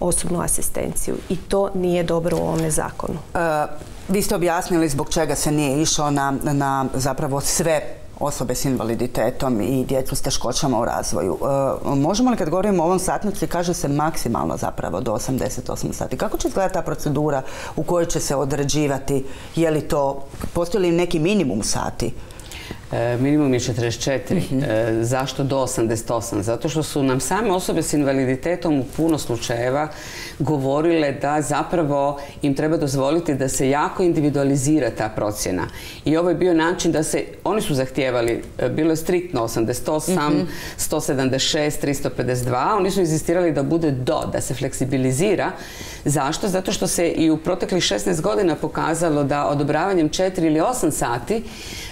osobnu asistenciju i to nije dobro u ovome zakonu. E, vi ste objasnili zbog čega se nije išao na, na zapravo sve osobe s invaliditetom i djecu s teškoćama u razvoju. E, možemo li kad govorimo o ovom satnici, kaže se maksimalno zapravo do 88 sati. Kako će izgledati ta procedura u kojoj će se određivati, je li to, postoji li neki minimum sati? E, minimum je 44. Mhm. E, zašto do 88? Zato što su nam same osobe s invaliditetom u puno slučajeva govorile da zapravo im treba dozvoliti da se jako individualizira ta procjena. I ovo je bio način da se, oni su zahtijevali, e, bilo je striktno 88, 176, 352, oni su insistirali da bude do, da se fleksibilizira. Zašto? Zato što se i u proteklih 16 godina pokazalo da odobravanjem 4 ili 8 sati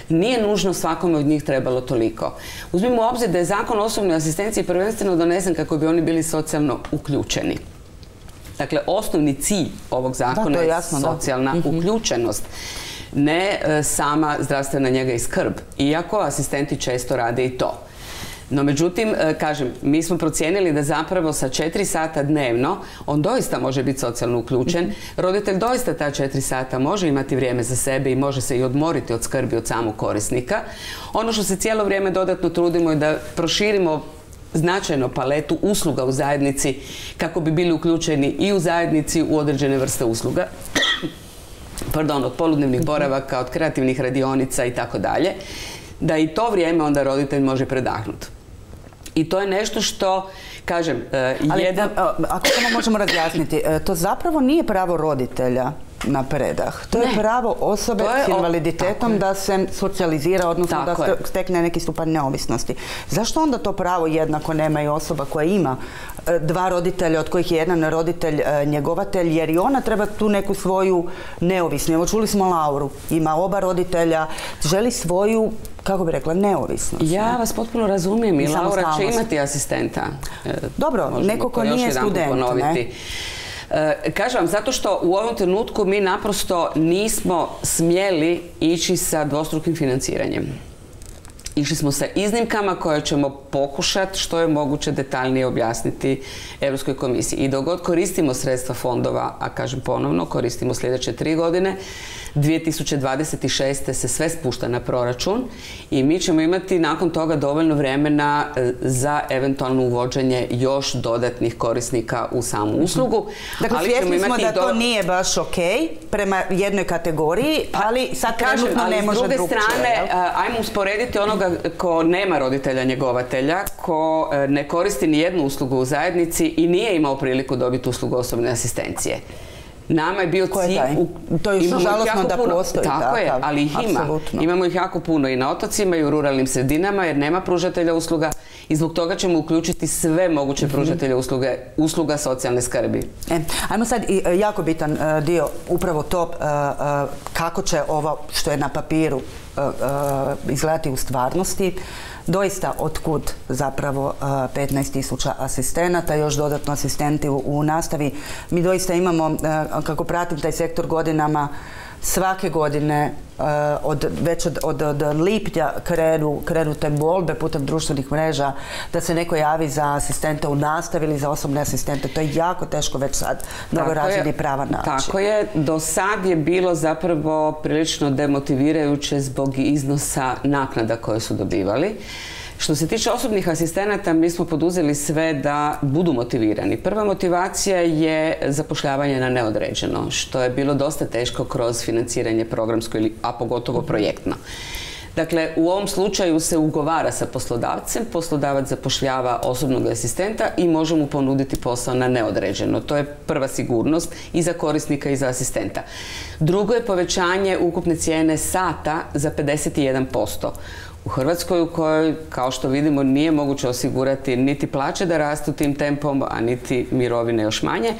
nije nužno svakome od njih trebalo toliko. Uzmimo u obzir da je zakon o osobnoj asistenciji prvenstveno donesen kako bi oni bili socijalno uključeni. Dakle, osnovni cilj ovog zakona je, socijalna mhm. uključenost ne e, sama zdravstvena njega i skrb. Iako asistenti često rade i to. No međutim, e, kažem, mi smo procijenili da zapravo sa četiri sata dnevno on doista može biti socijalno uključen. Roditelj doista ta četiri sata može imati vrijeme za sebe i može se i odmoriti od skrbi od samog korisnika. Ono što se cijelo vrijeme dodatno trudimo je da proširimo značajno paletu usluga u zajednici kako bi bili uključeni i u zajednici u određene vrste usluga. Pardon, od poludnevnih boravaka, od kreativnih radionica i tako dalje. Da i to vrijeme onda roditelj može predahnuti. I to je nešto što, kažem, e, jedan... ako samo možemo razjasniti, e, to zapravo nije pravo roditelja na predah. To je pravo osobe s invaliditetom da se socijalizira, odnosno da stekne neki stupanj neovisnosti. Zašto onda to pravo jednako nema i osoba koja ima e, dva roditelja, od kojih je jedan roditelj njegovatelj, jer i ona treba tu neku svoju neovisnu. Evo čuli smo Lauru, ima oba roditelja, želi svoju kako bi rekla, neovisnost. Ja vas potpuno razumijem i Laura će imati asistenta. E, Dobro, neko ko nije student, ne? E, kažem vam, zato što u ovom trenutku mi naprosto nismo smjeli ići sa dvostrukim financiranjem. Išli smo sa iznimkama koje ćemo pokušati što je moguće detaljnije objasniti Europskoj komisiji. I dok god koristimo sredstva fondova, a kažem ponovno, koristimo sljedeće tri godine, 2026. se sve spušta na proračun i mi ćemo imati nakon toga dovoljno vremena e, za eventualno uvođenje još dodatnih korisnika u samu mhm. uslugu. Dakle, svjesni smo da to nije baš ok prema jednoj kategoriji, pa, ali sad trenutno ne može drugčije. Druge strane, ajmo usporediti onoga ko nema roditelja njegovatelja, ko e, ne koristi ni jednu uslugu u zajednici i nije imao priliku dobiti uslugu osobne asistencije. Nama je bio cilj... To je žalostno da postoji. Tako je, ali ih ima. Imamo ih jako puno i na otocima i u ruralnim sredinama jer nema pružatelja usluga i zbog toga ćemo uključiti sve moguće mhm. pružatelje usluge, usluga socijalne skrbi. E, ajmo sad i e, jako bitan e, dio, upravo to e, kako će ovo što je na papiru izgledati u stvarnosti doista otkud zapravo 15.000 asistenata, još dodatno asistenti u, nastavi. Mi doista imamo, kako pratim taj sektor godinama, svake godine uh, od, već od, od, od lipnja krenu, krenu te molbe putem društvenih mreža da se neko javi za asistenta u nastavi ili za osobne asistente. To je jako teško već sad mnogo razini prava naći. Tako je. Do sad je bilo zapravo prilično demotivirajuće zbog iznosa naknada koje su dobivali. Što se tiče osobnih asistenata, mi smo poduzeli sve da budu motivirani. Prva motivacija je zapošljavanje na neodređeno, što je bilo dosta teško kroz financiranje programsko, a pogotovo projektno. Dakle, u ovom slučaju se ugovara sa poslodavcem, poslodavac zapošljava osobnog asistenta i može mu ponuditi posao na neodređeno. To je prva sigurnost i za korisnika i za asistenta. Drugo je povećanje ukupne cijene sata za 51% u Hrvatskoj u kojoj, kao što vidimo, nije moguće osigurati niti plaće da rastu tim tempom, a niti mirovine još manje.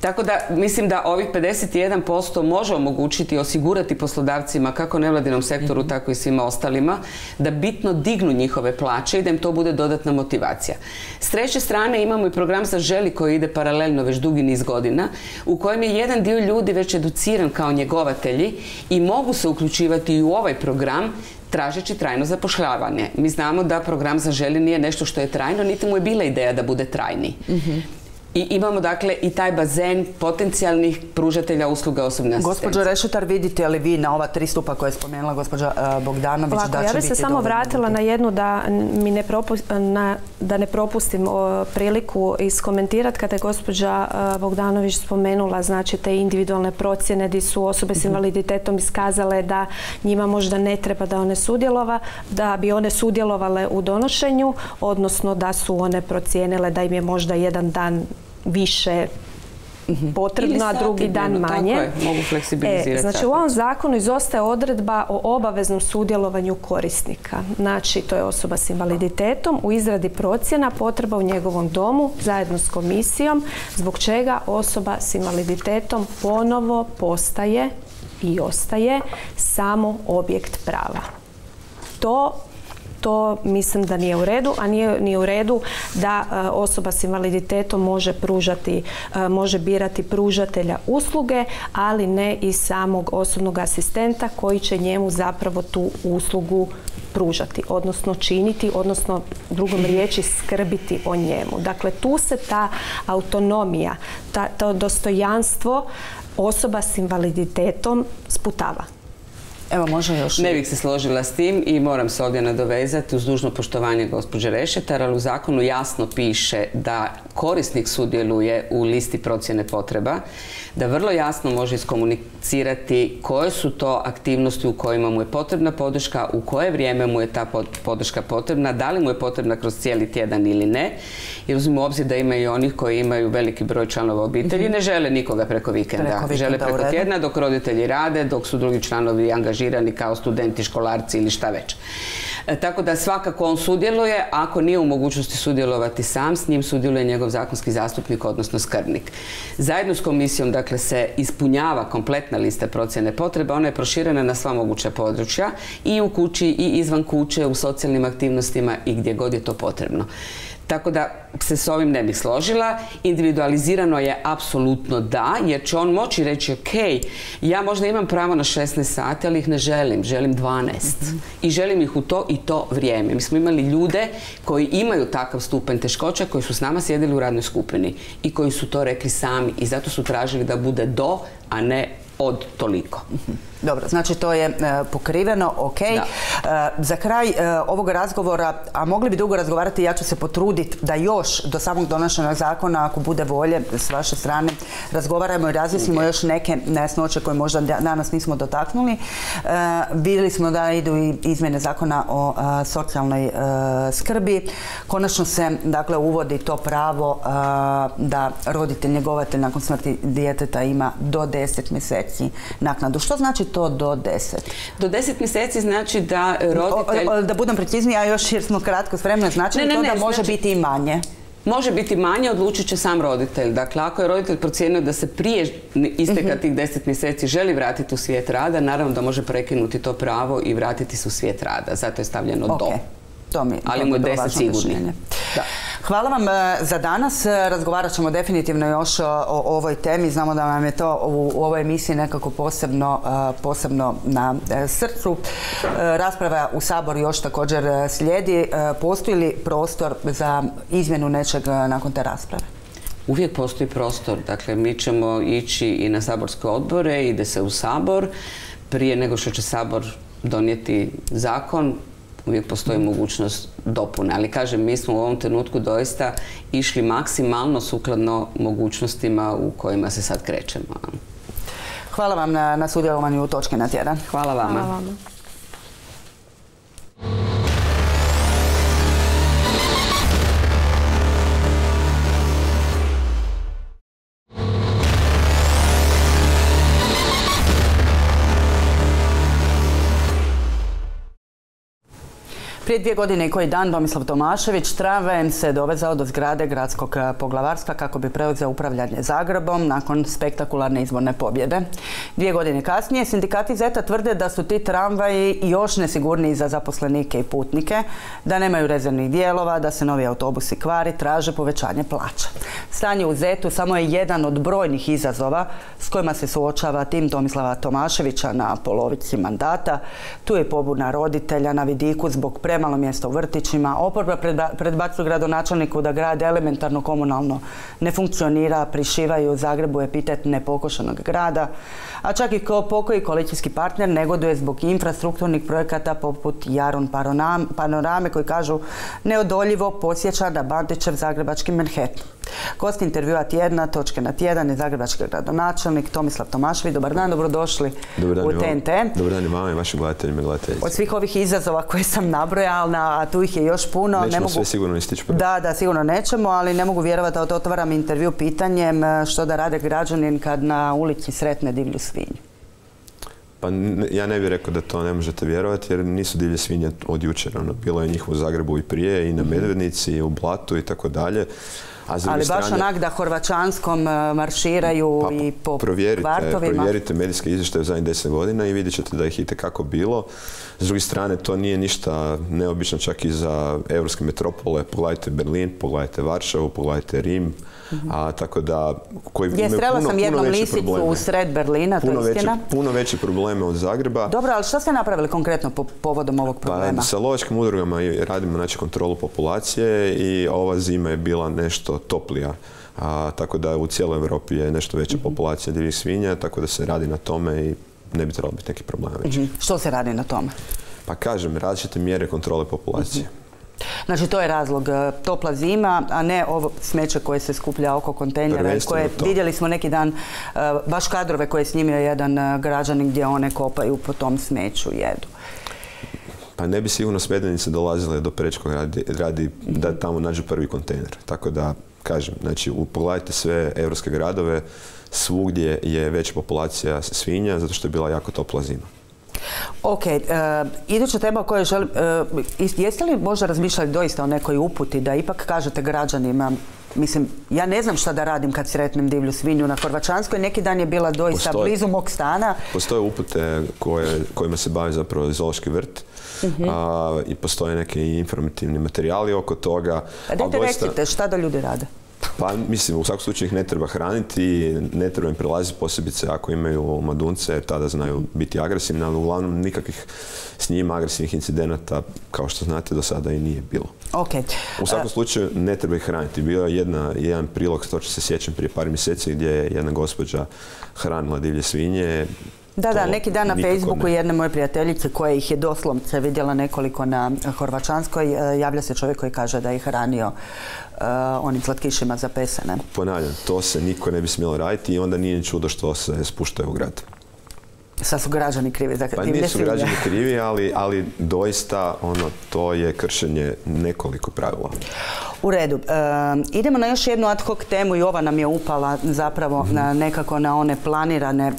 Tako da mislim da ovih 51% može omogućiti i osigurati poslodavcima kako nevladinom sektoru, mhm. tako i svima ostalima, da bitno dignu njihove plaće i da im to bude dodatna motivacija. S treće strane imamo i program za želi koji ide paralelno već dugi niz godina, u kojem je jedan dio ljudi već educiran kao njegovatelji i mogu se uključivati i u ovaj program tražeći trajno zapošljavanje. Mi znamo da program za želje nije nešto što je trajno, niti mu je bila ideja da bude trajni. Mhm. I imamo dakle i taj bazen potencijalnih pružatelja usluga osobne asistencije. Gospođo Rešetar, vidite li vi na ova tri stupa koje je spomenula gospođa e, Bogdanović Lako, da će ja bih se samo vratila na jednu da, mi ne, da ne propustim priliku iskomentirati kada je gospođa e, Bogdanović spomenula znači te individualne procjene gdje su osobe s mhm. invaliditetom iskazale da njima možda ne treba da one sudjelova, da bi one sudjelovale u donošenju, odnosno da su one procijenile da im je možda jedan dan više mhm. potrebno, a drugi dan manje. Tako je, mogu fleksibilizirati. E, znači u ovom zakonu izostaje odredba o obaveznom sudjelovanju korisnika. Znači to je osoba s invaliditetom u izradi procjena potreba u njegovom domu zajedno s komisijom zbog čega osoba s invaliditetom ponovo postaje i ostaje samo objekt prava. To to mislim da nije u redu, a nije, nije u redu da e, osoba s invaliditetom može pružati, e, može birati pružatelja usluge, ali ne i samog osobnog asistenta koji će njemu zapravo tu uslugu pružati, odnosno činiti, odnosno drugom riječi skrbiti o njemu. Dakle, tu se ta autonomija, ta, to dostojanstvo osoba s invaliditetom sputava. Evo, može još. Ne bih se složila s tim i moram se ovdje nadovezati uz dužno poštovanje gospođe Rešetar, ali u zakonu jasno piše da korisnik sudjeluje u listi procjene potreba, da vrlo jasno može iskomunicirati koje su to aktivnosti u kojima mu je potrebna podrška, u koje vrijeme mu je ta podrška potrebna, da li mu je potrebna kroz cijeli tjedan ili ne. Jer uzmimo u obzir da ima i onih koji imaju veliki broj članova obitelji i ne žele nikoga preko vikenda. žele preko tjedna dok roditelji rade, dok su drugi članovi angažirani kao studenti, školarci ili šta već. E, tako da svakako on sudjeluje, ako nije u mogućnosti sudjelovati sam, s njim sudjeluje njegov zakonski zastupnik, odnosno skrbnik. Zajedno s komisijom, dakle, se ispunjava kompletna lista procjene potreba, ona je proširena na sva moguća područja i u kući i izvan kuće, u socijalnim aktivnostima i gdje god je to potrebno. Tako da se s ovim ne bih složila. Individualizirano je apsolutno da, jer će on moći reći ok, ja možda imam pravo na 16 sati, ali ih ne želim, želim 12. I želim ih u to i to vrijeme. Mi smo imali ljude koji imaju takav stupanj teškoća, koji su s nama sjedili u radnoj skupini i koji su to rekli sami i zato su tražili da bude do, a ne od toliko. Dobro, znači to je e, pokriveno, ok. E, za kraj e, ovog razgovora, a mogli bi dugo razgovarati, ja ću se potruditi da još do samog donošenja zakona, ako bude volje s vaše strane, razgovaramo i razjasnimo još neke nejasnoće koje možda danas nismo dotaknuli. Vidjeli smo da idu i izmjene zakona o socijalnoj skrbi. Konačno se, dakle, uvodi to pravo da roditelj njegovatelj nakon smrti djeteta ima do 10 mjeseci naknadu. Što znači to do deset? Do deset mjeseci znači da roditelj... da budem preciznija još jer smo kratko s vremena, znači ne, to da može znači- biti i manje? Može biti manje, odlučit će sam roditelj. Dakle, ako je roditelj procijenio da se prije isteka mhm. tih deset mjeseci želi vratiti u svijet rada, naravno da može prekinuti to pravo i vratiti se u svijet rada. Zato je stavljeno do. To mi, Ali to mu je mi bilo 10 važno sigurni. objašnjenje. Hvala vam e, za danas. E, Razgovarat ćemo definitivno još o, ovoj temi. Znamo da vam je to u, ovoj emisiji nekako posebno, e, posebno na srcu. Rasprava u Saboru još također slijedi. Postoji li prostor za izmjenu nečeg nakon te rasprave? Uvijek postoji prostor, dakle mi ćemo ići i na saborske odbore, ide se u sabor, prije nego što će sabor donijeti zakon, uvijek postoji mogućnost dopune. Ali kažem, mi smo u ovom trenutku doista išli maksimalno sukladno mogućnostima u kojima se sad krećemo. Hvala vam na, na sudjelovanju u točke na tjedan. Hvala vama. Hvala vama. Prije dvije godine i koji dan Domislav Tomašević tramvajem se dovezao do zgrade gradskog eh, poglavarstva kako bi preuzeo upravljanje Zagrebom nakon spektakularne izborne pobjede. Dvije godine kasnije sindikati Zeta tvrde da su ti tramvaji još nesigurniji za zaposlenike i putnike, da nemaju rezervnih dijelova, da se novi autobusi kvari, traže povećanje plaća. Stanje u Zetu samo je jedan od brojnih izazova s kojima se suočava tim Tomislava Tomaševića na polovici mandata. Tu je pobuna roditelja na vidiku zbog premalo mjesta u vrtićima. Oporba predba- predbacuje gradonačelniku da grad elementarno komunalno ne funkcionira, prišivaju Zagrebu epitet nepokošenog grada, a čak i ko pokoji koalicijski partner negoduje zbog infrastrukturnih projekata poput Jaron Paronam- panorame koji kažu neodoljivo posjeća na Bandićev zagrebački Manhattan. Gost intervjua tjedna, točke na tjedan je zagrebački gradonačelnik Tomislav Tomašević. Dobar dan, dobrodošli Dobar dan u. TNT. Dobar dan i vama i vašim gledateljima i gledateljicama. Od svih ovih izazova koje sam nabrojala, a tu ih je još puno, ne Nećemo mogu... sve sigurno istići. Da, da, sigurno nećemo, ali ne mogu vjerovati da otvaram intervju pitanjem e, što da rade građanin kad na ulici sretne divlju svinju. Pa ja ne bih rekao da to ne možete vjerovati jer nisu divlje svinje od jučer. Ono, bilo je njih u Zagrebu i prije i na Medvednici i u Blatu i tako dalje. A s Ali baš strane, onak da Horvačanskom e, marširaju i po provjerite, kvartovima. provjerite medijske izvještaje u zadnjih deset godina i vidjet ćete da ih itekako bilo. S druge strane, to nije ništa neobično čak i za europske metropole. Pogledajte Berlin, pogledajte Varšavu, pogledajte Rim. A, tako da, koji. Je, imaju puno, sam jednom lisicu probleme. u sred Berlina, to puno je veće, puno veće probleme od Zagreba. Dobro, ali što ste napravili konkretno po povodom ovog problema? Pa sa lovačkim udrugama radimo znači, kontrolu populacije i ova zima je bila nešto toplija. A, tako da u cijeloj Europi je nešto veća Mhm. populacija divljih svinja, tako da se radi na tome i ne bi trebalo biti neki problema već. Mhm. Što se radi na tome? Pa kažem, različite mjere kontrole populacije. Znači to je razlog, e, topla zima, a ne ovo smeće koje se skuplja oko kontejnera koje to. vidjeli smo neki dan, e, baš kadrove koje je snimio jedan e, građanin gdje one kopaju po tom smeću, jedu. Pa ne bi sigurno smedenice dolazile do Prečkog radi, radi da tamo nađu prvi kontejner. Tako da, kažem, znači, pogledajte sve europske gradove, svugdje je veća populacija svinja zato što je bila jako topla zima. Ok, e, iduća tema o kojoj želim, e, jeste li možda razmišljali doista o nekoj uputi da ipak kažete građanima, mislim, ja ne znam šta da radim kad sretnem divlju svinju na Horvačanskoj, neki dan je bila doista Postoji. blizu mog stana. Postoje upute koje, kojima se bavi zapravo zoološki vrt Mhm. a, i postoje neki informativni materijali oko toga. A ali dajte doista- recite, šta da ljudi rade? Pa mislim, u svakom slučaju ih ne treba hraniti, ne treba im prelaziti posebice ako imaju madunce, jer tada znaju biti agresivni, ali uglavnom nikakvih s njima agresivnih incidenata, kao što znate, do sada i nije bilo. Ok. U svakom slučaju ne treba ih hraniti. Bio je jedna, jedan prilog, to se sjećam prije par mjeseci, gdje je jedna gospođa hranila divlje svinje. Da, da, neki dan na Facebooku ne. jedne moje prijateljice koje ih je doslovce vidjela nekoliko na Horvačanskoj, e, javlja se čovjek koji kaže da ih hranio e, onim slatkišima za pesene. Ponavljam, to se niko ne bi smjelo raditi i onda nije ni čudo što se spuštaju u grad. Sad su građani krivi za Pa divlje nisu građani krivi, ali, ali doista ono, to je kršenje nekoliko pravila. U redu. E, idemo na još jednu ad hoc temu i ova nam je upala zapravo na, nekako na one planirane e,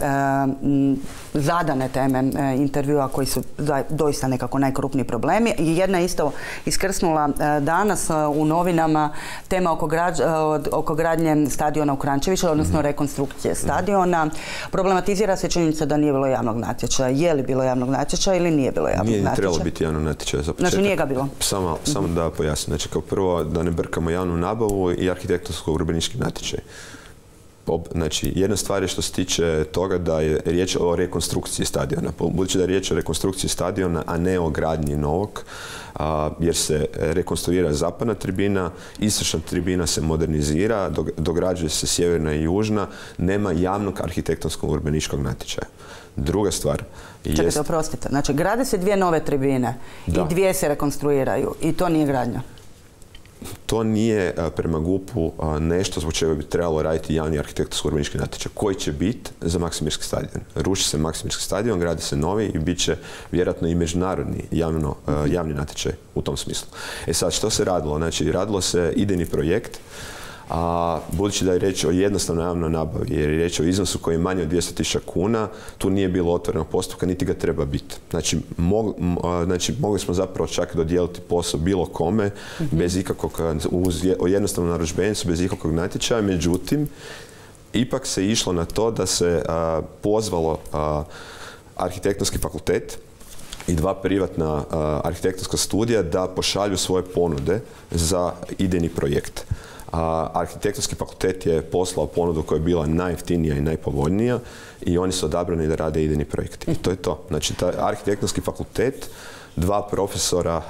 zadane teme e, intervjua koji su doista nekako najkrupniji problemi. Jedna je isto iskrsnula e, danas e, u novinama tema oko, građ- od- oko gradnje stadiona u Krančeviću, odnosno rekonstrukcije stadiona. Problematizira se činjenica da nije bilo javnog natječaja. Je li bilo javnog natječaja ili nije bilo javnog Nije natječaja? trebalo biti javno natječaj za početak. Znači nije ga bilo? Samo, samo da pojasnim. Znači kao prvo da ne brkamo javnu nabavu i arhitektonsko-urbanički natječaj. Znači, jedna stvar je što se tiče toga da je riječ o rekonstrukciji stadiona. Budući da je riječ o rekonstrukciji stadiona, a ne o gradnji novog, a, jer se rekonstruira zapadna tribina, istočna tribina se modernizira, dog- dograđuje se sjeverna i južna, nema javnog arhitektonskog urbaničkog natječaja. Druga stvar Čekajte, jest... oprostite. Znači, grade se dvije nove tribine Da. i dvije se rekonstruiraju i to nije gradnja. To nije a, prema GUP-u a, nešto zbog čega bi trebalo raditi javni arhitektonsko-urbanički natječaj. Koji će biti za Maksimirski stadion? Ruši se Maksimirski stadion, gradi se novi i bit će vjerojatno i međunarodni javno, a, javni natječaj u tom smislu. E sad, što se radilo? Znači, radilo se idejni projekt, a budući da je riječ o jednostavnoj javnoj nabavi, jer je riječ o iznosu koji je manji od 200.000 kuna, tu nije bilo otvorenog postupka, niti ga treba biti. Znači, mog- znači, mogli smo zapravo čak dodijeliti posao bilo kome, bez ikakvog, uz jednostavnu narudžbenicu, bez ikakvog natječaja, međutim, ipak se išlo na to da se a, pozvalo a, arhitektonski fakultet i dva privatna a, arhitektonska studija da pošalju svoje ponude za idejni projekt. A, arhitektonski fakultet je poslao ponudu koja je bila najjeftinija i najpovoljnija i oni su odabrani da rade idejni projekt. I to je to. Znači, taj arhitektonski fakultet dva profesora,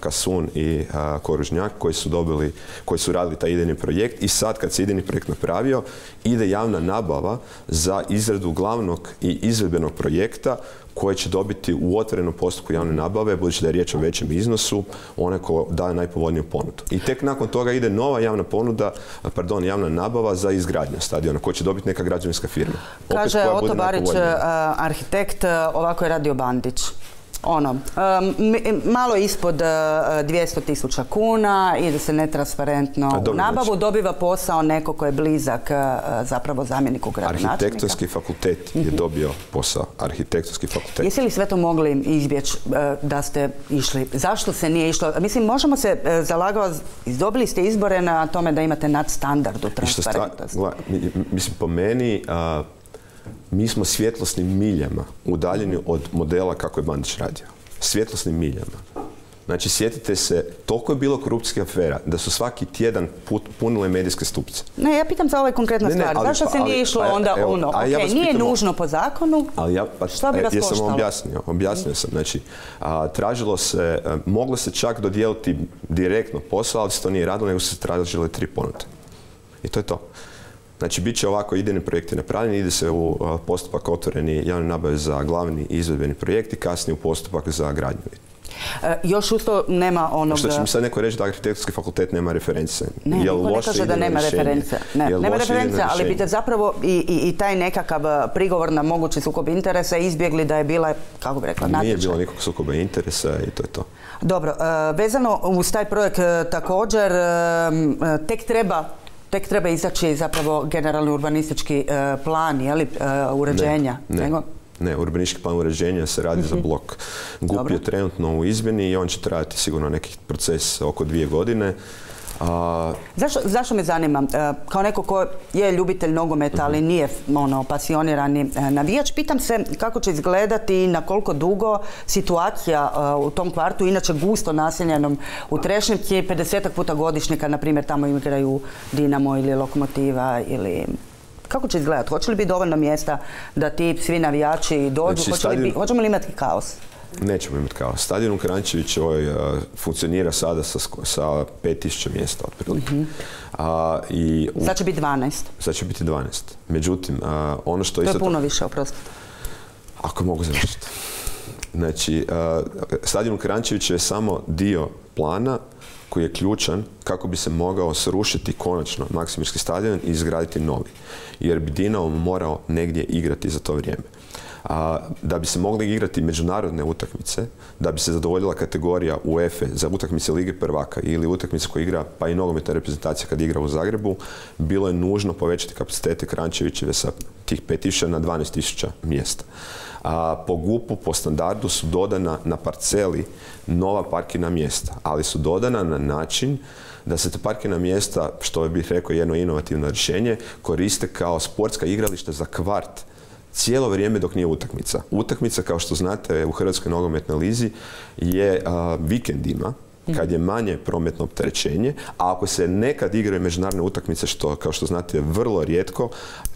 Kasun i Koružnjak, koji su dobili, koji su radili taj idejni projekt i sad kad se idejni projekt napravio, ide javna nabava za izradu glavnog i izvedbenog projekta koje će dobiti u otvorenom postupku javne nabave, budući da je riječ o većem iznosu, onaj ko daje najpovoljniju ponudu. I tek nakon toga ide nova javna ponuda, pardon, javna nabava za izgradnju stadiona, koju će dobiti neka građevinska firma. Opet Kaže koja Oto Barić, a, arhitekt, a, ovako je radio Bandić. Ono, malo ispod a, 200 tisuća kuna, ide se netransparentno u nabavu, znači- dobiva posao neko ko je blizak a, zapravo zamjeniku gradonačelnika. Arhitektonski fakultet je dobio posao. Arhitektonski fakultet. Jesi li sve to mogli izbjeći e, da ste išli? Zašto se nije išlo? Mislim, možemo se e, zalagao, dobili ste izbore na tome da imate nadstandard u transparentnosti. mislim, po meni, a, mi smo svjetlosnim miljama udaljeni od modela kako je Bandić radio. Svjetlosnim miljama. Znači, sjetite se, toliko je bilo korupcijskih afera da su svaki tjedan put, punile medijske stupce. Ne, ja pitam za Ne, ne, stvari. ali Zašto pa- se nije išlo pa, onda evo, ono? a ja nije nužno po zakonu. Ali ja, pa, Šta bi e, vas koštalo? vam objasnio, objasnio sam. Znači, a, tražilo se, a, moglo se čak dodijeliti direktno posao, ali se to nije radilo, nego su se tražile tri ponude. I to je to. Znači, bit će ovako idejni projekti napravljeni, ide se u postupak otvoreni javne nabave za glavni izvedbeni projekt i kasnije u postupak za gradnju. E, još uz to nema onog... Što će mi sad neko reći da arhitektonski fakultet nema reference? Ne, Jel niko ne kaže da nema reference. Ne, Jel nema reference, ali biste zapravo i, i, i taj nekakav prigovor na mogući sukob interesa izbjegli da je bila, kako bi rekla, Nije natječaj. bilo nikog sukoba interesa i to je to. Dobro, e, vezano uz taj projekt e, također, e, tek treba tek treba izaći zapravo generalni urbanistički e, plan, je li, e, uređenja. Ne, Nego- ne, urbanistički plan uređenja se radi za blok. GUP Dobro. je trenutno u izmjeni i on će trajati sigurno neki proces oko dvije godine. A, Zašto, zašto me zanima? E, Kao neko ko je ljubitelj nogometa, ali nije ono, pasionirani e, navijač, pitam se kako će izgledati i na koliko dugo situacija e, u tom kvartu, inače gusto naseljenom u Trešnjevci, 50 puta godišnje kad, na primjer, tamo igraju Dinamo ili Lokomotiva ili... Kako će izgledati? Hoće li biti dovoljno mjesta da ti svi navijači dođu? Znači, Hoće li stadion- bi- hoćemo li imati kaos? Nećemo imati kao. Stadion u Krančevićevoj a, funkcionira sada sa, sa 5000 mjesta otprilike. A, i u- Sad će biti 12. sad će biti 12. Međutim, a, ono što To je puno više, oprostite. Ako mogu završiti. Znači, a, stadion u Krančeviću je samo dio plana koji je ključan kako bi se mogao srušiti konačno Maksimirski stadion i izgraditi novi. Jer bi Dinamo morao negdje igrati za to vrijeme. Da bi se mogli igrati međunarodne utakmice, da bi se zadovoljila kategorija UEFA za utakmice Lige prvaka ili utakmice koje igra, pa i nogometna reprezentacija kad igra u Zagrebu, bilo je nužno povećati kapacitete Krančevićeve sa tih 5000 na 12.000 mjesta. A, po GUP-u, po standardu su dodana na parceli nova parkina mjesta, ali su dodana na način da se te parkina mjesta, što bih rekao jedno inovativno rješenje, koriste kao sportska igrališta za kvart cijelo vrijeme dok nije utakmica. Utakmica, kao što znate, u Hrvatskoj nogometnoj lizi je vikendima, kad je manje prometno opterećenje, a ako se nekad igraju međunarodne utakmice, što kao što znate je vrlo rijetko,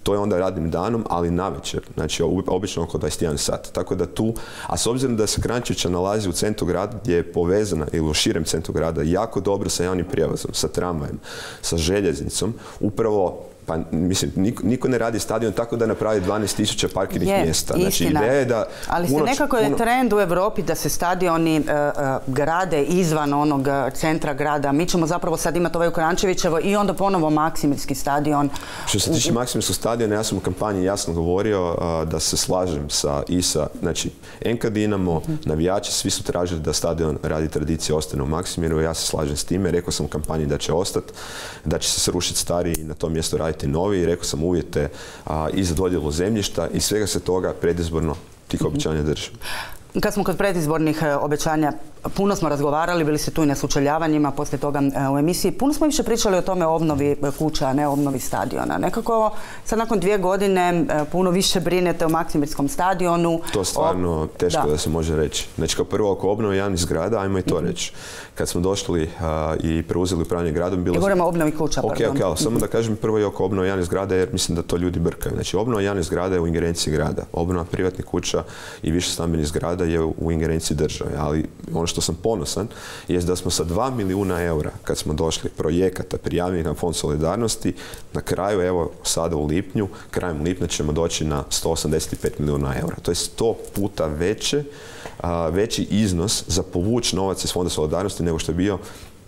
to je onda radnim danom, ali navečer, znači obično oko 21 sat. Tako da tu, a s obzirom da se Krančića nalazi u centru grada gdje je povezana ili u širem centru grada jako dobro sa javnim prijevozom, sa tramvajem, sa željeznicom, upravo pa mislim, niko, ne radi stadion tako da napravi 12.000 parkirnih mjesta. Znači, ideja je da Ali se nekako je trend u Europi da se stadioni uh, grade izvan onog e, centra grada. Mi ćemo zapravo sad imati ovaj u Krančevićevo i onda ponovo Maksimirski stadion. Što se tiče Maksimirskog stadiona, ja sam u kampanji jasno govorio da se slažem sa ISA, znači NK Dinamo, mhm. navijači, svi su tražili da stadion radi tradicije ostane u Maksimiru, ja se slažem s time, rekao sam u kampanji da će ostati, da će se srušiti stari i na tom mjestu raditi raditi novi, rekao sam uvjete a, i za dodjelu zemljišta i svega se toga predizborno tih obećanja drži. Kad smo kod predizbornih e, obećanja, puno smo razgovarali, bili ste tu i na sučeljavanjima, poslije toga e, u emisiji. Puno smo više pričali o tome obnovi e, kuća, a ne obnovi stadiona. Nekako sad nakon dvije godine puno više brinete o Maksimirskom stadionu. To stvarno teško da. se može reći. Znači kao prvo oko obnove javnih zgrada, ajmo i to mhm. reći. Kad smo došli i preuzeli upravljanje gradom, bilo... Govorimo o obnovi kuća, Ok, ok, samo da kažem prvo i oko obnove javnih zgrada, jer mislim da to ljudi brkaju. Znači obnova javnih zgrada je u ingerenciji grada. Obnova privatnih kuća i više stambenih zgrada je u ingerenciji države. Ali ono što sam ponosan je da smo sa 2 milijuna eura kad smo došli projekata prijavljenih na Fond solidarnosti, na kraju evo sada u lipnju, krajem lipnja ćemo doći na 185 milijuna eura. To je 100 puta veće, veći iznos za povući novac iz Fonda solidarnosti nego što je bio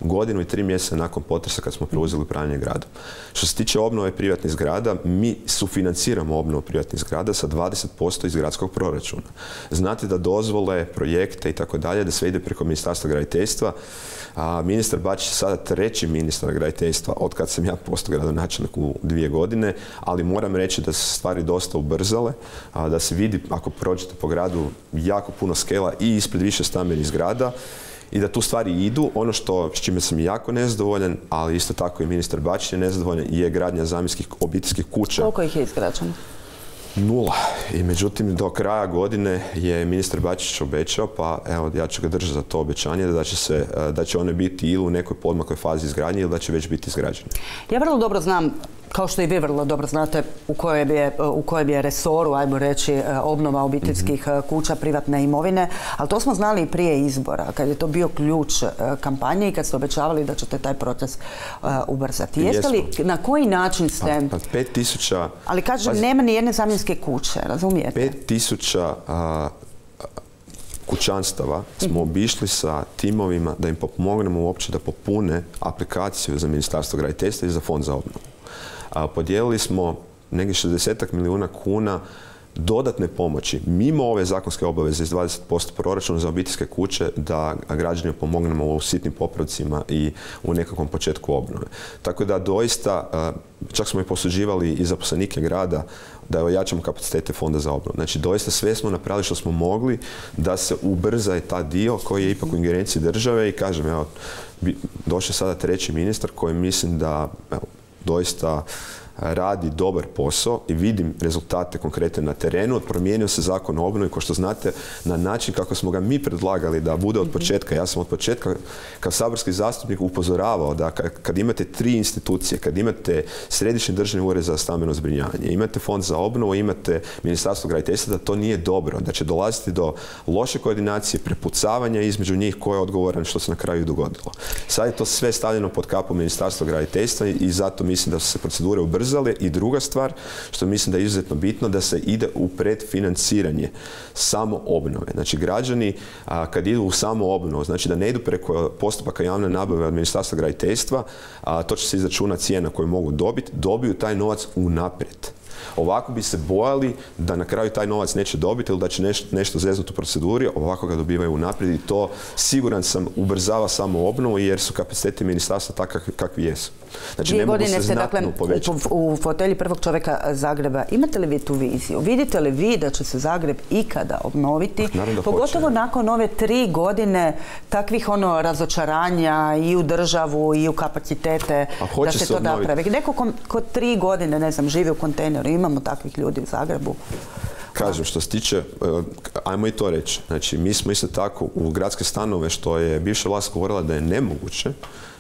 godinu i tri mjeseca nakon potresa kad smo preuzeli upravljanje gradom. Što se tiče obnove privatnih zgrada, mi sufinanciramo obnovu privatnih zgrada sa 20% iz gradskog proračuna. Znate da dozvole, projekte i tako dalje, da sve ide preko Ministarstva graditeljstva. A ministar Bačić je sada treći ministar graditeljstva od kad sam ja postao gradonačelnik u dvije godine, ali moram reći da se stvari dosta ubrzale, a, da se vidi ako prođete po gradu jako puno skela i ispred više stambenih zgrada i da tu stvari idu. Ono što, s čime sam jako nezadovoljan, ali isto tako i ministar Bačić je nezadovoljan, je gradnja zamjenskih obiteljskih kuća. Koliko ih je izgrađeno? Nula. I međutim, do kraja godine je ministar Bačić obećao, pa evo, ja ću ga držati za to obećanje, da će, se, da će one biti ili u nekoj podmakoj fazi izgradnje ili da će već biti izgrađene. Ja vrlo dobro znam kao što i vi vrlo dobro znate u kojem je, u kojem je resoru, ajmo reći, e, obnova obiteljskih mhm. e, kuća, privatne imovine, ali to smo znali i prije izbora, kad je to bio ključ e, kampanje i kad ste obećavali da ćete taj proces ubrzati. Jeste li, na koji način ste... Pa, pa pet tisuća... Ali kažem, nema ni jedne zamjenske kuće, razumijete? Pet tisuća kućanstava smo mhm. obišli sa timovima da im pomognemo uopće da popune aplikaciju za Ministarstvo graditeljstva i za Fond za obnovu podijelili smo negdje 60 milijuna kuna dodatne pomoći, mimo ove zakonske obaveze iz 20% proračuna za obiteljske kuće, da građanima pomognemo u sitnim popravcima i u nekakvom početku obnove. Tako da doista, čak smo i posuđivali i zaposlenike grada da ojačamo kapacitete fonda za obnovu. Znači, doista sve smo napravili što smo mogli da se ubrza ta dio koji je ipak u ingerenciji države i kažem, evo, došao sada treći ministar koji mislim da evo, doista radi dobar posao i vidim rezultate konkretne na terenu. Promijenio se zakon o obnovi, kao što znate, na način kako smo ga mi predlagali da bude od mhm. početka. Ja sam od početka kao saborski zastupnik upozoravao da kad imate tri institucije, kad imate Središnji državni ured za stambeno zbrinjavanje, imate Fond za obnovu, imate Ministarstvo graditeljstva, da to nije dobro, da će dolaziti do loše koordinacije, prepucavanja između njih ko je odgovoran što se na kraju dogodilo. Sad je to sve stavljeno pod kapu Ministarstva graditeljstva i zato mislim da su se procedure ubrzale ubrzale i druga stvar, što mislim da je izuzetno bitno, da se ide u predfinanciranje samo obnove. Znači građani a, kad idu u samo obnovu, znači da ne idu preko postupaka javne nabave od Ministarstva graditeljstva, a, to će se izračunati cijena koju mogu dobiti, dobiju taj novac unaprijed. Ovako bi se bojali da na kraju taj novac neće dobiti ili da će nešto, nešto zeznuti u proceduri, ovako ga dobivaju unaprijed i to siguran sam ubrzava samo obnovu jer su kapaciteti ministarstva takvi kakvi jesu. Znači Dvije ne mogu godine se ste dakle u, u fotelji prvog čovjeka Zagreba. Imate li vi tu viziju? Vidite li vi da će se Zagreb ikada obnoviti? Pa da Pogotovo nakon ove tri godine takvih ono razočaranja i u državu i u kapacitete da se se to obnoviti. napravi. Neko ko, ko tri godine, ne znam, živi u kontejneru, imamo takvih ljudi u Zagrebu. Kažem, što se tiče, e, ajmo i to reći, znači mi smo isto tako u gradske stanove, što je bivša vlast govorila da je nemoguće,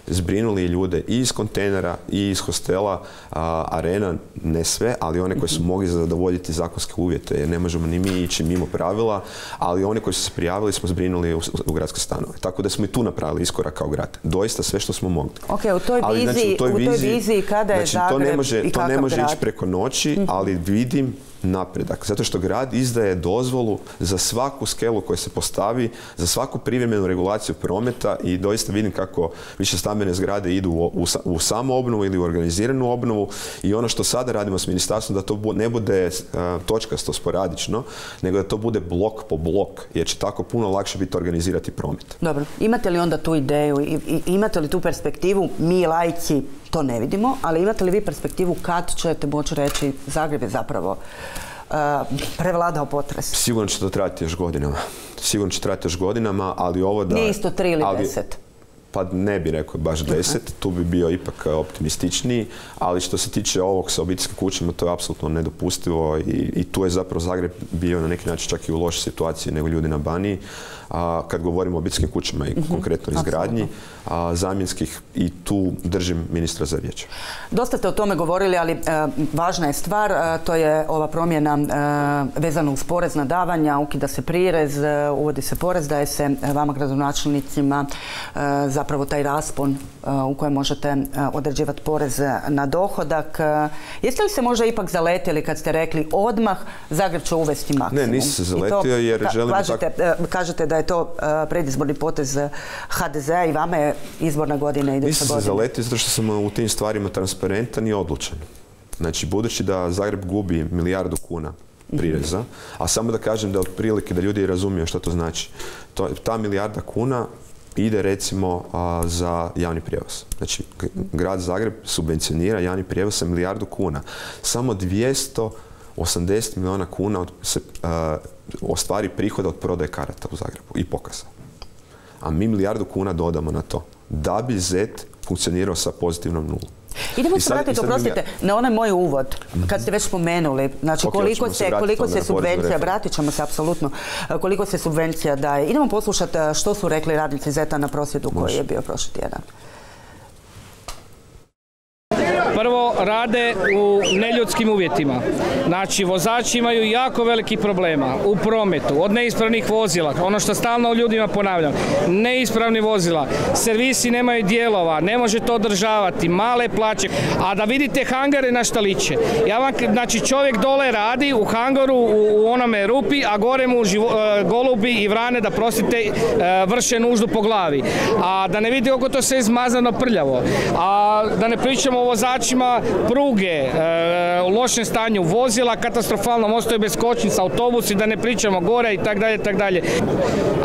zbrinuli ljude i iz kontejnera i iz hostela, a, arena, ne sve, ali one koji su mogli zadovoljiti zakonske uvjete, jer ne možemo ni mi ići mimo pravila, ali one koji su se prijavili smo zbrinuli u, u gradske stanove. Tako da smo i tu napravili iskorak kao grad. Doista sve što smo mogli. Ok, u toj Ali, znači, viziji, u toj viziji kada je znači, to ne Zagreb može, i to ne može ići preko noći, ali vidim napredak. Zato što grad izdaje dozvolu za svaku skelu koja se postavi, za svaku privremenu regulaciju prometa i doista vidim kako više stambene zgrade idu u, u, sa- u samu obnovu ili u organiziranu obnovu i ono što sada radimo s ministarstvom da to ne bude a, točkasto, sporadično, nego da to bude blok po blok, jer će tako puno lakše biti organizirati promet. Dobro, imate li onda tu ideju i imate li tu perspektivu, mi lajci to ne vidimo, ali imate li vi perspektivu kad ćete moći reći Zagreb je zapravo uh, prevladao potres? Sigurno će to trajati još godinama. Sigurno će trajati još godinama, ali ovo da... Nije isto tri ili ali- deset. Pa ne bi rekao baš deset, tu bi bio ipak e, optimističniji, ali što se tiče ovog sa obiteljskim kućama, to je apsolutno nedopustivo i, i tu je zapravo Zagreb bio na neki način čak i u lošoj situaciji nego ljudi na Baniji. A, kad govorimo o obiteljskim kućama i konkretno izgradnji, a, zamjenskih i tu držim ministra za riječ. Dosta ste o tome govorili, ali e, važna je stvar, e, to je ova promjena e, vezana uz porezna davanja, ukida se prirez, uvodi se porez, daje se vama gradonačelnicima zapravo taj raspon u kojem možete određivati porez na dohodak. Jeste li se možda ipak zaletili kad ste rekli odmah Zagreb će uvesti maksimum? Ne, nisam se zaletio jer želimo kažete, kažete da je to e, predizborni potez HDZ-a i vama je izborna godina iduća Nisam se godina. zaletio zato što sam u tim stvarima transparentan i odlučan. Znači, budući da Zagreb gubi milijardu kuna prireza, a samo da kažem da otprilike da ljudi razumiju što to znači. To, ta milijarda kuna ide recimo a, za javni prijevoz. Znači, grad Zagreb subvencionira javni prijevoz sa milijardu kuna. Samo 280 milijuna kuna od- se a, ostvari prihoda od prodaje karata u Zagrebu i pokaza a mi milijardu kuna dodamo na to da bi ZET funkcionirao sa pozitivnom nulom. Idemo se vratiti, oprostite, ja- na onaj moj uvod, kad ste već spomenuli, znači koliko se koliko se subvencija, vratit ćemo se apsolutno, koliko se subvencija daje. Idemo poslušati što su rekli radnici Zeta na prosvjedu koji je bio prošli tjedan. Prvo, rade u neljudskim uvjetima. Znači, vozači imaju jako velikih problema u prometu, od neispravnih vozila, ono što stalno ljudima ponavljam, neispravni vozila, servisi nemaju dijelova, ne može to održavati, male plaće, a da vidite hangare na šta liče. Ja vam, znači, čovjek dole radi u hangaru, u, u onome rupi, a gore mu e, golubi i vrane, da prostite, e, vrše nuždu po glavi. A da ne vidite kako to sve izmazano prljavo. A da ne pričamo o vozačima pruge, e, u lošem stanju vozila, katastrofalno mostaju bez kočnica, autobusi, da ne pričamo gore i tak dalje, tak dalje.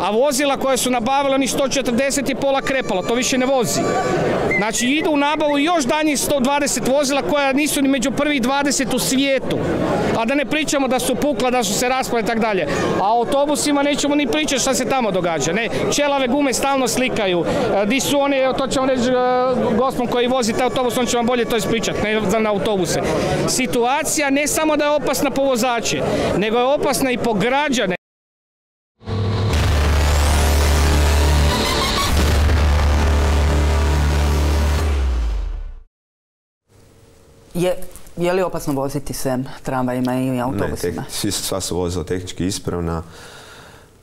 A vozila koja su nabavila ni 140 je pola krepalo, to više ne vozi. Znači idu u nabavu još danjih 120 vozila koja nisu ni među prvih 20 u svijetu. A da ne pričamo da su pukla, da su se raspale i tak dalje. A o autobusima nećemo ni pričati šta se tamo događa. Ne, čelave gume stalno slikaju. E, Di su oni, evo, to će vam reći e, gospon koji vozi taj autobus, on će vam bolje to ispričati, ne za na autobuse. Situacija ne samo da je opasna po vozače, nego je opasna i po građane. Je, je li opasno voziti se tramvajima i Ne, autobusima? svi, sva su vozila tehnički ispravna.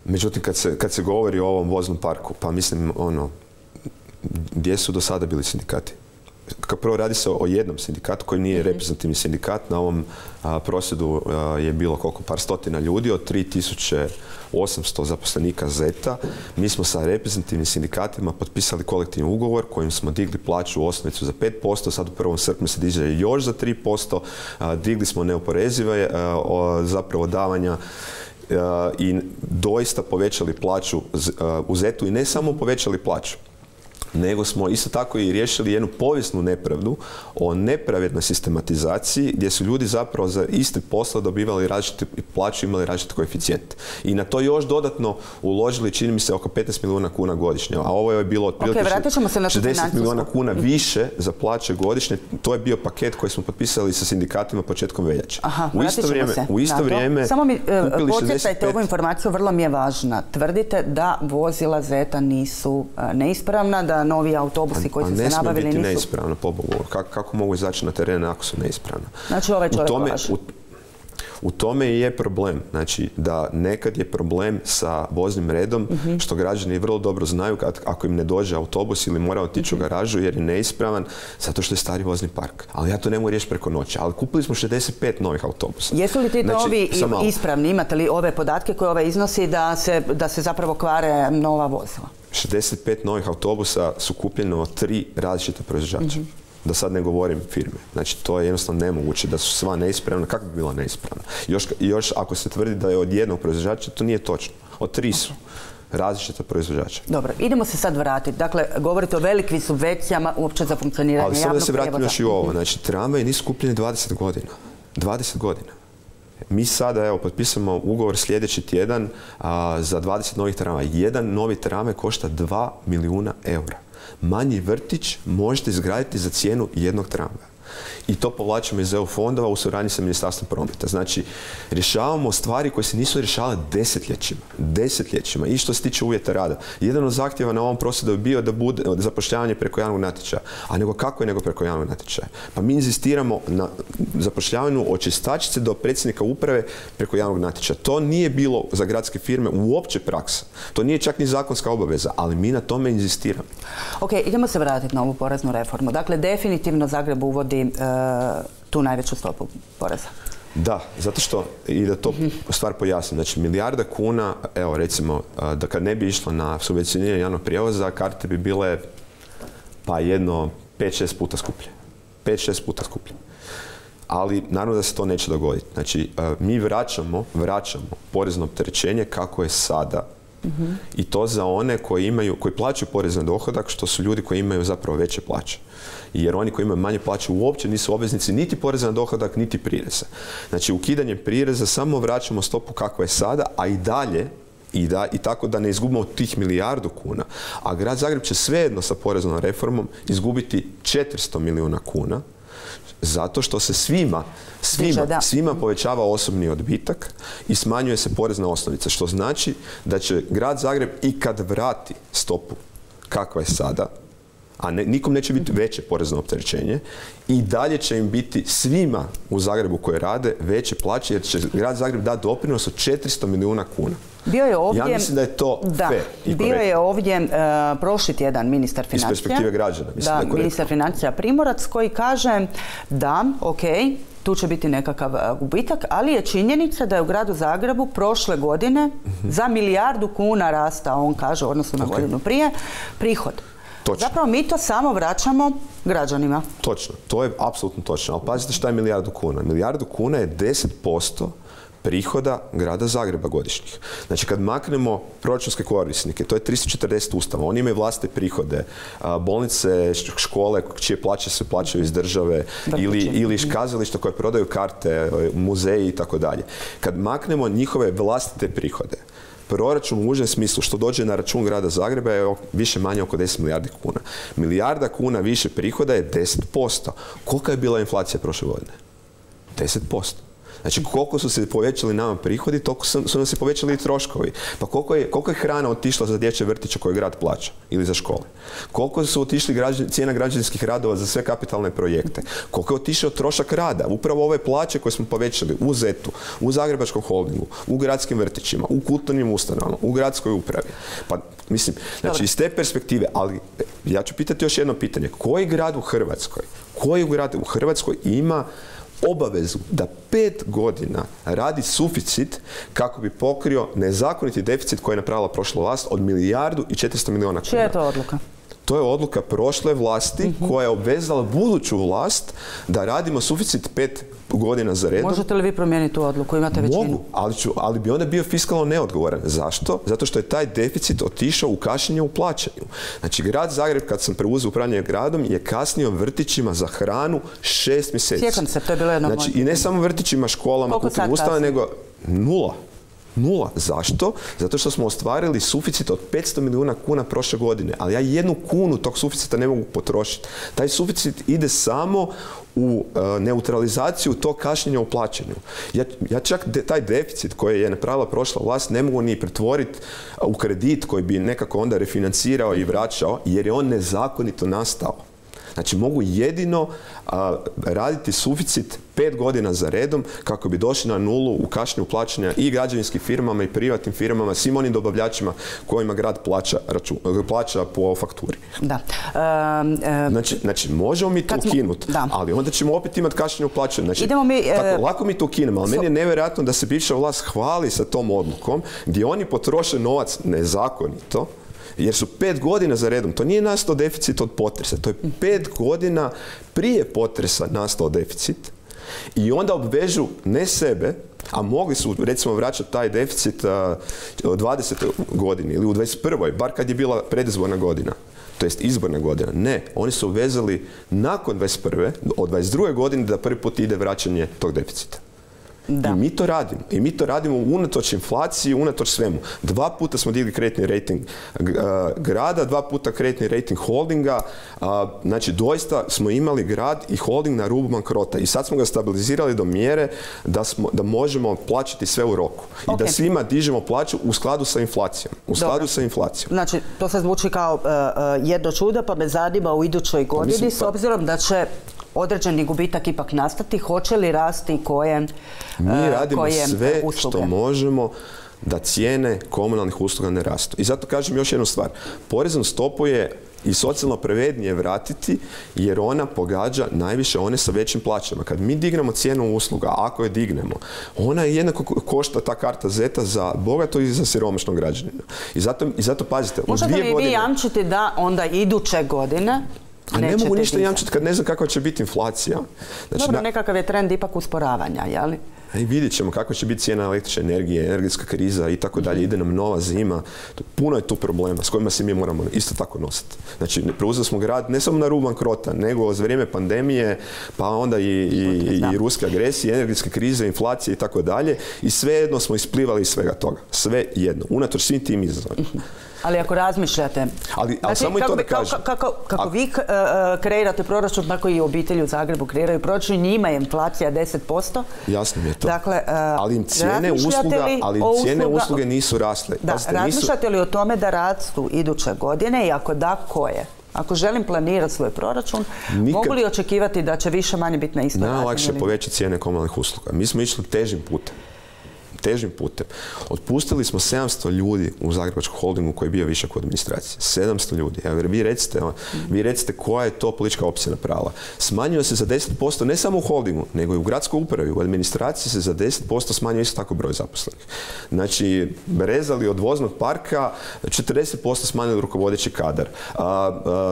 Međutim, kad se, kad se govori o ovom voznom parku, pa mislim, ono, gdje su do sada bili sindikati? Kao prvo radi se o jednom sindikatu koji nije reprezentativni sindikat. Na ovom a, prosvjedu a, je bilo koliko par stotina ljudi od 3800 zaposlenika ZETA. Mi smo sa reprezentativnim sindikatima potpisali kolektivni ugovor kojim smo digli plaću u osnovicu za 5%, sad u prvom srpnju se diže još za 3%, a, digli smo neoporezive o, zapravo davanja i doista povećali plaću u ZET-u i ne samo povećali plaću, nego smo isto tako i riješili jednu povijesnu nepravdu o nepravednoj sistematizaciji gdje su ljudi zapravo za isti posao dobivali različite plaću, imali različite koeficijente. I na to još dodatno uložili, čini mi se, oko 15 milijuna kuna godišnje. A ovo je bilo otprilike vratit ćemo se na tu 60 financijsku. milijuna kuna više za plaće godišnje. To je bio paket koji smo potpisali sa sindikatima početkom veljače. Aha, u isto vrijeme, se u isto vrijeme Samo mi e, kupili podsjećajte 65 ovu informaciju, vrlo mi je važna. Tvrdite da vozila Zeta nisu e, neispravna, da novi autobusi koji Pa su ne se smije nabavili biti nisu... neispravna, pobogu. Kako, kako mogu izaći na teren ako su neispravna? Znači ovaj U čovjek tome, u, u tome i je problem. Znači, da nekad je problem sa voznim redom, Mhm. što građani vrlo dobro znaju kad, ako im ne dođe autobus ili mora otići Mhm. u garažu jer je neispravan, zato što je stari vozni park. Ali ja to ne mogu riješiti preko noći. Ali kupili smo 65 novih autobusa. Jesu li ti Znači, novi ispravni? Imate li ove podatke koje ovaj iznosi da se, da se zapravo kvare nova vozila? 65 novih autobusa su kupljene od tri različita proizvođača. Mhm. Da sad ne govorim firme. Znači, to je jednostavno nemoguće da su sva neispravna. Kako bi bila neispravna? Još, još ako se tvrdi da je od jednog proizvođača, to nije točno. Od tri su različita proizvođača. Dobro, idemo se sad vratiti. Dakle, govorite o velikim subvencijama uopće za funkcioniranje Ali samo javnog da se vratim prijevoza. još i u ovo. Znači, tramvaji nisu kupljeni 20 godina. 20 godina. Mi sada, evo, potpisamo ugovor sljedeći tjedan a, za 20 novih tramvaja. Jedan novi tramvaj košta 2 milijuna eura. Manji vrtić možete izgraditi za cijenu jednog tramvaja. I to povlačimo iz EU fondova u suradnji sa Ministarstvom prometa. Znači, rješavamo stvari koje se nisu rješavale desetljećima. Desetljećima. I što se tiče uvjeta rada. Jedan od zahtjeva na ovom prosjedu je bio da bude zapošljavanje preko javnog natječaja. A nego kako je nego preko javnog natječaja? Pa mi inzistiramo na zapošljavanju od čistačice do predsjednika uprave preko javnog natječaja. To nije bilo za gradske firme uopće praksa. To nije čak ni zakonska obaveza, ali mi na tome inzistiramo. Ok, idemo se vratiti na ovu poreznu reformu. Dakle, definitivno Zagreb uvodi e, tu najveću stopu poreza. Da, zato što, i da to stvar pojasnim, znači milijarda kuna, evo recimo, a, da kad ne bi išlo na subvencioniranje javnog prijevoza, karte bi bile pa jedno 5-6 puta skuplje. 5-6 puta skuplje. Ali naravno da se to neće dogoditi. Znači, a, mi vraćamo, vraćamo porezno opterećenje kako je sada i to za one koji imaju, koji plaćaju porez na dohodak, što su ljudi koji imaju zapravo veće plaće. Jer oni koji imaju manje plaće uopće nisu obveznici niti poreza na dohodak, niti prireza. Znači, ukidanjem prireza samo vraćamo stopu kakva je sada, a i dalje i, da, i tako da ne izgubimo tih milijardu kuna. A grad Zagreb će svejedno sa poreznom reformom izgubiti 400 milijuna kuna zato što se svima, svima, svima povećava osobni odbitak i smanjuje se porezna osnovica, što znači da će grad Zagreb i kad vrati stopu kakva je sada, a ne, nikom neće biti veće porezno opterećenje i dalje će im biti svima u Zagrebu koji rade veće plaće jer će grad Zagreb dati doprinos od 400 milijuna kuna. Bio je ovdje... Ja mislim da je to da, fair Bio je ovdje e, prošli tjedan ministar Iz financija. perspektive građana, mislim da korektno. ministar financija Primorac koji kaže da, ok, tu će biti nekakav e, gubitak, ali je činjenica da je u gradu Zagrebu prošle godine za milijardu kuna rasta, on kaže, odnosno na godinu prije, prihod. Točno. Zapravo mi to samo vraćamo građanima. Točno, to je apsolutno točno. Ali pazite šta je milijardu kuna. Milijardu kuna je 10% prihoda grada Zagreba godišnjih. Znači kad maknemo proračunske korisnike, to je 340 ustava, oni imaju vlastite prihode, bolnice, škole čije plaće se plaćaju iz države ili, ili kazališta koje prodaju karte, e, muzeji i tako dalje. Kad maknemo njihove vlastite prihode, proračun u užem smislu što dođe na račun grada Zagreba je više manje oko 10 milijardi kuna. Milijarda kuna više prihoda je 10%. Kolika je bila inflacija prošle godine? 10%. Znači koliko su se povećali nama prihodi, toliko su, nam se povećali i troškovi. Pa koliko je, koliko je hrana otišla za dječje vrtiće koje grad plaća ili za škole? Koliko su otišli građan, cijena građanskih radova za sve kapitalne projekte? Koliko je otišao trošak rada? Upravo ove plaće koje smo povećali u ZET-u, u Zagrebačkom holdingu, u gradskim vrtićima, u kulturnim ustanovama, u gradskoj upravi. Pa mislim, znači iz te perspektive, ali ja ću pitati još jedno pitanje. Koji grad u Hrvatskoj, koji grad u Hrvatskoj ima obavezu da pet godina radi suficit kako bi pokrio nezakoniti deficit koji je napravila prošla vlast od milijardu i 400 milijuna kuna. Čija je to odluka? To je odluka prošle vlasti koja je obvezala buduću vlast da radimo suficit pet godina za redom. Možete li vi promijeniti tu odluku? Imate većinu? Mogu, ali, ću, ali bi onda bio fiskalno neodgovoran. Zašto? Zato što je taj deficit otišao u kašnjenje u plaćanju. Znači, grad Zagreb, kad sam preuzeo upravljanje gradom, je kasnio vrtićima za hranu šest mjeseci. Sjećam se, to je bilo jedno Znači, i ne samo vrtićima, školama, kulturnim kasni? nego nula. Nula. Zašto? Zato što smo ostvarili suficit od 500 milijuna kuna prošle godine, ali ja jednu kunu tog suficita ne mogu potrošiti. Taj suficit ide samo u e, neutralizaciju tog kašnjenja u plaćanju. Ja, čak taj deficit koji je napravila prošla vlast ne mogu ni pretvoriti u kredit koji bi nekako onda refinancirao i vraćao jer je on nezakonito nastao. Znači mogu jedino a, raditi suficit pet godina za redom kako bi došli na nulu u kašnju plaćanja i građevinskim firmama i privatnim firmama, svim onim dobavljačima kojima grad plaća, račun, plaća po fakturi. Da. E, Znači, znači možemo mi to ukinuti, ali onda ćemo opet imati kašnjenje u plaćanju. Znači, Idemo mi, e, tako, lako mi to ukinemo, ali so- meni je nevjerojatno da se bivša vlast hvali sa tom odlukom gdje oni potroše novac nezakonito, jer su pet godina za redom, to nije nastao deficit od potresa, to je pet godina prije potresa nastao deficit i onda obvežu ne sebe, a mogli su recimo vraćati taj deficit u 20. godini ili u 21. bar kad je bila predizborna godina to jest izborna godina. Ne, oni su obvezali nakon 21. od 22. godine da prvi put ide vraćanje tog deficita. I mi to radimo. I mi to radimo unatoč inflaciji, unatoč svemu. Dva puta smo digli kreditni rating a, grada, dva puta kreditni rating holdinga. znači, doista smo imali grad i holding na rubu bankrota. I sad smo ga stabilizirali do mjere da, smo, da možemo plaćati sve u roku. I da svima dižemo plaću u skladu sa inflacijom. U skladu sa inflacijom. Znači, to sad zvuči kao e, jedno čudo, pa me zanima u idućoj godini, mislim, s pa- obzirom da će određeni gubitak ipak nastati, hoće li rasti koje, Mi e, radimo koje sve usluge? što možemo da cijene komunalnih usluga ne rastu. I zato kažem još jednu stvar. Poreznu stopu je i socijalno pravednije vratiti jer ona pogađa najviše one sa većim plaćama. Kad mi dignemo cijenu usluga, ako je dignemo, ona je jednako ko- košta ta karta zeta za bogato i za siromašnog građanina. I zato, i zato pazite, u Možete dvije li vi godine... jamčiti da onda iduće godine A ne mogu ništa jamčiti kad ne znam kakva će biti inflacija. Znači, Dobro, nekakav je trend ipak usporavanja, jeli? i vidjet ćemo kakva će biti cijena električne energije, energetska kriza i tako dalje. Ide nam nova zima. Puno je tu problema s kojima se mi moramo isto tako nositi. Znači, preuzeli smo grad ne samo na rubu bankrota, nego za vrijeme pandemije, pa onda i, i, i ruske agresije, energetske krize, inflacije i tako dalje. I svejedno smo isplivali iz svega toga. Sve jedno. Unatoč svim tim izazovima. Ali ako razmišljate... Ali, ali samo i kako to da kako- kažem. Kako, kako vi k- e, e, kreirate proračun, tako i obitelji u Zagrebu kreiraju proračun, njima je inflacija 10%. Jasno mi je to. Dakle, e, ali im cijene usluga, li ali cijene usluga- usluge nisu rasle. Da, Pazite, nisu- razmišljate li o tome da rastu iduće godine i ako da, koje? Ako želim planirati svoj proračun, Nikad- mogu li očekivati da će više manje biti na istoj razini Najlakše povećati cijene komunalnih usluga. Mi smo išli težim putem. Težim putem. Otpustili smo 700 ljudi u Zagrebačkom holdingu koji je bio višak u administraciji. 700 ljudi. Evo, vi recite, vi recite koja je to politička opcija napravila. Smanjio se za 10% ne samo u holdingu, nego i u gradskoj upravi. U administraciji se za 10% smanjio isto tako broj zaposlenih. Znači, rezali od voznog parka, 40% smanjili rukovodeći kadar.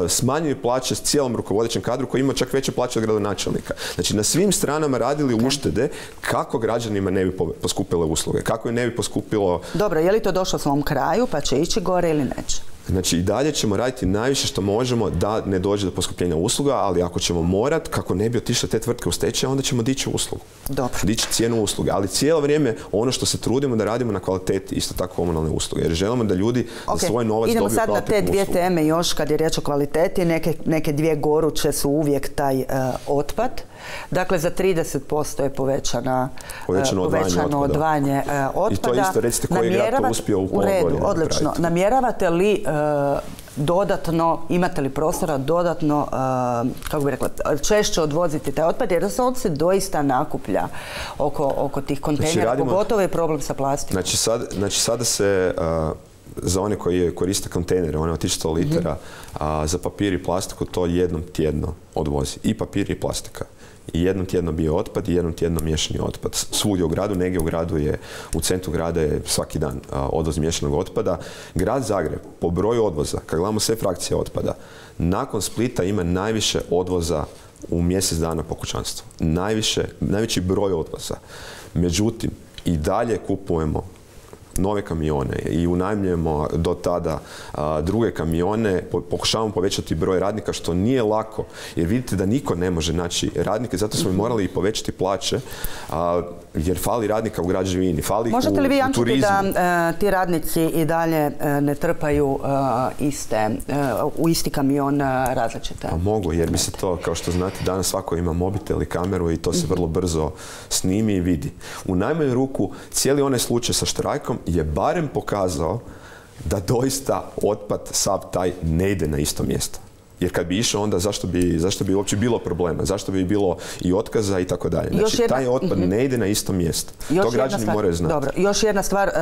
Smanjili plaće s cijelom rukovodećem kadru koji ima čak veće plaće od gradonačelnika. Znači, na svim stranama radili uštede kako građanima ne bi po- poskupile usluge, kako je ne bi poskupilo Dobro, je li to došlo svom kraju pa će ići gore ili neće? Znači i dalje ćemo raditi najviše što možemo da ne dođe do poskupljenja usluga, ali ako ćemo morat, kako ne bi otišle te tvrtke u stečaj, onda ćemo dići uslugu. Dobro. Dići cijenu usluge. Ali cijelo vrijeme ono što se trudimo da radimo na kvaliteti, isto tako komunalne usluge. Jer želimo da ljudi Ok, za svoj novac idemo dobiju sad na te dvije uslugu. teme još kad je riječ o kvaliteti. Neke, neke dvije goruće su uvijek taj e, otpad. Dakle, za 30% je povećana, Povećano e, odvajanje povećano otpada. odvajanje e, otpada. I to isto recite koji je grad to uspio u pola redu, odlično. napraviti. Namjeravate li e, dodatno, imate li prostora dodatno, kako bi rekla, češće odvoziti taj otpad jer se on se doista nakuplja oko, oko tih kontejnera, radimo- pogotovo je problem sa plastikom. Znači, sad, znači sada se za one koji koriste kontejnere, one od 1100 litara, a za papir i plastiku to jednom tjedno odvozi. I papir i plastika. Jednom tjedno bio otpad i jednom tjedno miješani otpad. Svugdje u gradu, negdje u gradu je, u centru grada je svaki dan odvoz miješanog otpada. Grad Zagreb, po broju odvoza, kad gledamo sve frakcije otpada, nakon Splita ima najviše odvoza u mjesec dana po kućanstvu. Najviše, najveći broj odvoza. Međutim, i dalje kupujemo nove kamione i unajmljujemo do tada a, druge kamione, po- pokušavamo povećati broj radnika što nije lako jer vidite da niko ne može naći radnike, zato smo i morali i povećati plaće a, jer fali radnika u građevini, fali Možete li vi jamčiti da e, ti radnici i dalje e, ne trpaju e, iste, u isti kamion različite? Pa mogu, jer mi se to, kao što znate, danas svako ima mobitel i kameru i to se vrlo brzo snimi i vidi. U najmanju ruku, cijeli onaj slučaj sa štrajkom je barem pokazao da doista otpad sav taj ne ide na isto mjesto. Jer kad bi išao onda zašto bi, zašto bi uopće bilo problema, zašto bi bilo i otkaza i tako dalje. Znači jedna- taj otpad Mhm. ne ide na isto mjesto. Još to građani stvar- moraju znati. Dobro, još jedna stvar, e, e,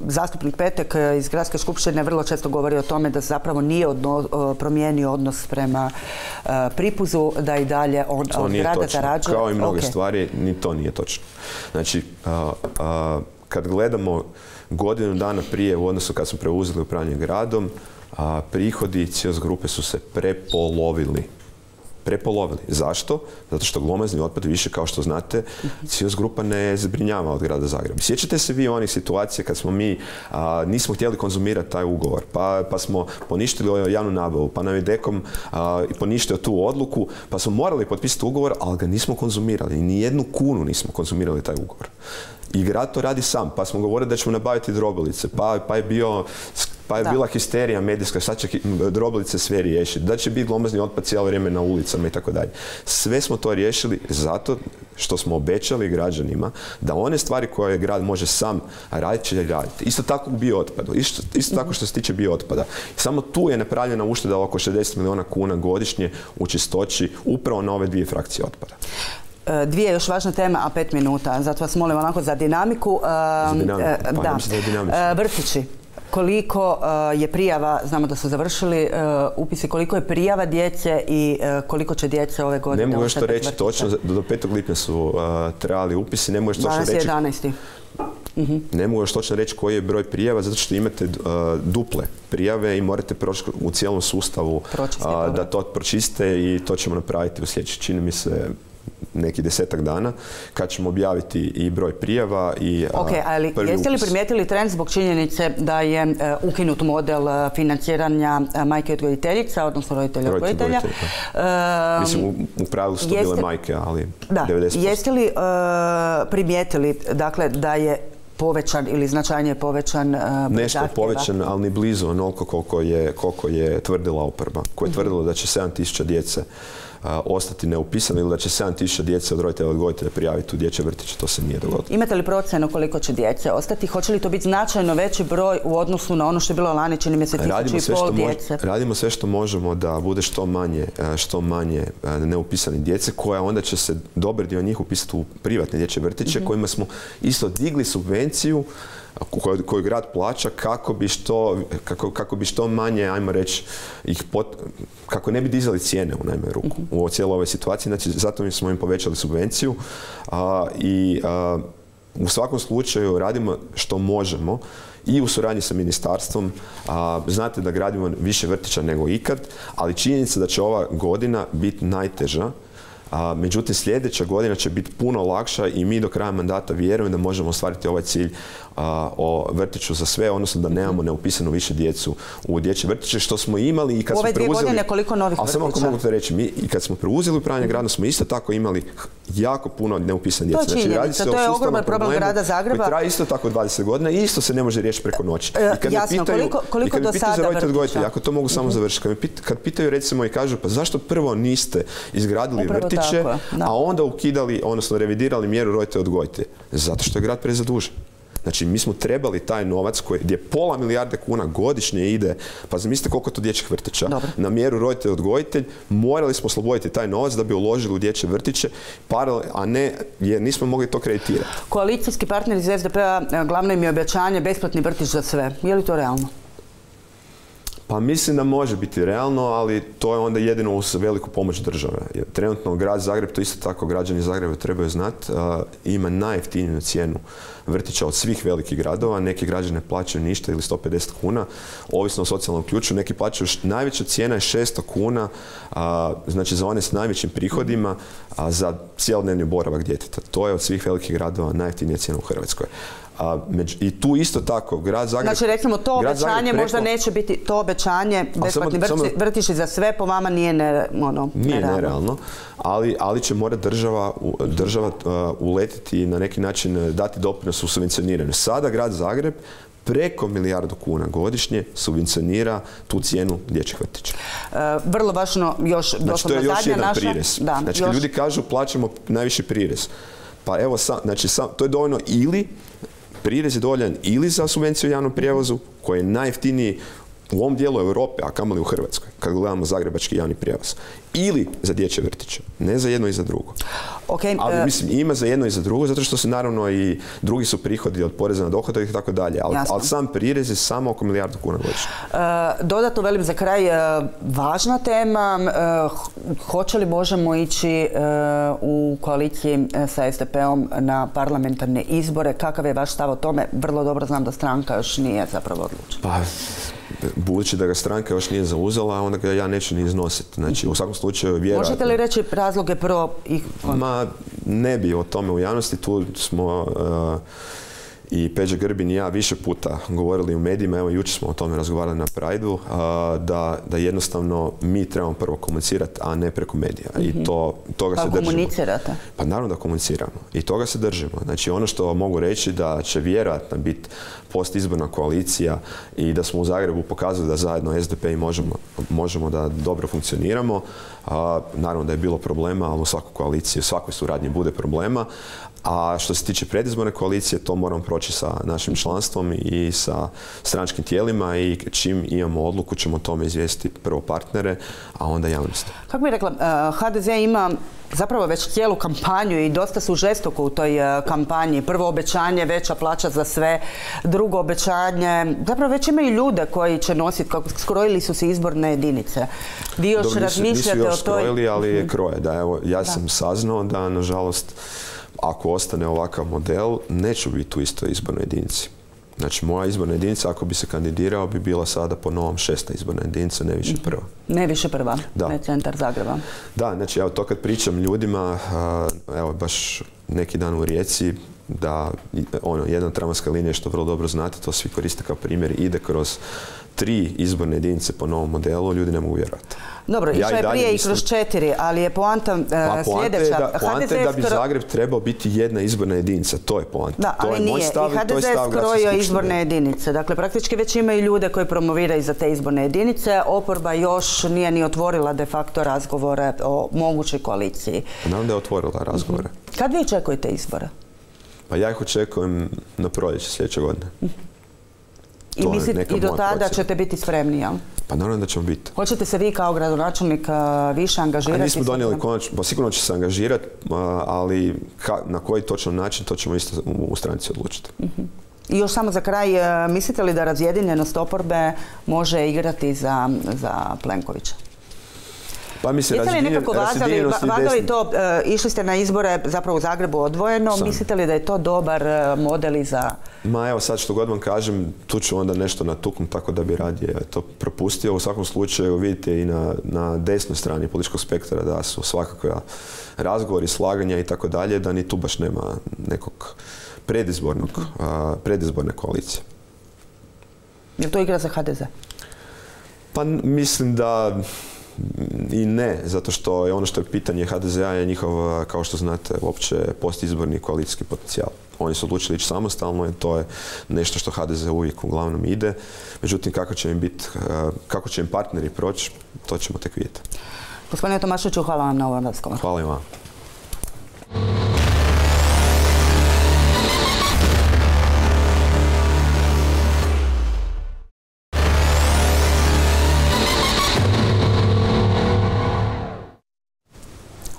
zastupnik Petek iz Gradske skupštine vrlo često govori o tome da zapravo nije odno- e, promijenio odnos prema pripuzu, da i dalje on To od grada zarađuje. Kao i mnoge Ok. stvari, ni to nije točno. Znači, a, a, kad gledamo godinu dana prije u odnosu kad smo preuzeli upravljanje gradom, a, prihodi CIOS grupe su se prepolovili. Prepolovili. Zašto? Zato što glomazni otpad više, kao što znate, CIOS grupa ne zbrinjava od grada Zagreba. Sjećate se vi onih situacija kad smo mi nismo htjeli konzumirati taj ugovor, pa, pa smo poništili javnu nabavu, pa nam je Dekom poništio tu odluku, pa smo morali potpisati ugovor, ali ga nismo konzumirali. Ni jednu kunu nismo konzumirali taj ugovor. I grad to radi sam, pa smo govorili da ćemo nabaviti drobilice, pa, pa je bio pa je Da. bila histerija medijska, sad će drobilice sve riješiti, da će biti glomazni otpad cijelo vrijeme na ulicama i tako dalje. Sve smo to riješili zato što smo obećali građanima da one stvari koje grad može sam raditi će raditi. Isto tako u biootpadu, isto, isto tako što se tiče biootpada. Samo tu je napravljena ušteda oko 60 milijuna kuna godišnje u čistoći upravo na ove dvije frakcije otpada. E, Dvije još važna tema, a pet minuta. Zato vas molim onako za dinamiku. E, dinamiku, e, pa da. nadam se da je dinamično. E, Vrtići. Koliko je prijava, znamo da su završili upisi, koliko je prijava djece i koliko će djece ove godine Ne mogu još to reći vrtića? točno, do do 5. lipnja su trebali upisi, ne mogu još točno Danas je reći 11. Mhm. Ne mogu još točno reći koji je broj prijava, zato što imate uh, duple prijave i morate proći u cijelom sustavu uh, da to pročiste i to ćemo napraviti u sljedeći, čini mi se, neki desetak dana, kad ćemo objaviti i broj prijava i uh, Ok, ali prvi jeste li primijetili trend zbog činjenice da je e, ukinut model e, financiranja e, majke odgojiteljica, odnosno roditelja Roditelj, odgojitelja? Mislim, u, u pravilu su bile majke, ali Da, 90%. jeste li primijetili dakle, da je povećan ili značajnije povećan broj Nešto zahtjeva? povećan, ali ni blizu onoliko koliko je, koliko je tvrdila oporba, koja Mhm. je tvrdila da će 7000 djece ostati neupisano ili da će 7000 djece od roditelja odgojitelja prijaviti u dječje vrtiće, to se nije dogodilo. Imate li procjenu koliko će djece ostati? Hoće li to biti značajno veći broj u odnosu na ono što je bilo lani, čini mi se tisuću Radimo i pol mož- djece? radimo sve što možemo da bude što manje, što manje neupisane djece, koja onda će se dobar dio njih upisati u privatne dječje vrtiće, Mhm. kojima smo isto digli subvenciju koju, koju grad plaća kako bi što, kako, kako bi što manje, ajmo reći, ih pot- kako ne bi dizali cijene u najmanju ruku Mhm. u ovoj cijeloj ovoj situaciji. Znači, zato mi smo im povećali subvenciju a, i a, u svakom slučaju radimo što možemo i u suradnji sa ministarstvom. A, znate da gradimo više vrtića nego ikad, ali činjenica da će ova godina biti najteža a, međutim, sljedeća godina će biti puno lakša i mi do kraja mandata vjerujemo da možemo ostvariti ovaj cilj a, o vrtiću za sve, odnosno da nemamo neupisanu više djecu u dječje vrtiće, što smo imali i kad U ove smo dvije preuzeli... godine koliko novih Ali samo ako vrtića? mogu to reći, mi i kad smo preuzeli upravljanje gradom smo isto tako imali jako puno neupisane To je djece. Znači, radi činjenica, se o to je ogroman problem grada Zagreba. Koji traje isto tako 20 godina i isto se ne može riješiti preko noći. E, I kad me jasno, koliko- koliko i kad do pitaju sada roditelje vrtića? odgojitelje, ako to mogu samo Mhm. završiti, kad, pit- kad pitaju recimo i kažu pa zašto prvo niste izgradili Upravo a onda ukidali, odnosno revidirali mjeru roditelj odgojitelj. Zato što je grad prezadužen. Znači, mi smo trebali taj novac koji, gdje pola milijarde kuna godišnje ide, pa zamislite koliko je to dječjih vrtića, na mjeru roditelj odgojitelj, morali smo osloboditi taj novac da bi uložili u dječje vrtiće, a ne, jer nismo mogli to kreditirati. Koalicijski partner iz SDP-a, e, glavno im je obećanje besplatni vrtić za sve. Je li to realno? Pa mislim da može biti realno, ali to je onda jedino uz veliku pomoć države. Trenutno grad Zagreb, to isto tako građani Zagreba trebaju znati, ima najjeftiniju cijenu vrtića od svih velikih gradova. Neki građani plaćaju ništa ili 150 kuna, ovisno o socijalnom ključu. Neki plaćaju, najveća cijena je 600 kuna, znači za one s najvećim prihodima, za cijelodnevni boravak djeteta. To je od svih velikih gradova najjeftinija cijena u Hrvatskoj. A, među- I tu isto tako, grad Zagreb... Znači recimo to obećanje preko- možda neće biti to obećanje besplatni samo- samo- vrti- vrtići za sve po vama nije ne, ono, Nije nerealno. nerealno, ali, ali će morati država, uh, uletiti i na neki način uh, dati doprinos u subvencioniranju. Sada grad Zagreb preko milijardu kuna godišnje subvencionira tu cijenu dječjih vrtića. E, vrlo važno još Znači to je još jedan naša. prirez. Da, znači još- ljudi kažu plaćamo najviši prirez. Pa evo, sa, znači sa- to je dovoljno ili prirez je dovoljan ili za subvenciju u javnom prijevozu koji je najjeftiniji u ovom dijelu Europe, a kamoli u Hrvatskoj, kad gledamo zagrebački javni prijevoz. Ili za dječje vrtiće, ne za jedno i za drugo. Ok, Ali e, mislim, ima za jedno i za drugo, zato što se naravno i drugi su prihodi od poreza na dohodak i tako dalje. Ali, ali sam prirez je samo oko milijardu kuna godišnje. E, dodatno velim za kraj, e, važna tema, hoće li možemo ići u koaliciji sa SDP-om na parlamentarne izbore? Kakav je vaš stav o tome? Vrlo dobro znam da stranka još nije zapravo odlučila. Pa, budući da ga stranka još nije zauzela, onda ga ja neću ni iznositi. Znači, u svakom slučaju vjerojatno... Možete li reći razloge pro i Ma, ne bi o tome u javnosti. Tu smo uh, i Peđa Grbin i ja više puta govorili u medijima, evo jučer smo o tome razgovarali na Prajdu, uh, da, da jednostavno mi trebamo prvo komunicirati, a ne preko medija. I to, toga Pa se držimo. komunicirate? Pa naravno da komuniciramo i toga se držimo. Znači ono što mogu reći da će vjerojatno biti postizborna koalicija i da smo u Zagrebu pokazali da zajedno SDP i možemo, možemo da dobro funkcioniramo. A, naravno da je bilo problema, ali u svakoj koaliciji, u svakoj suradnji bude problema. A što se tiče predizborne koalicije, to moramo proći sa našim članstvom i sa stranačkim tijelima i čim imamo odluku ćemo o tome izvijestiti prvo partnere, a onda javnost. Kako bih rekla, e, HDZ ima zapravo već cijelu kampanju i dosta su žestoko u toj e, kampanji. Prvo obećanje, veća plaća za sve. Drugo obećanje, zapravo već imaju ljude koji će nositi, skrojili su se izborne jedinice. Vi još Dobro, nisu- razmišljate nisu još o toj... skrojili, ali je Mhm. kroje. Da, evo, ja sam saznao da, nažalost, ako ostane ovakav model, neću biti u istoj izbornoj jedinici. Znači, moja izborna jedinica, ako bi se kandidirao, bi bila sada po novom šesta izborna jedinica, ne više prva. Ne više prva, Da. ne centar Zagreba. Da, znači, evo, to kad pričam ljudima, evo, baš neki dan u Rijeci, da ono, jedna tramvajska linija, što vrlo dobro znate, to svi koriste kao primjer, ide kroz tri izborne jedinice po novom modelu, ljudi ne mogu vjerovati. Dobro, Ja išao je prije i kroz četiri, ali je poanta e, Pa sljedeća. da, poanta je da bi Zagreb trebao biti jedna izborna jedinica, to je poanta. Da, to ali je moj nije. stav I HDZ je skrojio izborne jedinice. Dakle, praktički već imaju ljude koji promoviraju za te izborne jedinice. Oporba još nije ni otvorila de facto razgovore o mogućoj koaliciji. Naravno da je otvorila razgovore. Kad vi očekujete izbore? Pa ja ih očekujem na proljeće sljedeće godine. I, mislite, i do tada ćete biti spremni, jel? Pa naravno da ćemo biti. Hoćete se vi kao gradonačelnik a, više A angažirati? nismo s donijeli konačno, pa sigurno će se angažirati, a, ali ka- na koji točno način, to ćemo isto u, u stranci odlučiti. I još samo za kraj, a, mislite li da razjedinjenost oporbe može igrati za, za Plenkovića? Pa mislim, Jeste li nekako vazali, razjedinjenost i vazali desni- to, e, išli ste na izbore zapravo u Zagrebu odvojeno, Sam. mislite li da je to dobar e, model i za... Ma evo sad što god vam kažem, tu ću onda nešto natuknuti tako da bi radije to propustio. U svakom slučaju vidite i na, na desnoj strani političkog spektra da su svakakve razgovori, slaganja i tako dalje, da ni tu baš nema nekog predizbornog, a, predizborne koalicije. Je to igra za HDZ? Pa mislim da i ne, zato što je ono što je pitanje HDZ-a je njihov, kao što znate, uopće postizborni koalicijski potencijal. Oni su odlučili ići samostalno i to je nešto što HDZ uvijek uglavnom ide. Međutim, kako će im biti, kako će im partneri proći, to ćemo tek vidjeti. Gospodine Tomašiću, hvala vam na ovom razgovoru. Hvala i vam.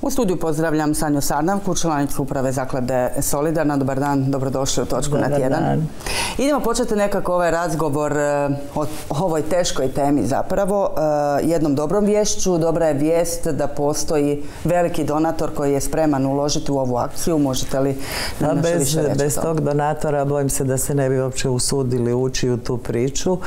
U studiju pozdravljam Sanju Sarnavku, članicu uprave zaklade Solidarna. Dobar dan, dobrodošli u Točku na tjedan. Idemo početi nekako ovaj razgovor e, o ovoj teškoj temi zapravo. E, jednom dobrom vješću, dobra je vijest da postoji veliki donator koji je spreman uložiti u ovu akciju. Možete li nam Pa nešto bez, više reći bez tog donatora bojim se da se ne bi uopće usudili ući u tu priču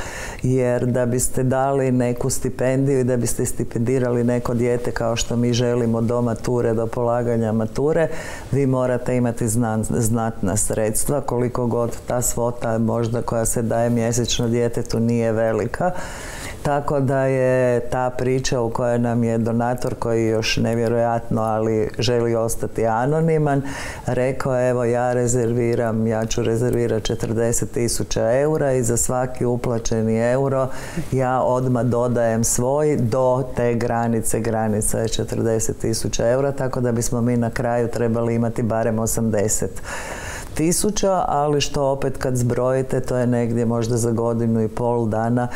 jer da biste dali neku stipendiju i da biste stipendirali neko dijete kao što mi želimo do mature, do polaganja mature, vi morate imati znan- znatna sredstva koliko god ta svota možda koja se daje mjesečno djetetu nije velika. Tako da je ta priča u kojoj nam je donator koji još nevjerojatno, ali želi ostati anoniman, rekao evo ja rezerviram, ja ću rezervirati 40 tisuća eura i za svaki uplaćeni euro ja odmah dodajem svoj do te granice, granica je 40 tisuća eura, tako da bismo mi na kraju trebali imati barem 80 tisuća, ali što opet kad zbrojite to je negdje možda za godinu i pol dana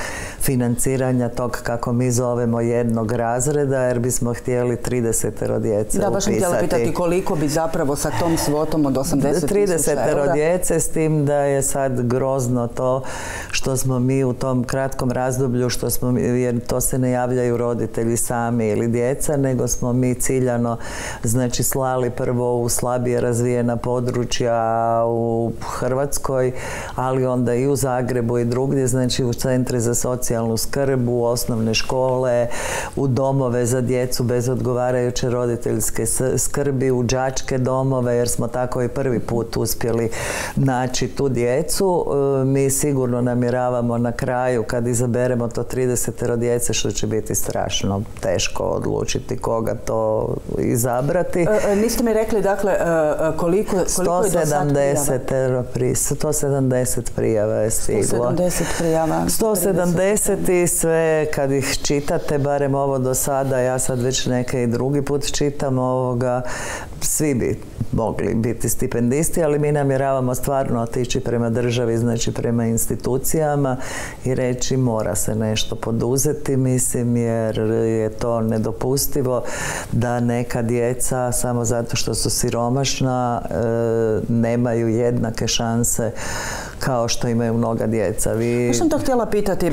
financiranja tog kako mi zovemo jednog razreda jer bismo htjeli 30 djece Da, baš sam htjela pitati koliko bi zapravo sa tom svotom od 80 tisuća 30 eura. djece s tim da je sad grozno to što smo mi u tom kratkom razdoblju što smo jer to se ne javljaju roditelji sami ili djeca nego smo mi ciljano znači slali prvo u slabije razvijena područja u Hrvatskoj ali onda i u Zagrebu i drugdje znači u centre za socijalnu skrb u osnovne škole u domove za djecu bez odgovarajuće roditeljske skrbi u đačke domove jer smo tako i prvi put uspjeli naći tu djecu. E, Mi sigurno namjeravamo na kraju kad izaberemo to 30 djece što će biti strašno teško odlučiti koga to izabrati. E, e, niste mi rekli, dakle, koliko, je do sad? 170 euro pri, 170 prijava je stiglo. 170 prijava. 170 i sve kad ih čitate, barem ovo do sada, ja sad već neke i drugi put čitam ovoga, svi bi mogli biti stipendisti, ali mi namjeravamo stvarno otići prema državi, znači prema institucijama i reći mora se nešto poduzeti, mislim, jer je to nedopustivo da neka djeca samo zato što su siromašna e, nemaju jednake šanse kao što imaju mnoga djeca. Vi... Ja sam to htjela pitati, e,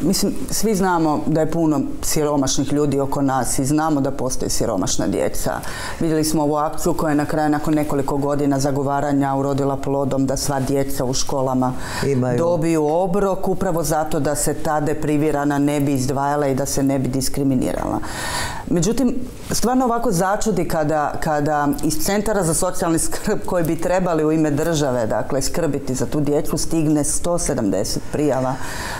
mislim, svi znamo da je puno siromašnih ljudi oko nas i znamo da postoji siromašna djeca. Vidjeli smo ovu akciju koja je na kraju nakon nekoliko godina zagovaranja urodila plodom da sva djeca u školama Imaju. dobiju obrok upravo zato da se ta deprivirana ne bi izdvajala i da se ne bi diskriminirala. Međutim, stvarno ovako začudi kada, kada iz centara za socijalni skrb koji bi trebali u ime države, dakle, skrbiti za tu djecu, stigne 170 prijava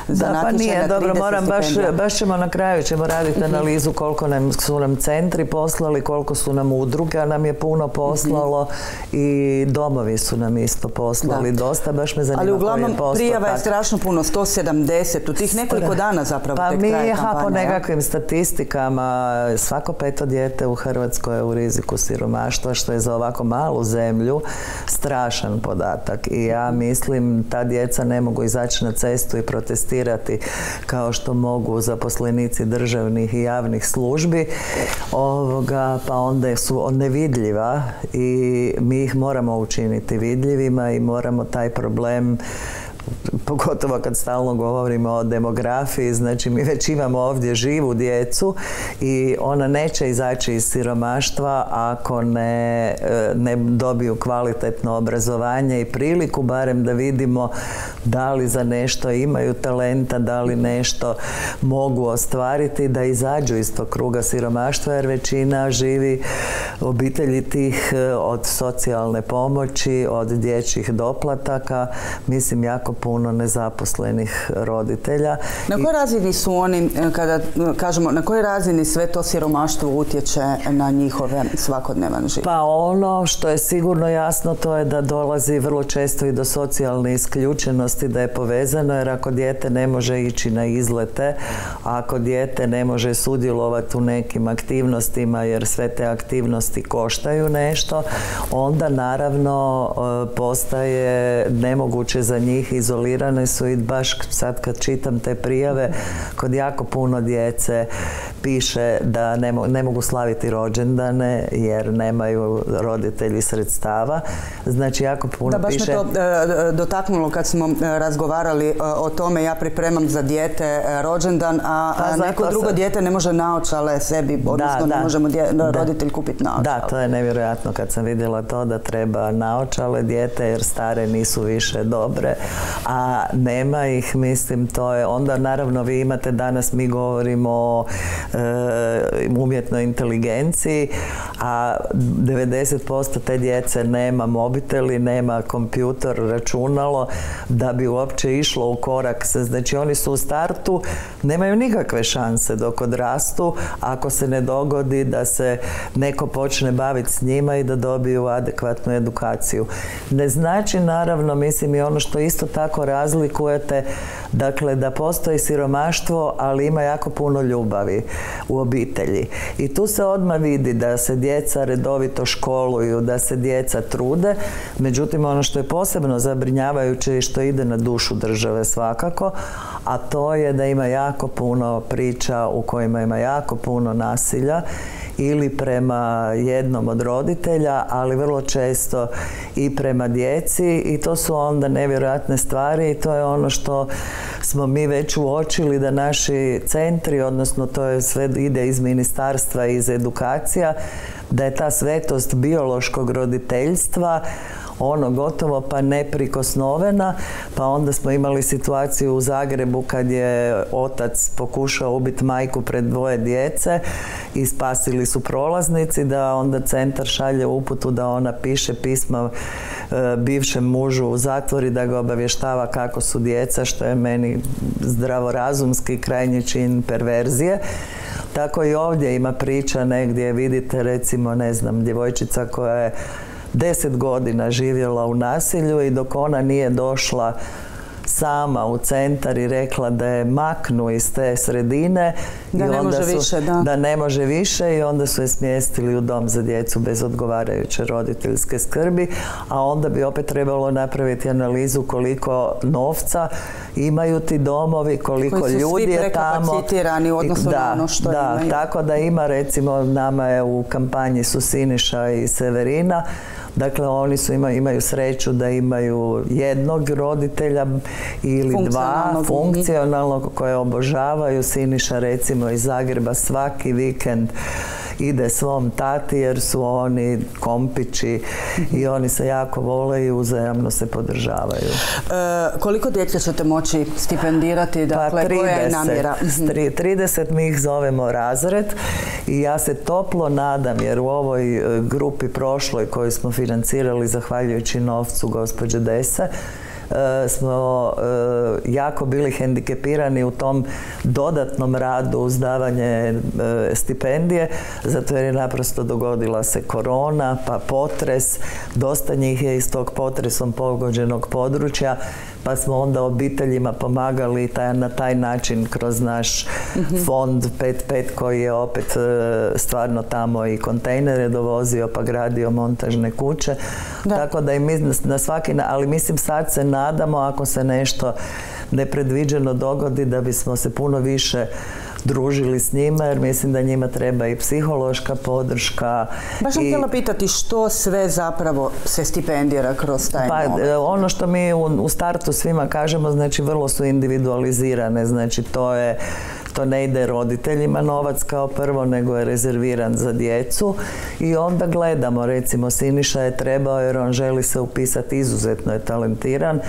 za Da, pa nije, dobro, 30 moram baš, ćemo na kraju ćemo raditi Mhm. analizu koliko nam su nam centri poslali, koliko su nam udruge, a nam je puno poslalo i domovi su nam isto poslali Da. dosta, baš me zanima Ali koji uglavnom je prijava je strašno puno, 170 u tih nekoliko dana zapravo Pa tek mi, traje ha, po kampanja, ja? nekakvim statistikama, svako peto dijete u Hrvatskoj je u riziku siromaštva, što je za ovako malu zemlju strašan podatak. I ja mislim, ta djeca ne mogu izaći na cestu i protestirati kao što mogu zaposlenici državnih i javnih službi, ovoga, pa onda su nevidljiva i mi ih moramo učiniti vidljivima i moramo taj problem pogotovo kad stalno govorimo o demografiji, znači mi već imamo ovdje živu djecu i ona neće izaći iz siromaštva ako ne, e, ne dobiju kvalitetno obrazovanje i priliku barem da vidimo da li za nešto imaju talenta, da li nešto mogu ostvariti, da izađu iz tog kruga siromaštva jer većina živi obitelji tih e, od socijalne pomoći, od dječjih doplataka. Mislim, jako puno nezaposlenih roditelja. Na kojoj razini su oni, e, kada kažemo, na kojoj razini sve to siromaštvo utječe na njihove svakodnevan život? Pa ono što je sigurno jasno to je da dolazi vrlo često i do socijalne isključenosti, da je povezano jer ako dijete ne može ići na izlete, ako dijete ne može sudjelovati u nekim aktivnostima jer sve te aktivnosti koštaju nešto, onda naravno e, postaje nemoguće za njih, izolirane su i baš sad kad čitam te prijave, kod jako puno djece piše da ne, mogu slaviti rođendane jer nemaju roditelji sredstava. Znači jako puno da, baš piše... me to e, dotaknulo kad smo e, razgovarali o tome, ja pripremam za dijete rođendan, a, pa neko drugo dijete ne može naočale sebi, odnosno ne možemo roditelj kupiti naočale. Da, to je nevjerojatno kad sam vidjela to da treba naočale dijete jer stare nisu više dobre, a nema ih, mislim, to je, onda naravno vi imate danas, mi govorimo o e, umjetnoj inteligenciji, a 90% te djece nema mobiteli, nema kompjutor, računalo, da bi uopće išlo u korak znači oni su u startu, nemaju nikakve šanse dok odrastu, ako se ne dogodi da se neko počne baviti s njima i da dobiju adekvatnu edukaciju. Ne znači naravno, mislim i ono što isto tako razlikujete, dakle da postoji siromaštvo, ali ima jako puno ljubavi u obitelji. I tu se odmah vidi da se djeca redovito školuju, da se djeca trude, međutim ono što je posebno zabrinjavajuće i što ide na dušu države svakako, a to je da ima jako puno priča u kojima ima jako puno nasilja ili prema jednom od roditelja, ali vrlo često i prema djeci. I to su onda nevjerojatne stvari i to je ono što smo mi već uočili da naši centri, odnosno to je sve ide iz ministarstva, iz edukacija, da je ta svetost biološkog roditeljstva ono gotovo pa neprikosnovena, pa onda smo imali situaciju u Zagrebu kad je otac pokušao ubiti majku pred dvoje djece i spasili su prolaznici, da onda centar šalje uputu da ona piše pisma e, bivšem mužu u zatvori da ga obavještava kako su djeca, što je meni zdravorazumski krajnji čin perverzije. Tako i ovdje ima priča negdje, vidite recimo, ne znam, djevojčica koja je deset godina živjela u nasilju i dok ona nije došla sama u centar i rekla da je maknu iz te sredine da i ne onda može su, više, da. da ne može više i onda su je smjestili u dom za djecu bez odgovarajuće roditeljske skrbi, a onda bi opet trebalo napraviti analizu koliko novca imaju ti domovi, koliko ljudi je tamo. u odnosu da, na ono što da, tako da ima recimo nama je u kampanji su Siniša i Severina Dakle, oni su imaju, imaju sreću da imaju jednog roditelja ili dva funkcionalnog koje obožavaju. Siniša recimo iz Zagreba svaki vikend ide svom tati jer su oni kompići i oni se jako vole i uzajamno se podržavaju. E, koliko djece ćete moći stipendirati? Pa dakle, pa 30, koja je namjera? 30 mi ih zovemo razred i ja se toplo nadam jer u ovoj e, grupi prošloj koju smo financirali zahvaljujući novcu gospođe Dese smo e, jako bili hendikepirani u tom dodatnom radu uz davanje e, stipendije, zato jer je naprosto dogodila se korona, pa potres, dosta njih je iz tog potresom pogođenog područja pa smo onda obiteljima pomagali taj, na taj način kroz naš mm-hmm. fond 5.5 koji je opet e, stvarno tamo i kontejnere dovozio pa gradio montažne kuće. Tako da i mi na svaki, ali mislim sad se nadamo ako se nešto nepredviđeno dogodi da bismo se puno više družili s njima jer mislim da njima treba i psihološka podrška. Baš sam i... htjela pitati što sve zapravo se stipendira kroz taj pa, e, Ono što mi u, startu svima kažemo, znači vrlo su individualizirane, znači to je to ne ide roditeljima novac kao prvo, nego je rezerviran za djecu i onda gledamo, recimo Siniša je trebao jer on želi se upisati, izuzetno je talentiran,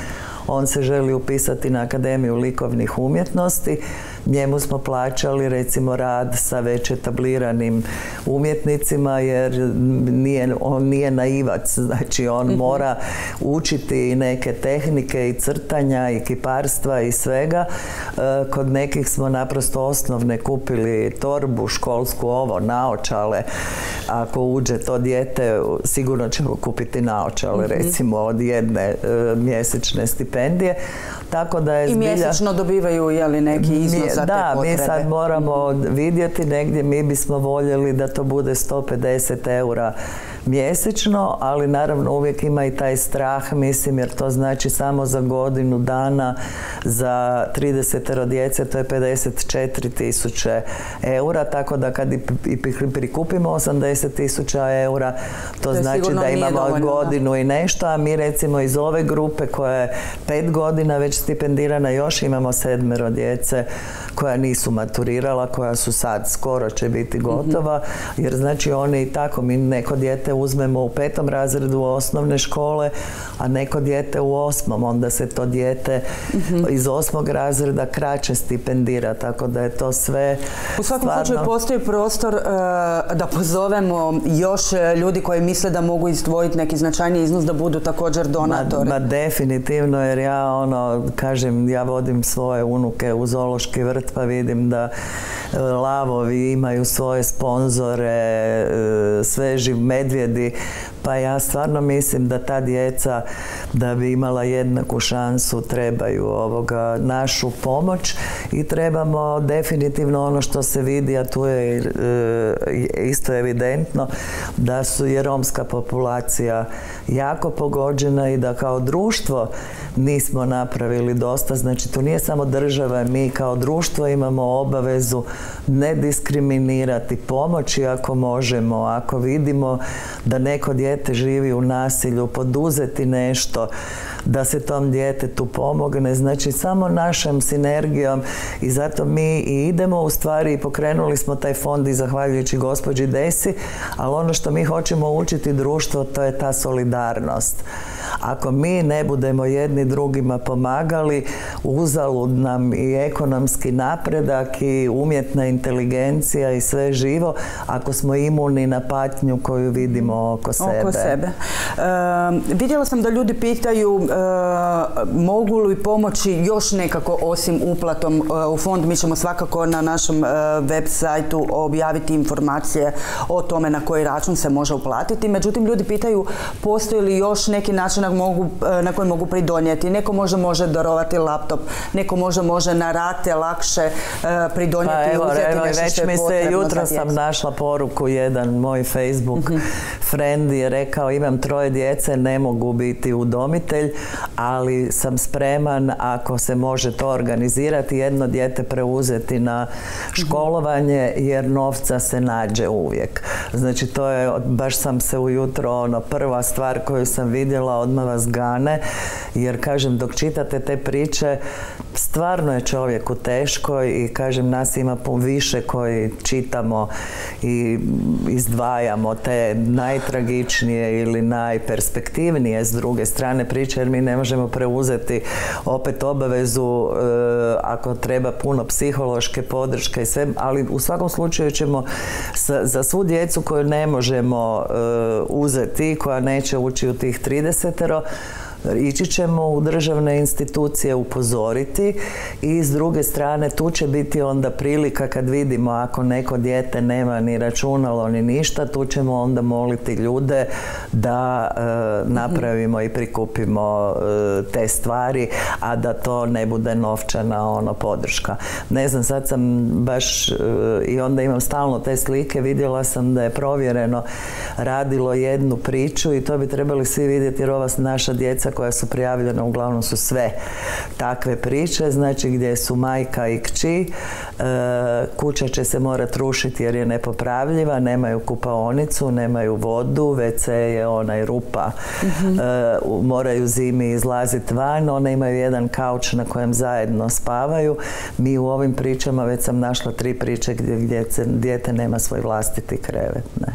on se želi upisati na Akademiju likovnih umjetnosti njemu smo plaćali recimo rad sa već etabliranim umjetnicima jer nije, on nije naivac, znači on Mhm. mora učiti i neke tehnike i crtanja i kiparstva i svega. E, Kod nekih smo naprosto osnovne kupili torbu, školsku ovo, naočale. Ako uđe to dijete, sigurno ćemo kupiti naočale, Mhm. recimo od jedne e, mjesečne stipendije. Tako da je I zbilja... mjesečno dobivaju je li neki iznos za te da, potrebe. mi sad moramo vidjeti negdje, mi bismo voljeli da to bude 150 eura mjesečno, ali naravno uvijek ima i taj strah, mislim, jer to znači samo za godinu dana za 30 djece, to je 54 tisuće eura, tako da kad i i pri- prikupimo 80 tisuća eura, to, znači da imamo dovoljno, da. godinu i nešto, a mi recimo iz ove grupe koja je pet godina već stipendirana, još imamo sedmero djece koja nisu maturirala, koja su sad skoro će biti gotova, jer znači oni i tako, mi neko dijete uzmemo u petom razredu osnovne škole, a neko dijete u osmom, onda se to dijete iz osmog razreda kraće stipendira, tako da je to sve U svakom stvarno- slučaju postoji prostor e, da pozovemo još e, ljudi koji misle da mogu izdvojiti neki značajni iznos da budu također donatori. Ma, ma definitivno jer ja ono kažem ja vodim svoje unuke u zoološki vrt pa vidim da e, lavovi imaju svoje sponzore, e, sveži medvjedi pa ja stvarno mislim da ta djeca da bi imala jednaku šansu trebaju ovoga našu pomoć i trebamo definitivno ono što se vidi, a tu je e, isto evidentno da su je romska populacija jako pogođena i da kao društvo nismo napravili dosta. Znači tu nije samo država, mi kao društvo imamo obavezu ne diskriminirati, pomoći ako možemo, ako vidimo da neko dijete živi u nasilju, poduzeti nešto da se tom djetetu pomogne. Znači samo našom sinergijom i zato mi i idemo u stvari i pokrenuli smo taj fond i zahvaljujući gospođi Desi, ali ono što mi hoćemo učiti društvo to je ta solidarnost. Ako mi ne budemo jedni drugima pomagali, uzalud nam i ekonomski napredak i umjetna inteligencija i sve živo, ako smo imuni na patnju koju vidimo oko sebe. Oko sebe. E, vidjela sam da ljudi pitaju e, mogu li pomoći još nekako osim uplatom e, u fond. Mi ćemo svakako na našem e, web sajtu objaviti informacije o tome na koji račun se može uplatiti. Međutim, ljudi pitaju postoji li još neki način na, mogu, e, na koji mogu pridonijeti. Neko može može darovati laptop, neko može može na rate lakše e, pridonijeti Pa i evo, uzeti evo, nešto već što je mi se jutro sam našla poruku jedan moj Facebook Mhm. friend je rekao imam troje djece, ne mogu biti udomitelj, ali sam spreman ako se može to organizirati, jedno dijete preuzeti na školovanje jer novca se nađe uvijek. Znači to je, baš sam se ujutro ono prva stvar koju sam vidjela odmah vas gane jer kažem dok čitate te priče stvarno je čovjeku teško i kažem nas ima više koji čitamo i izdvajamo te najtragičnije ili najperspektivnije s druge strane priče jer mi ne možemo preuzeti opet obavezu e, ako treba puno psihološke podrške i sve, ali u svakom slučaju ćemo za svu djecu koju ne možemo e, uzeti, koja neće ući u tih 30 Ići ćemo u državne institucije upozoriti i s druge strane tu će biti onda prilika kad vidimo ako neko dijete nema ni računalo ni ništa, tu ćemo onda moliti ljude da e, napravimo i prikupimo e, te stvari, a da to ne bude novčana ono podrška. Ne znam, sad sam baš e, i onda imam stalno te slike, vidjela sam da je provjereno radilo jednu priču i to bi trebali svi vidjeti jer ova naša djeca koja su prijavljena uglavnom su sve takve priče, znači gdje su majka i kći, e, kuća će se morati rušiti jer je nepopravljiva, nemaju kupaonicu, nemaju vodu, WC je onaj rupa, e, u- moraju zimi izlaziti van, one imaju jedan kauč na kojem zajedno spavaju. Mi u ovim pričama, već sam našla tri priče gdje, gdje dijete nema svoj vlastiti krevet. Ne.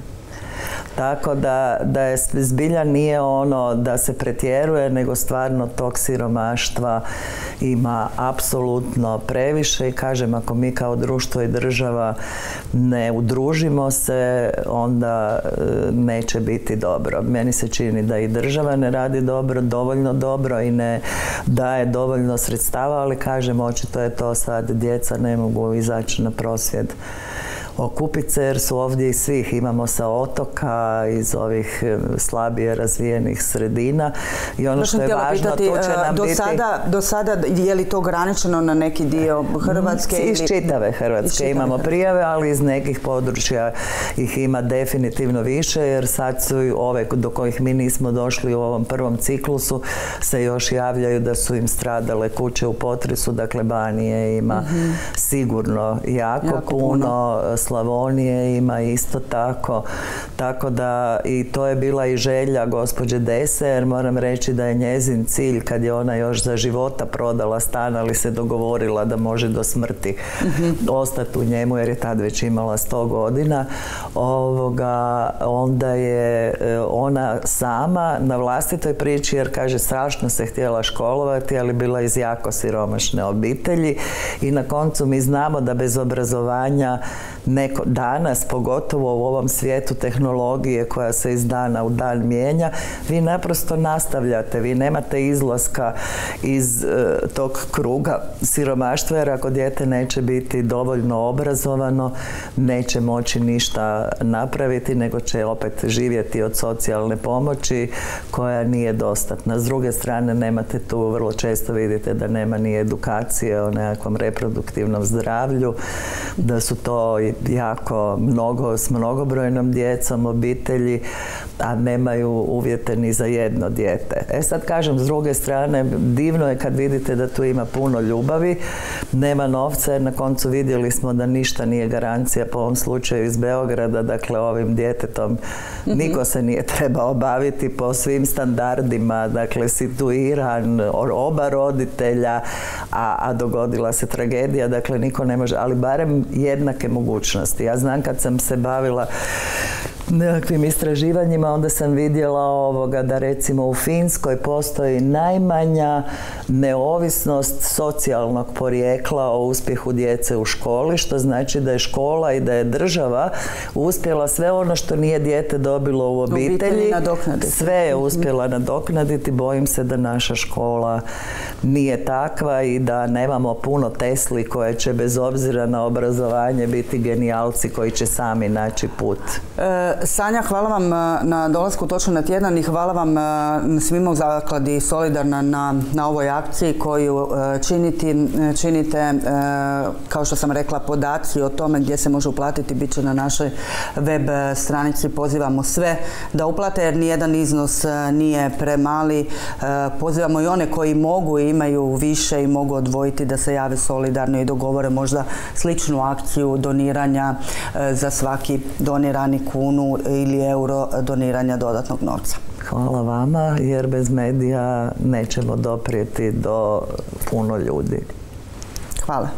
Tako da, da je zbilja nije ono da se pretjeruje, nego stvarno tog siromaštva ima apsolutno previše i kažem ako mi kao društvo i država ne udružimo se onda e, neće biti dobro. Meni se čini da i država ne radi dobro, dovoljno dobro i ne daje dovoljno sredstava, ali kažem očito je to sad djeca ne mogu izaći na prosvjed okupice jer su ovdje i svih. Imamo sa otoka, iz ovih e, slabije razvijenih sredina i ono što je važno, pitati, tu će nam do biti... Sada, do sada je li to ograničeno na neki dio Hrvatske? Iz čitave Hrvatske imamo prijave, ali iz nekih područja ih ima definitivno više, jer sad su i ove do kojih mi nismo došli u ovom prvom ciklusu se još javljaju da su im stradale kuće u potresu, dakle Banije ima Mhm. sigurno jako, puno, Slavonije ima isto tako, tako da i to je bila i želja gospođe Dese, jer moram reći da je njezin cilj kad je ona još za života prodala stan, ali se dogovorila da može do smrti ostati u njemu jer je tad već imala 100 godina, ovoga, onda je e, ona sama na vlastitoj priči, jer kaže strašno se htjela školovati, ali bila iz jako siromašne obitelji i na koncu mi znamo da bez obrazovanja neko danas, pogotovo u ovom svijetu tehnologije koja se iz dana u dan mijenja, vi naprosto nastavljate, vi nemate izlaska iz e, tog kruga siromaštva jer ako dijete neće biti dovoljno obrazovano, neće moći ništa napraviti, nego će opet živjeti od socijalne pomoći koja nije dostatna. S druge strane, nemate tu, vrlo često vidite da nema ni edukacije o nekakvom reproduktivnom zdravlju, da su to jako mnogo, s mnogobrojnom djecom, obitelji, a nemaju uvjete ni za jedno dijete. E sad kažem, s druge strane, divno je kad vidite da tu ima puno ljubavi, nema novca, jer na koncu vidjeli smo da ništa nije garancija po ovom slučaju iz Beograda, dakle ovim djetetom niko se nije trebao baviti po svim standardima, dakle situiran, oba roditelja, a, a dogodila se tragedija, dakle niko ne može, ali barem jednake mogućnosti. Ja znam kad sam se bavila nekakvim istraživanjima, onda sam vidjela ovoga da recimo u Finskoj postoji najmanja neovisnost socijalnog porijekla o uspjehu djece u školi, što znači da je škola i da je država uspjela sve ono što nije dijete dobilo u obitelji, obitelji sve je uspjela nadoknaditi. Bojim se da naša škola nije takva i da nemamo puno Tesli koje će bez obzira na obrazovanje biti genijalci koji će sami naći put. E, Sanja, hvala vam e, na dolasku točno na tjedan i hvala vam e, svima u zakladi Solidarna na, na ovoj akciji koju e, činiti, činite, kao što sam rekla, podaci o tome gdje se može uplatiti bit će na našoj web stranici. Pozivamo sve da uplate jer nijedan iznos nije premali. Pozivamo i one koji mogu i imaju više i mogu odvojiti da se jave solidarno i dogovore možda sličnu akciju doniranja za svaki donirani kunu ili euro doniranja dodatnog novca. Hvala vama jer bez medija nećemo doprijeti do puno ljudi. Hvala.